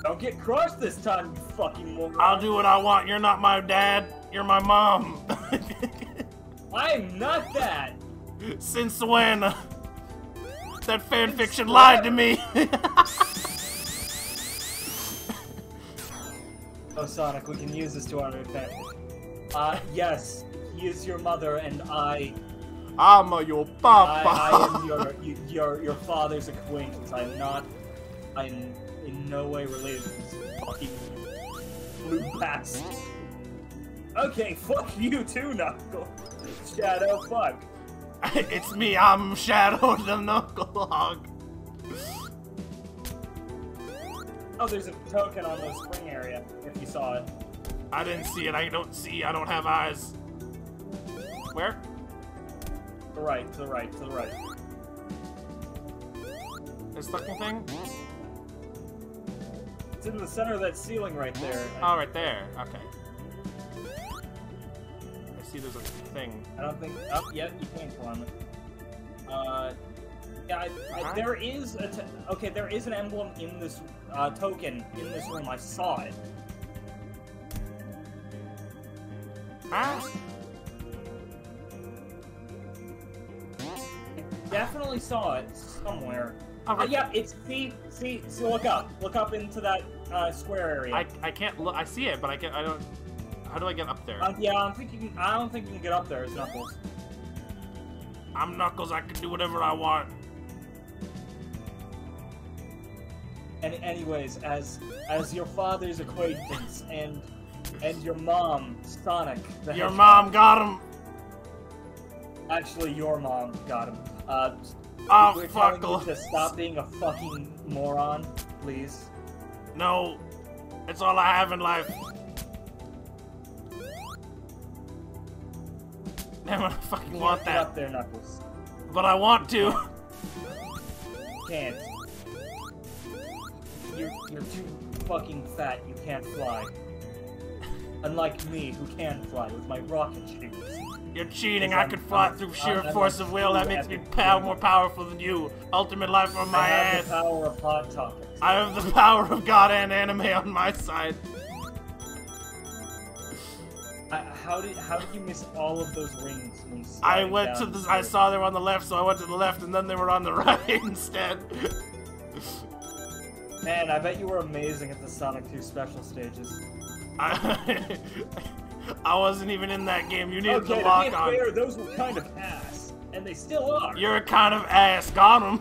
don't get crushed this time, you fucking moron. I'll do what I want. You're not my dad. You're my mom. I'm not that! Since when? That fanfiction lied to me. Oh, Sonic, we can use this to our advantage. Uh, yes, he is your mother, and I, I'm a your I, papa. I am your, your, your father's acquaintance. I'm not, I'm in no way related to this fucking blue bastard. Okay, fuck you too, Knuckle. Shadow, fuck. it's me. I'm Shadow the Knucklehog. Oh, there's a token on the spring area, if you saw it. I didn't see it. I don't see. I don't have eyes. Where? To the right, to the right, to the right. This fucking thing? It's in the center of that ceiling right there. Oh, right there. Okay. I see there's a thing. I don't think. Oh, yeah, you can't climb it. Uh, yeah, I, I, there is a. T- okay, there is an emblem in this uh, token in this room. I saw it. Huh? Definitely saw it somewhere. Oh, Uh, yeah, it's see, see, see. Look up, look up into that uh, square area. I, I can't look. I see it, but I can't. I don't. How do I get up there? Uh, yeah, I don't think you can. I don't think you can get up there as Knuckles. I'm Knuckles. I can do whatever I want. And anyways, as as your father's acquaintance and and your mom, Sonic. The Your Hedgehog- mom got him. Actually, your mom got him. Uh, Oh, we're telling fuck. you to stop being a fucking moron, please. No. It's all I have in life. Damn, I fucking want Get up that. there, Knuckles. But I want to. Can't. You're you're too fucking fat. You can't fly. Unlike me, who can fly with my rocket shoes. You're cheating. I could fly through sheer force of will. That makes me pow more powerful than you. Ultimate life on my I have ass. the power of hot topics. I have the power of God and anime on my side. I- how did how did you miss all of those rings? When I went to the. the I saw they were on the left, so I went to the left, and then they were on the right instead. Man, I bet you were amazing at the Sonic 2 special stages. I, I wasn't even in that game. You needed Okay, the to lock be on. fair, those were kind of ass, and they still are. You're a kind of ass. Got him.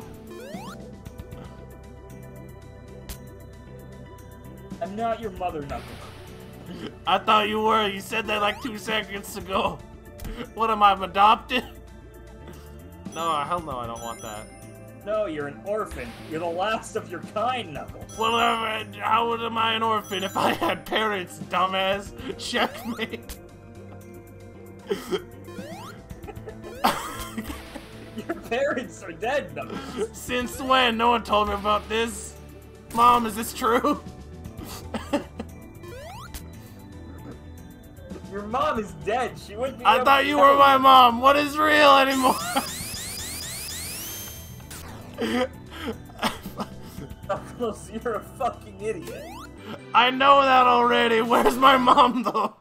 I'm not your mother, Knuckles. I thought you were. You said that like two seconds ago. What am I, adopted? No, hell no, I don't want that. No, you're an orphan. You're the last of your kind, Knuckles. Well, uh, how am I an orphan if I had parents, dumbass? Checkmate. Your parents are dead, Knuckles. Since when? No one told me about this. Mom, is this true? Your mom is dead. She wouldn't be I thought you were my mom. What is real anymore? Knuckles, you're a fucking idiot. I know that already. Where's my mom, though?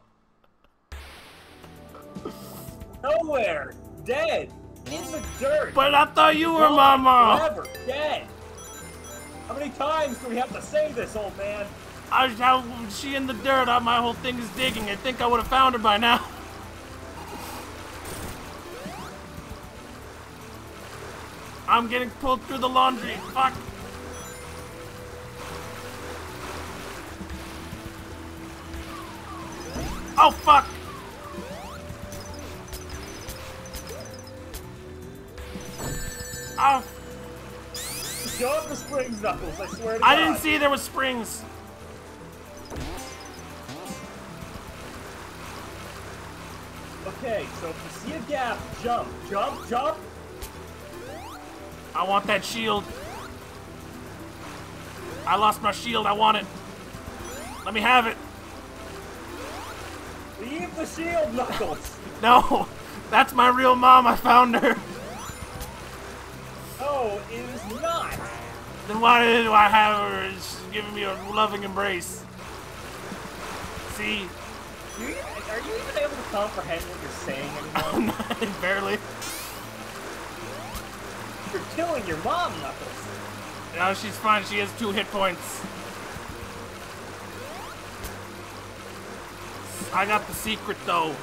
Nowhere. Dead. In the dirt. But I thought you were my mom. Forever. Dead. How many times do we have to say this, old man? I, how she in the dirt? I, my whole thing is digging. I think I would have found her by now. I'm getting pulled through the laundry. Fuck. Oh fuck. Oh, Show up the springs, Knuckles. I swear to I God. didn't see there was springs. Okay, so if you see a gap, jump, jump, jump. I want that shield. I lost my shield. I want it. Let me have it. Leave the shield, Knuckles. No, that's my real mom. I found her. No, it is not. Then why do I have her? She's giving me a loving embrace. See, you, are you even able to comprehend what you're saying anymore? barely. You're killing your mom, Knuckles. No, she's fine. She has two hit points. I got the secret though.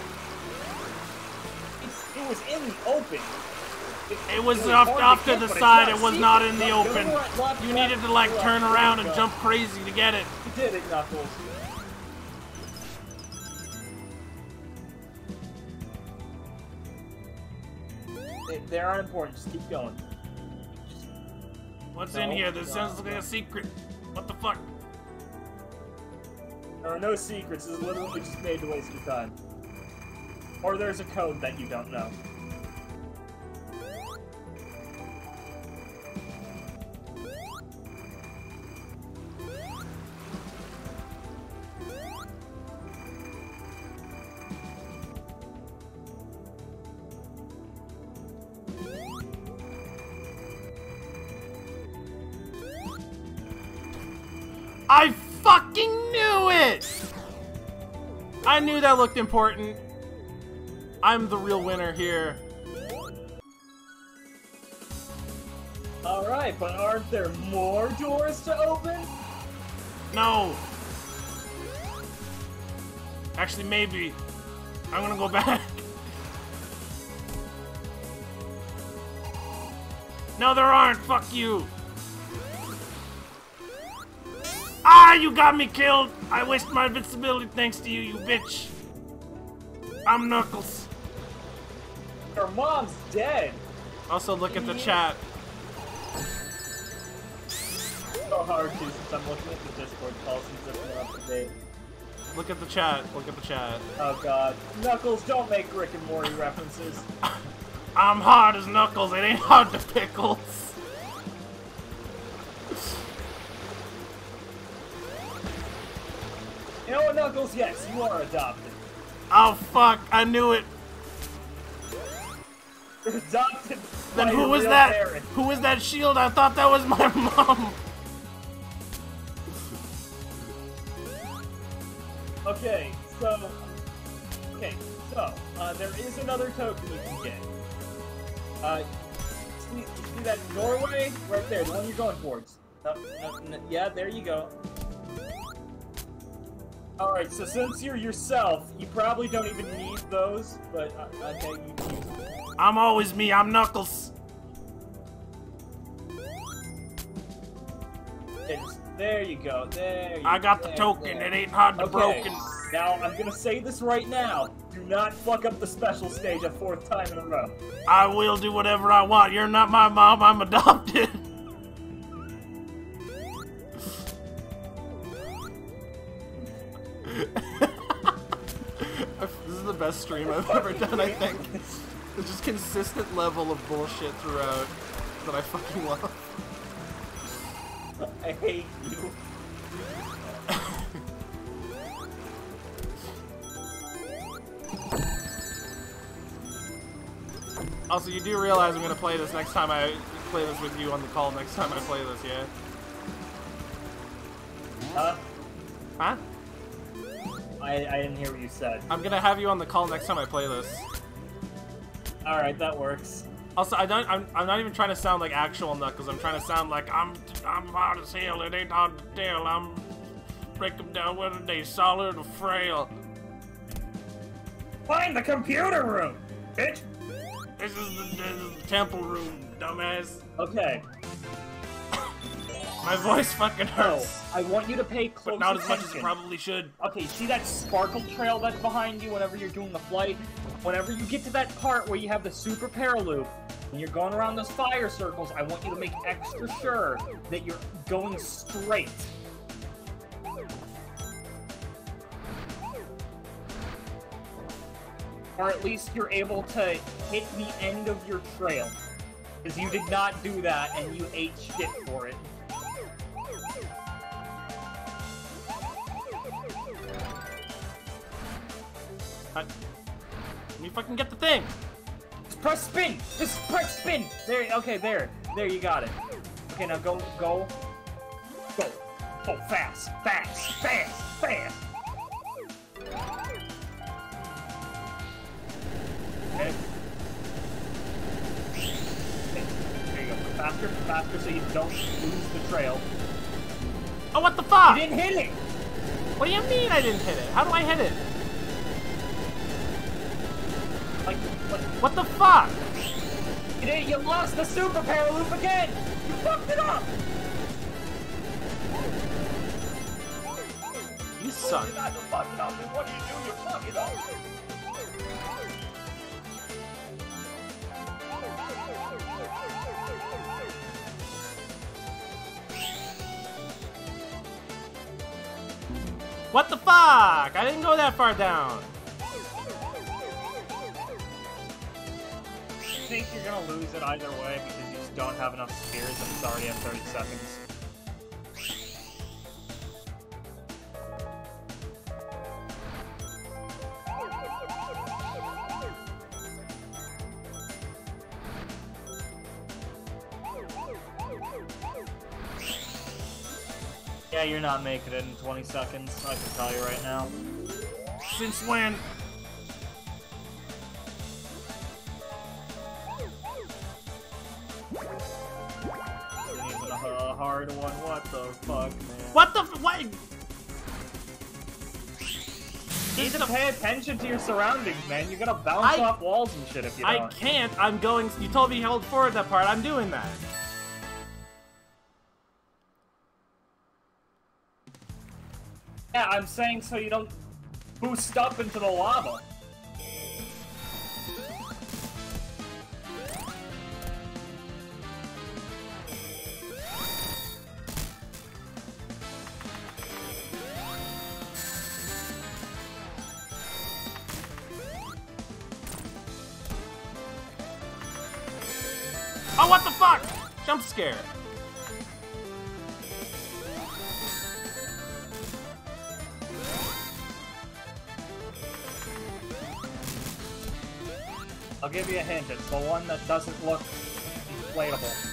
It's, it was in the open. It was it off, off to the side. It was not in the Look, open. right, left, You left, needed to like left, turn around and jump crazy to get it. You did it, Knuckles. They, they aren't important. Just keep going. What's in here? This no, sounds like no. a secret. What the fuck? There are no secrets. This is literally just made to waste your time. Or there's a code that you don't know. I knew that looked important. I'm the real winner here. Alright, but aren't there more doors to open? No. Actually, maybe. I'm gonna go back. No, there aren't. Fuck you. Ah, you got me killed. I wasted my invincibility thanks to you, you bitch. I'm Knuckles. Your mom's dead! Also, look at the chat. So hard to since I'm looking at the Discord call since they're up to date. Look at the chat. Look at the chat. Oh god. Knuckles, don't make Rick and Morty references. I'm hard as Knuckles. It ain't hard to pickles. You know what, Knuckles? Yes, you are adopted. Oh fuck! I knew it. You're adopted Then who was that? parents. Who was that shield? I thought that was my mom. Okay, so... Okay, so, uh, there is another token you can get. Uh, see, see that doorway? Right there, the one you're going towards. No, no, no, yeah, there you go. Alright, so since you're yourself, you probably don't even need those, but, uh, okay, you can use them. I'm always me. I'm Knuckles. It's, there you go, there you I got the token. there. It ain't hard to Okay, broken. now I'm gonna say this right now. Do not fuck up the special stage a fourth time in a row. I will do whatever I want. You're not my mom. I'm adopted. this is the best stream I've ever done. I think. It's just consistent level of bullshit throughout that I fucking love. I hate you. Also, you do realize I'm gonna play this next time I play this with you on the call. Next time I play this, yeah. Huh? Huh? I, I didn't hear what you said. I'm gonna have you on the call next time I play this. Alright, that works. Also, I don't. I'm, I'm not even trying to sound like actual Knuckles. I'm trying to sound like I'm. I'm hard as hell. It ain't hard to tell. I'm break them down whether they solid or frail. Find the computer room, bitch! This is the, this is the temple room, dumbass. Okay. My voice fucking hurts, I want you to pay close but not as much as attention. it probably should. Okay, see that sparkle trail that's behind you whenever you're doing the flight? Whenever you get to that part where you have the super paraloop, and you're going around those fire circles, I want you to make extra sure that you're going straight. Or at least you're able to hit the end of your trail. Because you did not do that and you ate shit for it. I, you fucking get the thing. Just press spin! Just press spin! There, okay, there. There, you got it. Okay, now go, go. Go. Go fast, fast, fast, fast! Okay. Okay, There you go. Faster, faster so you don't lose the trail. Oh, what the fuck? You didn't hit it! What do you mean I didn't hit it? How do I hit it? What the fuck? you you lost the super paraloop again! You fucked it up! You suck. Not to fuck it up, and what do you do? You fuck it up! What the fuck? I didn't go that far down. Gonna lose it either way because you just don't have enough spheres and it's already at 30 seconds. Yeah, you're not making it in 20 seconds, I can tell you right now. Since when? You need Is it to pay attention to your surroundings, man. You're gonna bounce I- off walls and shit if you I don't. I can't. I'm going. You told me hold forward that part. I'm doing that. Yeah, I'm saying so you don't boost up into the lava. Jump scare. I'll give you a hint. It's the one that doesn't look inflatable.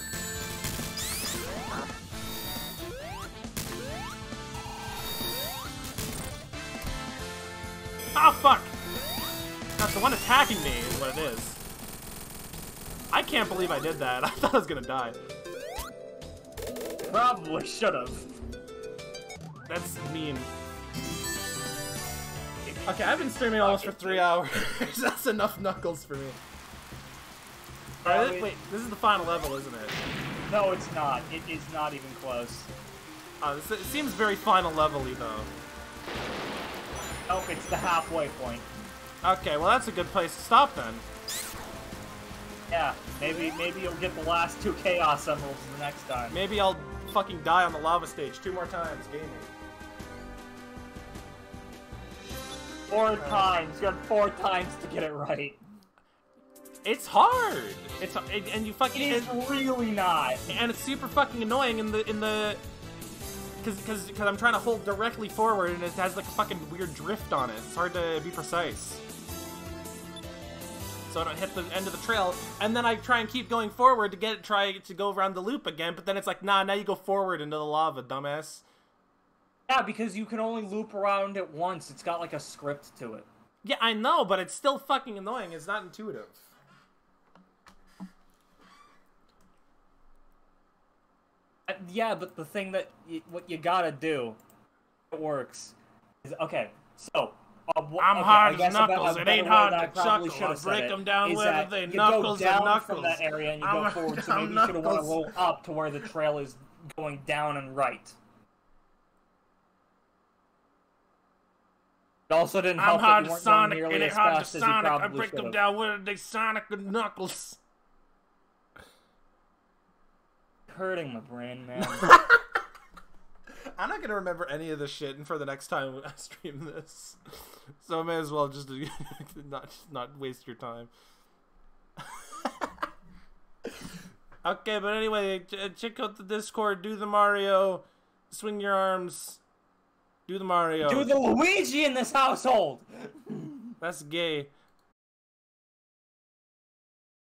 Can't believe I did that. I thought I was gonna die. Probably should have. That's mean. Okay, I've been streaming almost for three hours. That's enough knuckles for me. Alright, Probably- wait, this is the final level, isn't it? No, it's not. It is not even close. Uh, this, it seems very final level-y, though. Nope, it's the halfway point. Okay, well that's a good place to stop then. Yeah, maybe maybe you'll get the last two Chaos Emeralds the next time. Maybe I'll fucking die on the lava stage two more times, gaming. Four times. You got four times to get it right. It's hard. It's and, and you fucking It is and, really not. and it's super fucking annoying in the in the because because because I'm trying to hold directly forward and it has like a fucking weird drift on it. It's hard to be precise. So I don't hit the end of the trail, and then I try and keep going forward to get try to go around the loop again. But then it's like, nah, now you go forward into the lava, dumbass. Yeah, because you can only loop around it once. It's got like a script to it. Yeah, I know, but it's still fucking annoying. It's not intuitive. Uh, Yeah, but the thing that y what you gotta do, it works, is okay. So. I'm okay, hard as guess a be- knuckles. It ain't hard to probably chuckle. I break them down where that they knuckles go and knuckles. from that area and you I'm- go forward. So I'm maybe you should want to roll up to where the trail is going down and right. It also didn't I'm help that hard you weren't going nearly as hard fast to as you Sonic. I break them down where they Sonic and knuckles. Hurting my brain, man. I'm not gonna remember any of this shit and for the next time I stream this, so I may as well just not not waste your time. okay, but anyway, ch- uh, check out the Discord. Do the Mario, swing your arms, do the Mario. Do the Luigi in this household. That's gay.